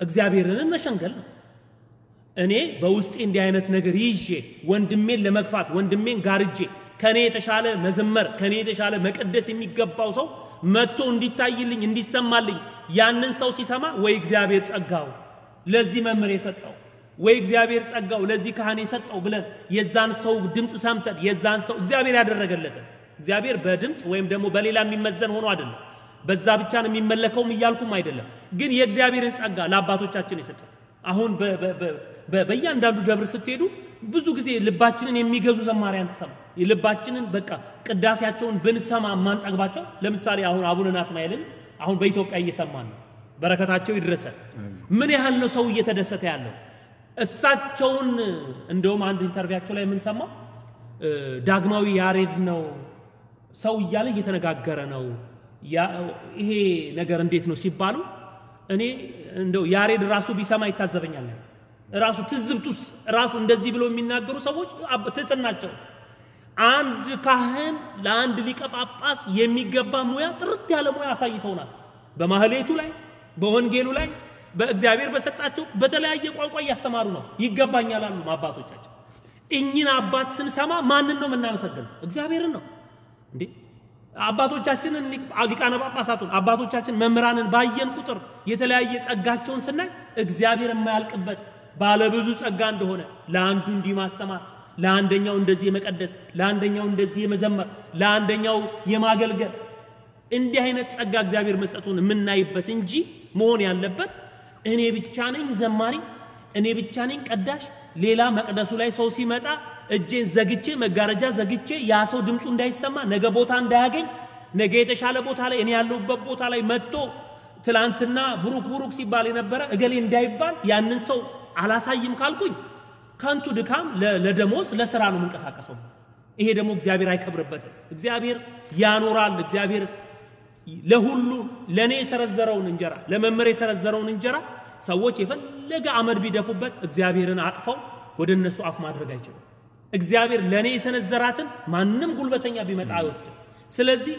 እግዚአብሔርን መሸንገል ነው። እኔ በውስጤ እንዲህ አይነት ነገር ይዤ ወንድሜን ለመግፋት ወንድሜን ጋርጄ ከኔ የተሻለ መዘመር ከኔ የተሻለ መቀደስ የሚገባው ሰው መጥቶ እንዲታይልኝ እንዲሰማልኝ ያንን ሰው ሲሰማ ወይ እግዚአብሔር ጸጋው ለዚህ መምህር የሰጠው ወይ እግዚአብሔር ጸጋው ለዚህ ካህን የሰጠው ብለን የዛን ሰው ድምፅ ሰምተን የዛን ሰው እግዚአብሔር ያደረገለትን እግዚአብሔር በድምፅ ወይም ደግሞ በሌላ የሚመዘን ሆኖ አይደለም። በዛ ብቻ ነው የሚመለከውም እያልኩም አይደለም። ግን የእግዚአብሔርን ጸጋ ለአባቶቻችን የሰጠው አሁን በ- በ- በ- በ- በእያንዳንዱ ደብር ስትሄዱ ብዙ ጊዜ ልባችንን የሚገዙ ዘማሪያን ትሰማ የልባችንን በቃ ቅዳሴያቸውን ብንሰማ የማንጠግባቸው ለምሳሌ አሁን አቡነ ናትናኤልን አሁን በኢትዮጵያ እየሰማን ነው። በረከታቸው ይድረሰን። ምን ያህል ነው ሰው እየተደሰተ ያለው? እሳቸውን እንደውም አንድ ኢንተርቪያቸው ላይ የምንሰማው ዳግማዊ ያሬድ ነው ሰው እያለ እየተነጋገረ ነው። ያ- ይሄ ነገር እንዴት ነው ሲባሉ እኔ እንደው ያሬድ ራሱ ቢሰማ ይታዘበኛል። ራሱ ትዝብት ውስጥ ራሱ እንደዚህ ብሎ የሚናገሩ ሰዎች ትሕትናቸው አንድ ካህን ለአንድ ሊቀ ጳጳስ የሚገባ ሙያ ጥርት ያለ ሙያ አሳይተውናል። በማህሌቱ ላይ፣ በወንጌሉ ላይ፣ በእግዚአብሔር በሰጣቸው በተለያየ ቋንቋ እያስተማሩ ነው። ይገባኛል አሉ አባቶቻችን። እኚህን አባት ስንሰማ ማንን ነው የምናመሰግነው? እግዚአብሔርን ነው እንዴ። አባቶቻችንን ሊቃነ ጳጳሳቱን አባቶቻችን መምህራንን ባየን ቁጥር የተለያየ ጸጋቸውን ስናይ እግዚአብሔር የማያልቅበት ባለብዙ ጸጋ እንደሆነ ለአንዱ እንዲህ ማስተማር፣ ለአንደኛው እንደዚህ የመቀደስ፣ ለአንደኛው እንደዚህ የመዘመር፣ ለአንደኛው የማገልገል እንዲህ አይነት ጸጋ እግዚአብሔር መስጠቱን የምናይበት እንጂ መሆን ያለበት እኔ ብቻ ነኝ ዘማሪ፣ እኔ ብቻ ነኝ ቀዳሽ፣ ሌላ መቅደሱ ላይ ሰው ሲመጣ እጄን ዘግቼ መጋረጃ ዘግቼ ያ ሰው ድምፁ እንዳይሰማ ነገ ቦታ እንዳያገኝ ነገ የተሻለ ቦታ ላይ እኔ ያለሁበት ቦታ ላይ መጥቶ ትላንትና ብሩክ ብሩክ ሲባል የነበረ እገሌ እንዳይባል ያንን ሰው አላሳይም ካልኩኝ ከንቱ ድካም ለደሞዝ ለስራ ነው የምንቀሳቀሰው። ይሄ ደግሞ እግዚአብሔር አይከብርበትም። እግዚአብሔር ያኖራል። እግዚአብሔር ለሁሉ ለእኔ የሰረዘረውን እንጀራ ለመምህር የሰረዘረውን እንጀራ ሰዎች የፈለገ አመድ ቢደፉበት እግዚአብሔርን አጥፈው ወደ እነሱ አፍ ማድረግ አይችሉም። እግዚአብሔር ለእኔ የሰነዘራትን ማንም ጉልበተኛ ቢመጣ አይወስድም። ስለዚህ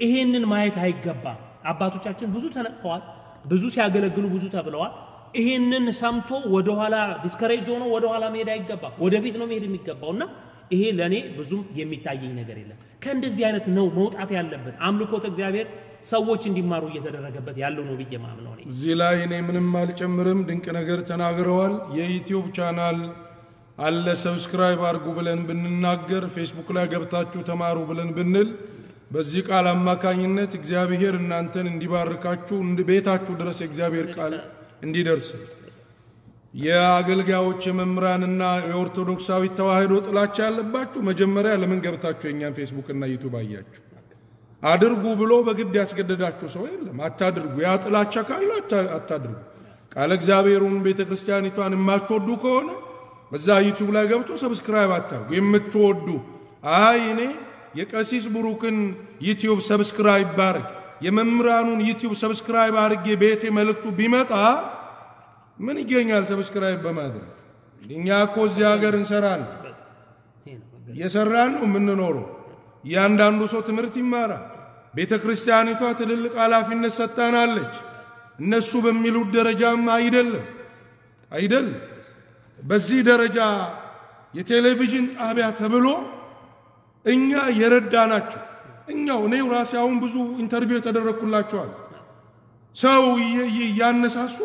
ይሄንን ማየት አይገባም። አባቶቻችን ብዙ ተነቅፈዋል፣ ብዙ ሲያገለግሉ ብዙ ተብለዋል። ይሄንን ሰምቶ ወደኋላ discourage ሆኖ ወደኋላ መሄድ አይገባም። ወደፊት ነው መሄድ የሚገባው እና ይሄ ለእኔ ብዙም የሚታየኝ ነገር የለም። ከእንደዚህ አይነት ነው መውጣት ያለብን። አምልኮተ እግዚአብሔር ሰዎች እንዲማሩ እየተደረገበት ያለው ነው ብዬ ማምነው እዚህ ላይ እኔ ምንም አልጨምርም። ድንቅ ነገር ተናግረዋል። የዩቲዩብ ቻናል አለ subscribe አድርጉ ብለን ብንናገር፣ ፌስቡክ ላይ ገብታችሁ ተማሩ ብለን ብንል፣ በዚህ ቃል አማካኝነት እግዚአብሔር እናንተን እንዲባርካችሁ ቤታችሁ ድረስ የእግዚአብሔር ቃል እንዲደርስ የአገልጋዮች የመምህራንና የኦርቶዶክሳዊ ተዋሕዶ ጥላቻ ያለባችሁ መጀመሪያ ለምን ገብታችሁ የእኛን ፌስቡክና ዩቱብ አያችሁ? አድርጉ ብሎ በግድ ያስገደዳችሁ ሰው የለም። አታድርጉ። ያ ጥላቻ ካለ አታ- አታድርጉ። ቃለ እግዚአብሔሩን ቤተ ክርስቲያኒቷን የማትወዱ ከሆነ በዛ ዩቱብ ላይ ገብቶ subscribe አታርጉ። የምትወዱ አይ እኔ የቀሲስ ብሩክን ዩቲዩብ subscribe ባርግ የመምህራኑን ዩቲዩብ subscribe አድርጌ ቤቴ መልእክቱ ቢመጣ ምን ይገኛል? subscribe በማድረግ እኛ እኮ እዚህ ሀገር ነው። የሰራን ነው የምንኖረው። እያንዳንዱ ሰው ትምህርት ይማራል። ቤተ ክርስቲያኒቷ ትልልቅ ኃላፊነት ሰጥታናለች። እነሱ በሚሉት ደረጃም አይደለም አይደለም። በዚህ ደረጃ የቴሌቪዥን ጣቢያ ተብሎ እኛ የረዳናቸው እኛው እኔው ራሴ አሁን ብዙ interview የተደረግኩላቸዋል። ሰው እያነሳሱ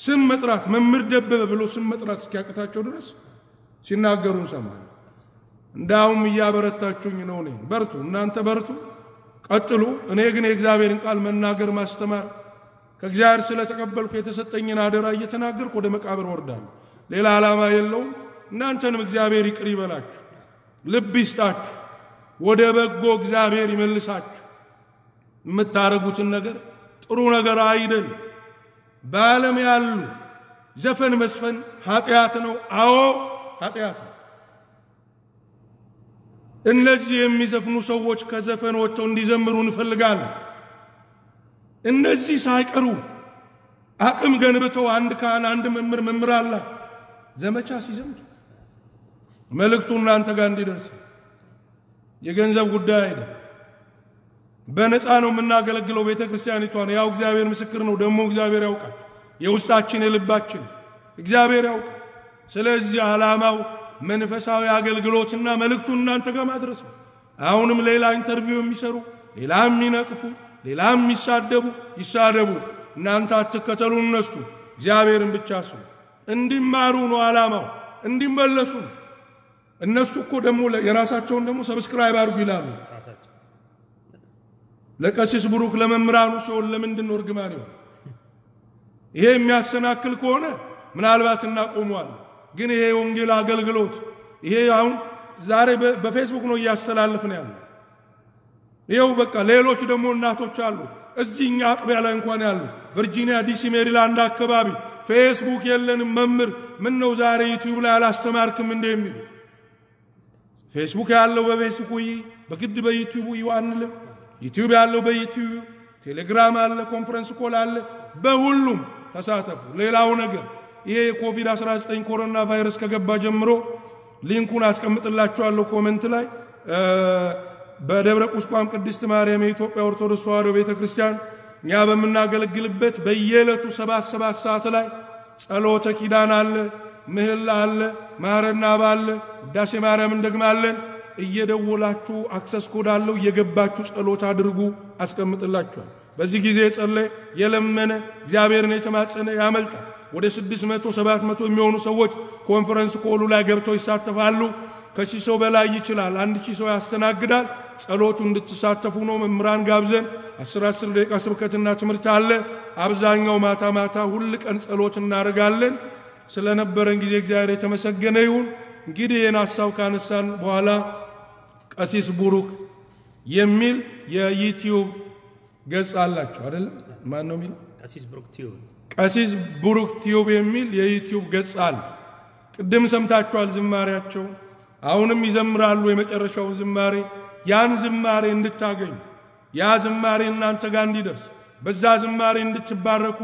ስም መጥራት መምህር ደበበ ብሎ ስም መጥራት እስኪያቅታቸው ድረስ ሲናገሩ እንሰማለን። እንዳውም እያበረታችሁኝ ነው። እኔ በርቱ፣ እናንተ በርቱ፣ ቀጥሉ። እኔ ግን የእግዚአብሔርን ቃል መናገር ማስተማር ከእግዚአብሔር ስለተቀበልኩ የተሰጠኝን አደራ እየተናገርኩ ወደ መቃብር ወርዳለሁ። ሌላ ዓላማ የለውም። እናንተንም እግዚአብሔር ይቅር ይበላችሁ፣ ልብ ይስጣችሁ፣ ወደ በጎ እግዚአብሔር ይመልሳችሁ። የምታረጉትን ነገር ጥሩ ነገር አይደል። በዓለም ያሉ ዘፈን መስፈን ኃጢአት ነው። አዎ ኃጢአት ነው። እነዚህ የሚዘፍኑ ሰዎች ከዘፈን ወጥተው እንዲዘምሩ እንፈልጋለን። እነዚህ ሳይቀሩ አቅም ገንብተው አንድ ካህን አንድ መምህር መምህር አላ ዘመቻ ሲዘምቱ መልእክቱ እናንተ ጋር እንዲደርስ የገንዘብ ጉዳይ አይደለም። በነፃ ነው የምናገለግለው ቤተ ክርስቲያኒቷን። ያው እግዚአብሔር ምስክር ነው። ደግሞ እግዚአብሔር ያውቃል የውስጣችን የልባችን እግዚአብሔር ያውቃል። ስለዚህ ዓላማው መንፈሳዊ አገልግሎትና መልእክቱን እናንተ ጋር ማድረስ ነው። አሁንም ሌላ interview የሚሰሩ ሌላ የሚነቅፉ ሌላ የሚሳደቡ ይሳደቡ፣ እናንተ አትከተሉ እነሱ እግዚአብሔርን ብቻ ስሙ። እንዲማሩ ነው ዓላማው፣ እንዲመለሱ እነሱ እኮ ደግሞ የራሳቸውን ደግሞ subscribe አድርጉ ይላሉ። ለቀሲስ ብሩክ ለመምህራኑ ሲሆን ለምንድን ነው እርግማን ይሆን? ይሄ የሚያሰናክል ከሆነ ምናልባት እናቆመዋለን። ግን ይሄ የወንጌል አገልግሎት ይሄ አሁን ዛሬ በፌስቡክ ነው እያስተላለፍን ያለ ይኸው በቃ ሌሎች ደግሞ እናቶች አሉ እዚህ እኛ አጥቢያ ላይ እንኳን ያሉ ቨርጂኒያ፣ ዲሲ፣ ሜሪላንድ አካባቢ ፌስቡክ የለንም መምህር ምን ነው ዛሬ ዩቲዩብ ላይ አላስተማርክም እንደ የሚሉ ፌስቡክ ያለው በፌስቡክ ውይ በግድ በዩቲዩብ ውይ አንልም። ዩቲዩብ ያለው በዩቲዩብ ቴሌግራም አለ፣ conference call አለ። በሁሉም ተሳተፉ። ሌላው ነገር ይሄ የኮቪድ-19 ኮሮና ቫይረስ ከገባ ጀምሮ link ኡን አስቀምጥላችኋለሁ comment ላይ በደብረ ቁስቋም ቅድስት ማርያም የኢትዮጵያ ኦርቶዶክስ ተዋሕዶ ቤተ ክርስቲያን እኛ በምናገለግልበት በየዕለቱ ሰባት ሰባት ሰዓት ላይ ጸሎተ ኪዳን አለ፣ ምህላ አለ፣ ማረና ባለ ውዳሴ ማርያም እንደግማለን። እየደወላችሁ access code አለው እየገባችሁ ጸሎት አድርጉ፣ አስቀምጥላችኋል። በዚህ ጊዜ የጸለየ የለመነ እግዚአብሔርን የተማጸነ ያመልጣል። ወደ ስድስት መቶ ሰባት መቶ የሚሆኑ ሰዎች conference call ኡ ላይ ገብተው ይሳተፋሉ። ከሺህ ሰው በላይ ይችላል። አንድ ሺህ ሰው ያስተናግዳል። ጸሎቱ እንድትሳተፉ ነው መምህራን ጋብዘን አስር አስር ደቂቃ ስብከትና ትምህርት አለ። አብዛኛው ማታ ማታ ሁልቀን ጸሎት እናደርጋለን። ስለነበረን ጊዜ እግዚአብሔር የተመሰገነ ይሁን። እንግዲህ ይህን ሀሳብ ካነሳን በኋላ ቀሲስ ቡሩክ የሚል የ YouTube ገጽ አላቸው አይደለም? ማን ነው የሚለው? ቀሲስ ብሩክ Tube ቀሲስ ቡሩክ Tube የሚል የ YouTube ገጽ አለ። ቅድም ሰምታችኋል ዝማሬያቸው። አሁንም ይዘምራሉ የመጨረሻውን ዝማሬ። ያን ዝማሬ እንድታገኙ ያ ዝማሬ እናንተ ጋር እንዲደርስ በዛ ዝማሬ እንድትባረኩ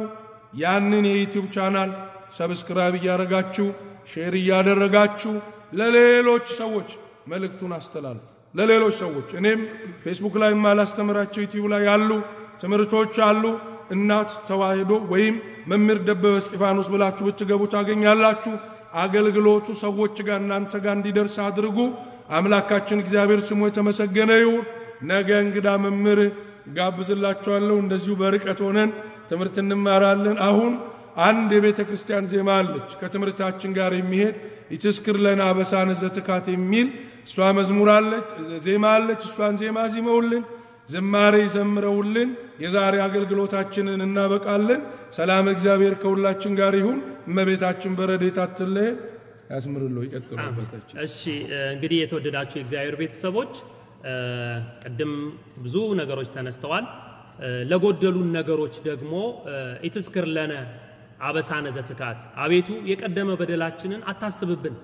ያንን የ YouTube channel subscribe እያደረጋችሁ share እያደረጋችሁ ለሌሎች ሰዎች መልእክቱን አስተላልፉ። ለሌሎች ሰዎች እኔም ፌስቡክ ላይ የማላስተምራቸው YouTube ላይ ያሉ ትምህርቶች አሉ። እናት ተዋሕዶ ወይም መምህር ደበበ እስጢፋኖስ ብላችሁ ብትገቡ ታገኛላችሁ። አገልግሎቱ ሰዎች ጋር እናንተ ጋር እንዲደርስ አድርጉ። አምላካችን እግዚአብሔር ስሙ የተመሰገነ ይሁን። ነገ እንግዳ መምህር ጋብዝላችኋለሁ። እንደዚሁ በርቀት ሆነን ትምህርት እንማራለን። አሁን አንድ የቤተ ክርስቲያን ዜማ አለች ከትምህርታችን ጋር የሚሄድ ይትስክር ለነ አበሳነ ዘትካት የሚል እሷ መዝሙር አለች፣ ዜማ አለች። እሷን ዜማ ዚመውልን ዝማሬ ዘምረውልን የዛሬ አገልግሎታችንን እናበቃለን። ሰላም እግዚአብሔር ከሁላችን ጋር ይሁን። እመቤታችን በረድኤታ አትለየን። ያስምርሎ ይቀጥሉ እሺ እንግዲህ የተወደዳችሁ የእግዚአብሔር ቤተሰቦች ቅድም ብዙ ነገሮች ተነስተዋል። ለጎደሉን ነገሮች ደግሞ ኢትዝክር ለነ አበሳነ ዘትካት አቤቱ የቀደመ በደላችንን አታስብብን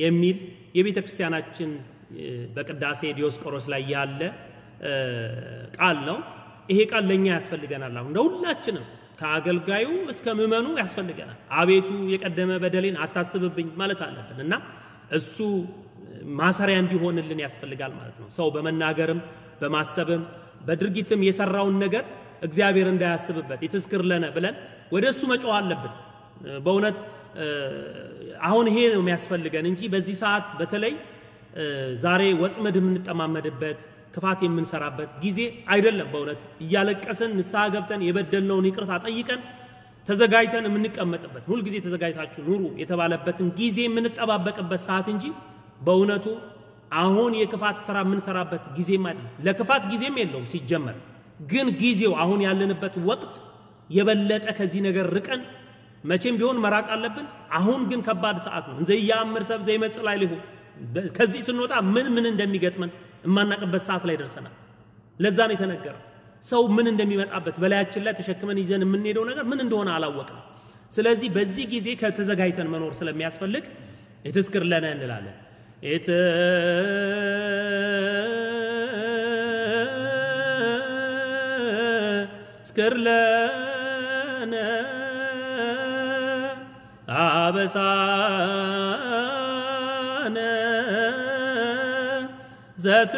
የሚል የቤተ ክርስቲያናችን በቅዳሴ ዲዮስቆሮስ ላይ ያለ ቃል ነው። ይሄ ቃል ለእኛ ያስፈልገናል። አሁን ለሁላችንም ከአገልጋዩ እስከ ምዕመኑ ያስፈልገናል። አቤቱ የቀደመ በደሌን አታስብብኝ ማለት አለብን እና እሱ ማሰሪያ እንዲሆንልን ያስፈልጋል ማለት ነው። ሰው በመናገርም በማሰብም በድርጊትም የሰራውን ነገር እግዚአብሔር እንዳያስብበት የትዝክር ለነ ብለን ወደ እሱ መጮህ አለብን። በእውነት አሁን ይሄ ነው የሚያስፈልገን እንጂ በዚህ ሰዓት በተለይ ዛሬ ወጥመድ የምንጠማመድበት ክፋት የምንሰራበት ጊዜ አይደለም። በእውነት እያለቀስን ንስሐ ገብተን የበደልነውን ይቅርታ ጠይቀን ተዘጋጅተን የምንቀመጥበት ሁልጊዜ ተዘጋጅታችሁ ኑሩ የተባለበትን ጊዜ የምንጠባበቅበት ሰዓት እንጂ በእውነቱ አሁን የክፋት ስራ የምንሰራበት ጊዜም አይደለም። ለክፋት ጊዜም የለውም ሲጀመር። ግን ጊዜው አሁን ያለንበት ወቅት የበለጠ ከዚህ ነገር ርቀን መቼም ቢሆን መራቅ አለብን። አሁን ግን ከባድ ሰዓት ነው። እንዘ ያምር ሰብ ዘይመጽእ ላዕሌሁ ከዚህ ስንወጣ ምን ምን እንደሚገጥመን የማናቅበት ሰዓት ላይ ደርሰናል። ለዛ ነው የተነገረው። ሰው ምን እንደሚመጣበት በላያችን ላይ ተሸክመን ይዘን የምንሄደው ነገር ምን እንደሆነ አላወቅም። ስለዚህ በዚህ ጊዜ ከተዘጋጅተን መኖር ስለሚያስፈልግ ኢትዝክር ለነ እንላለን። ኢትዝክር ለነ አበሳነ ዘትካት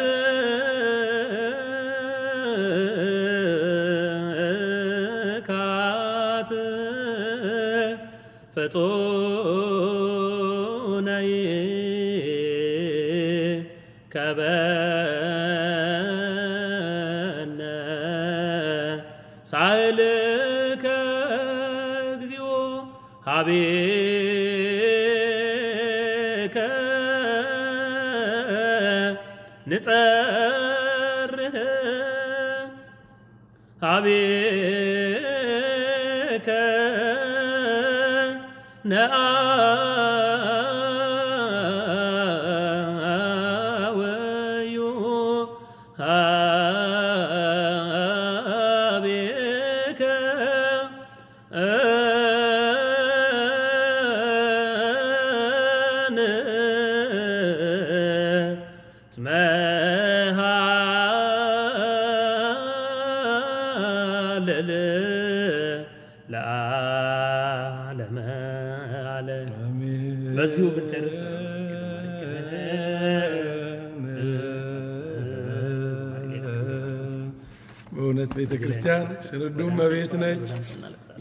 በእውነት ቤተ ክርስቲያን ስንዱም መቤት ነች።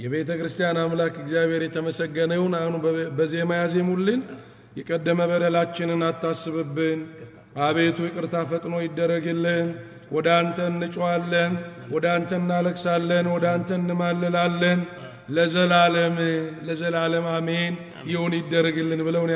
የቤተ ክርስቲያን አምላክ እግዚአብሔር የተመሰገነ ይሁን። አሁኑ በዜማ ያዜሙልን። የቀደመ በደላችንን አታስብብን። አቤቱ ይቅርታ ፈጥኖ ይደረግልን። ወደ አንተ እንጮዋለን፣ ወደ አንተ እናለቅሳለን፣ ወደ አንተ እንማልላለን። ለዘላለም ለዘላለም አሜን ይሁን ይደረግልን ብለውን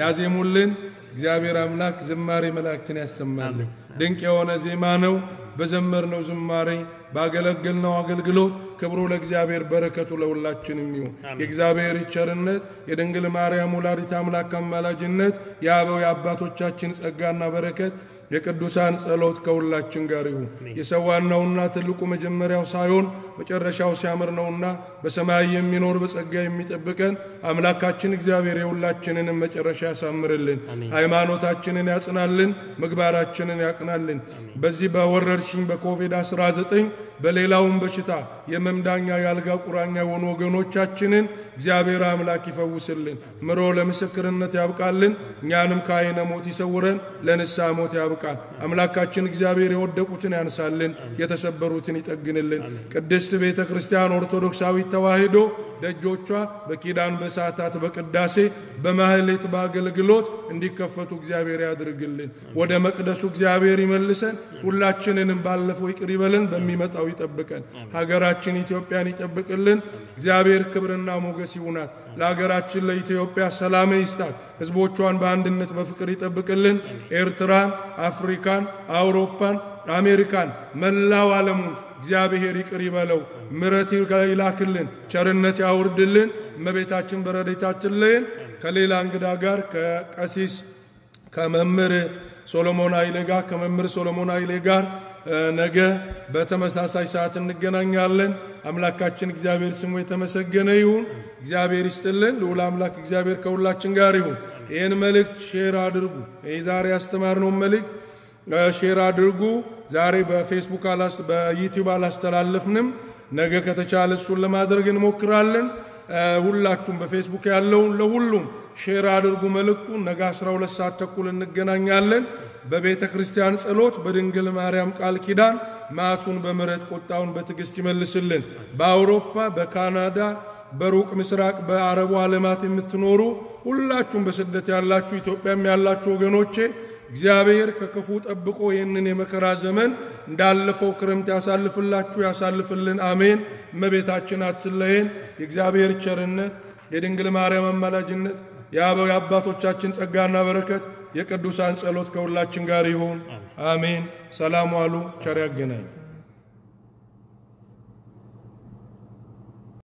ያዜሙልን። እግዚአብሔር አምላክ ዝማሬ መላእክትን ያሰማልን። ድንቅ የሆነ ዜማ ነው። በዘመርነው ዝማሬ ባገለገልነው አገልግሎት ክብሩ ለእግዚአብሔር በረከቱ ለሁላችንም ይሁን። የእግዚአብሔር ቸርነት የድንግል ማርያም ወላዲት አምላክ አማላጅነት የአበው የአባቶቻችን ጸጋና በረከት የቅዱሳን ጸሎት ከሁላችን ጋር ይሁን። የሰዋናውና ትልቁ መጀመሪያው ሳይሆን መጨረሻው ሲያምር ነውና በሰማይ የሚኖር በጸጋ የሚጠብቀን አምላካችን እግዚአብሔር የሁላችንንም መጨረሻ ያሳምርልን፣ ሃይማኖታችንን ያጽናልን፣ ምግባራችንን ያቅናልን። በዚህ በወረርሽኝ በኮቪድ-19 በሌላውም በሽታ የመምዳኛ የአልጋ ቁራኛ የሆኑ ወገኖቻችንን እግዚአብሔር አምላክ ይፈውስልን፣ ምሮ ለምስክርነት ያብቃልን፣ እኛንም ከዓይነ ሞት ይሰውረን፣ ለንስሐ ሞት ያብቃል። አምላካችን እግዚአብሔር የወደቁትን ያንሳልን፣ የተሰበሩትን ይጠግንልን። ቅድስት ቤተ ክርስቲያን ኦርቶዶክሳዊት ተዋሕዶ ደጆቿ በኪዳን በሰዓታት በቅዳሴ በማህሌት በአገልግሎት እንዲከፈቱ እግዚአብሔር ያድርግልን። ወደ መቅደሱ እግዚአብሔር ይመልሰን። ሁላችንንም ባለፈው ይቅር ይበለን፣ በሚመጣው ይጠብቀን። ሀገራችን ኢትዮጵያን ይጠብቅልን። እግዚአብሔር ክብርና ሞገስ ይሁናት። ለሀገራችን ለኢትዮጵያ ሰላም ይስጣት። ሕዝቦቿን በአንድነት በፍቅር ይጠብቅልን። ኤርትራን፣ አፍሪካን፣ አውሮፓን፣ አሜሪካን፣ መላው ዓለሙን እግዚአብሔር ይቅር ይበለው፣ ምሕረት ይላክልን፣ ቸርነት ያውርድልን። እመቤታችን በረድኤታችን ለይን። ከሌላ እንግዳ ጋር ከቀሲስ ከመምህር ሶሎሞን ኃይሌ ጋር ከመምህር ሶሎሞን ኃይሌ ጋር ነገ በተመሳሳይ ሰዓት እንገናኛለን። አምላካችን እግዚአብሔር ስሙ የተመሰገነ ይሁን። እግዚአብሔር ይስጥልን። ልዑል አምላክ እግዚአብሔር ከሁላችን ጋር ይሁን። ይህን መልእክት share አድርጉ። ይህ ዛሬ ያስተማርነውን መልእክት share አድርጉ። ዛሬ በ Facebook በ YouTube አላስተላለፍንም። ነገ ከተቻለ እሱን ለማድረግ እንሞክራለን። ሁላችሁም በፌስቡክ ያለውን ለሁሉም share አድርጉ መልእክቱን። ነገ 12 ሰዓት ተኩል እንገናኛለን። በቤተ ክርስቲያን ጸሎት በድንግል ማርያም ቃል ኪዳን መዓቱን በምሕረት ቁጣውን በትዕግሥት ይመልስልን። በአውሮፓ፣ በካናዳ፣ በሩቅ ምስራቅ፣ በአረቡ ዓለማት የምትኖሩ ሁላችሁም በስደት ያላችሁ ኢትዮጵያም ያላችሁ ወገኖቼ እግዚአብሔር ከክፉ ጠብቆ ይህንን የመከራ ዘመን እንዳለፈው ክረምት ያሳልፍላችሁ ያሳልፍልን። አሜን። እመቤታችን አትለየን። የእግዚአብሔር ቸርነት፣ የድንግል ማርያም አማላጅነት፣ የአባቶቻችን ጸጋና በረከት፣ የቅዱሳን ጸሎት ከሁላችን ጋር ይሁን። አሜን። ሰላም ዋሉ። ቸር ያገናኝ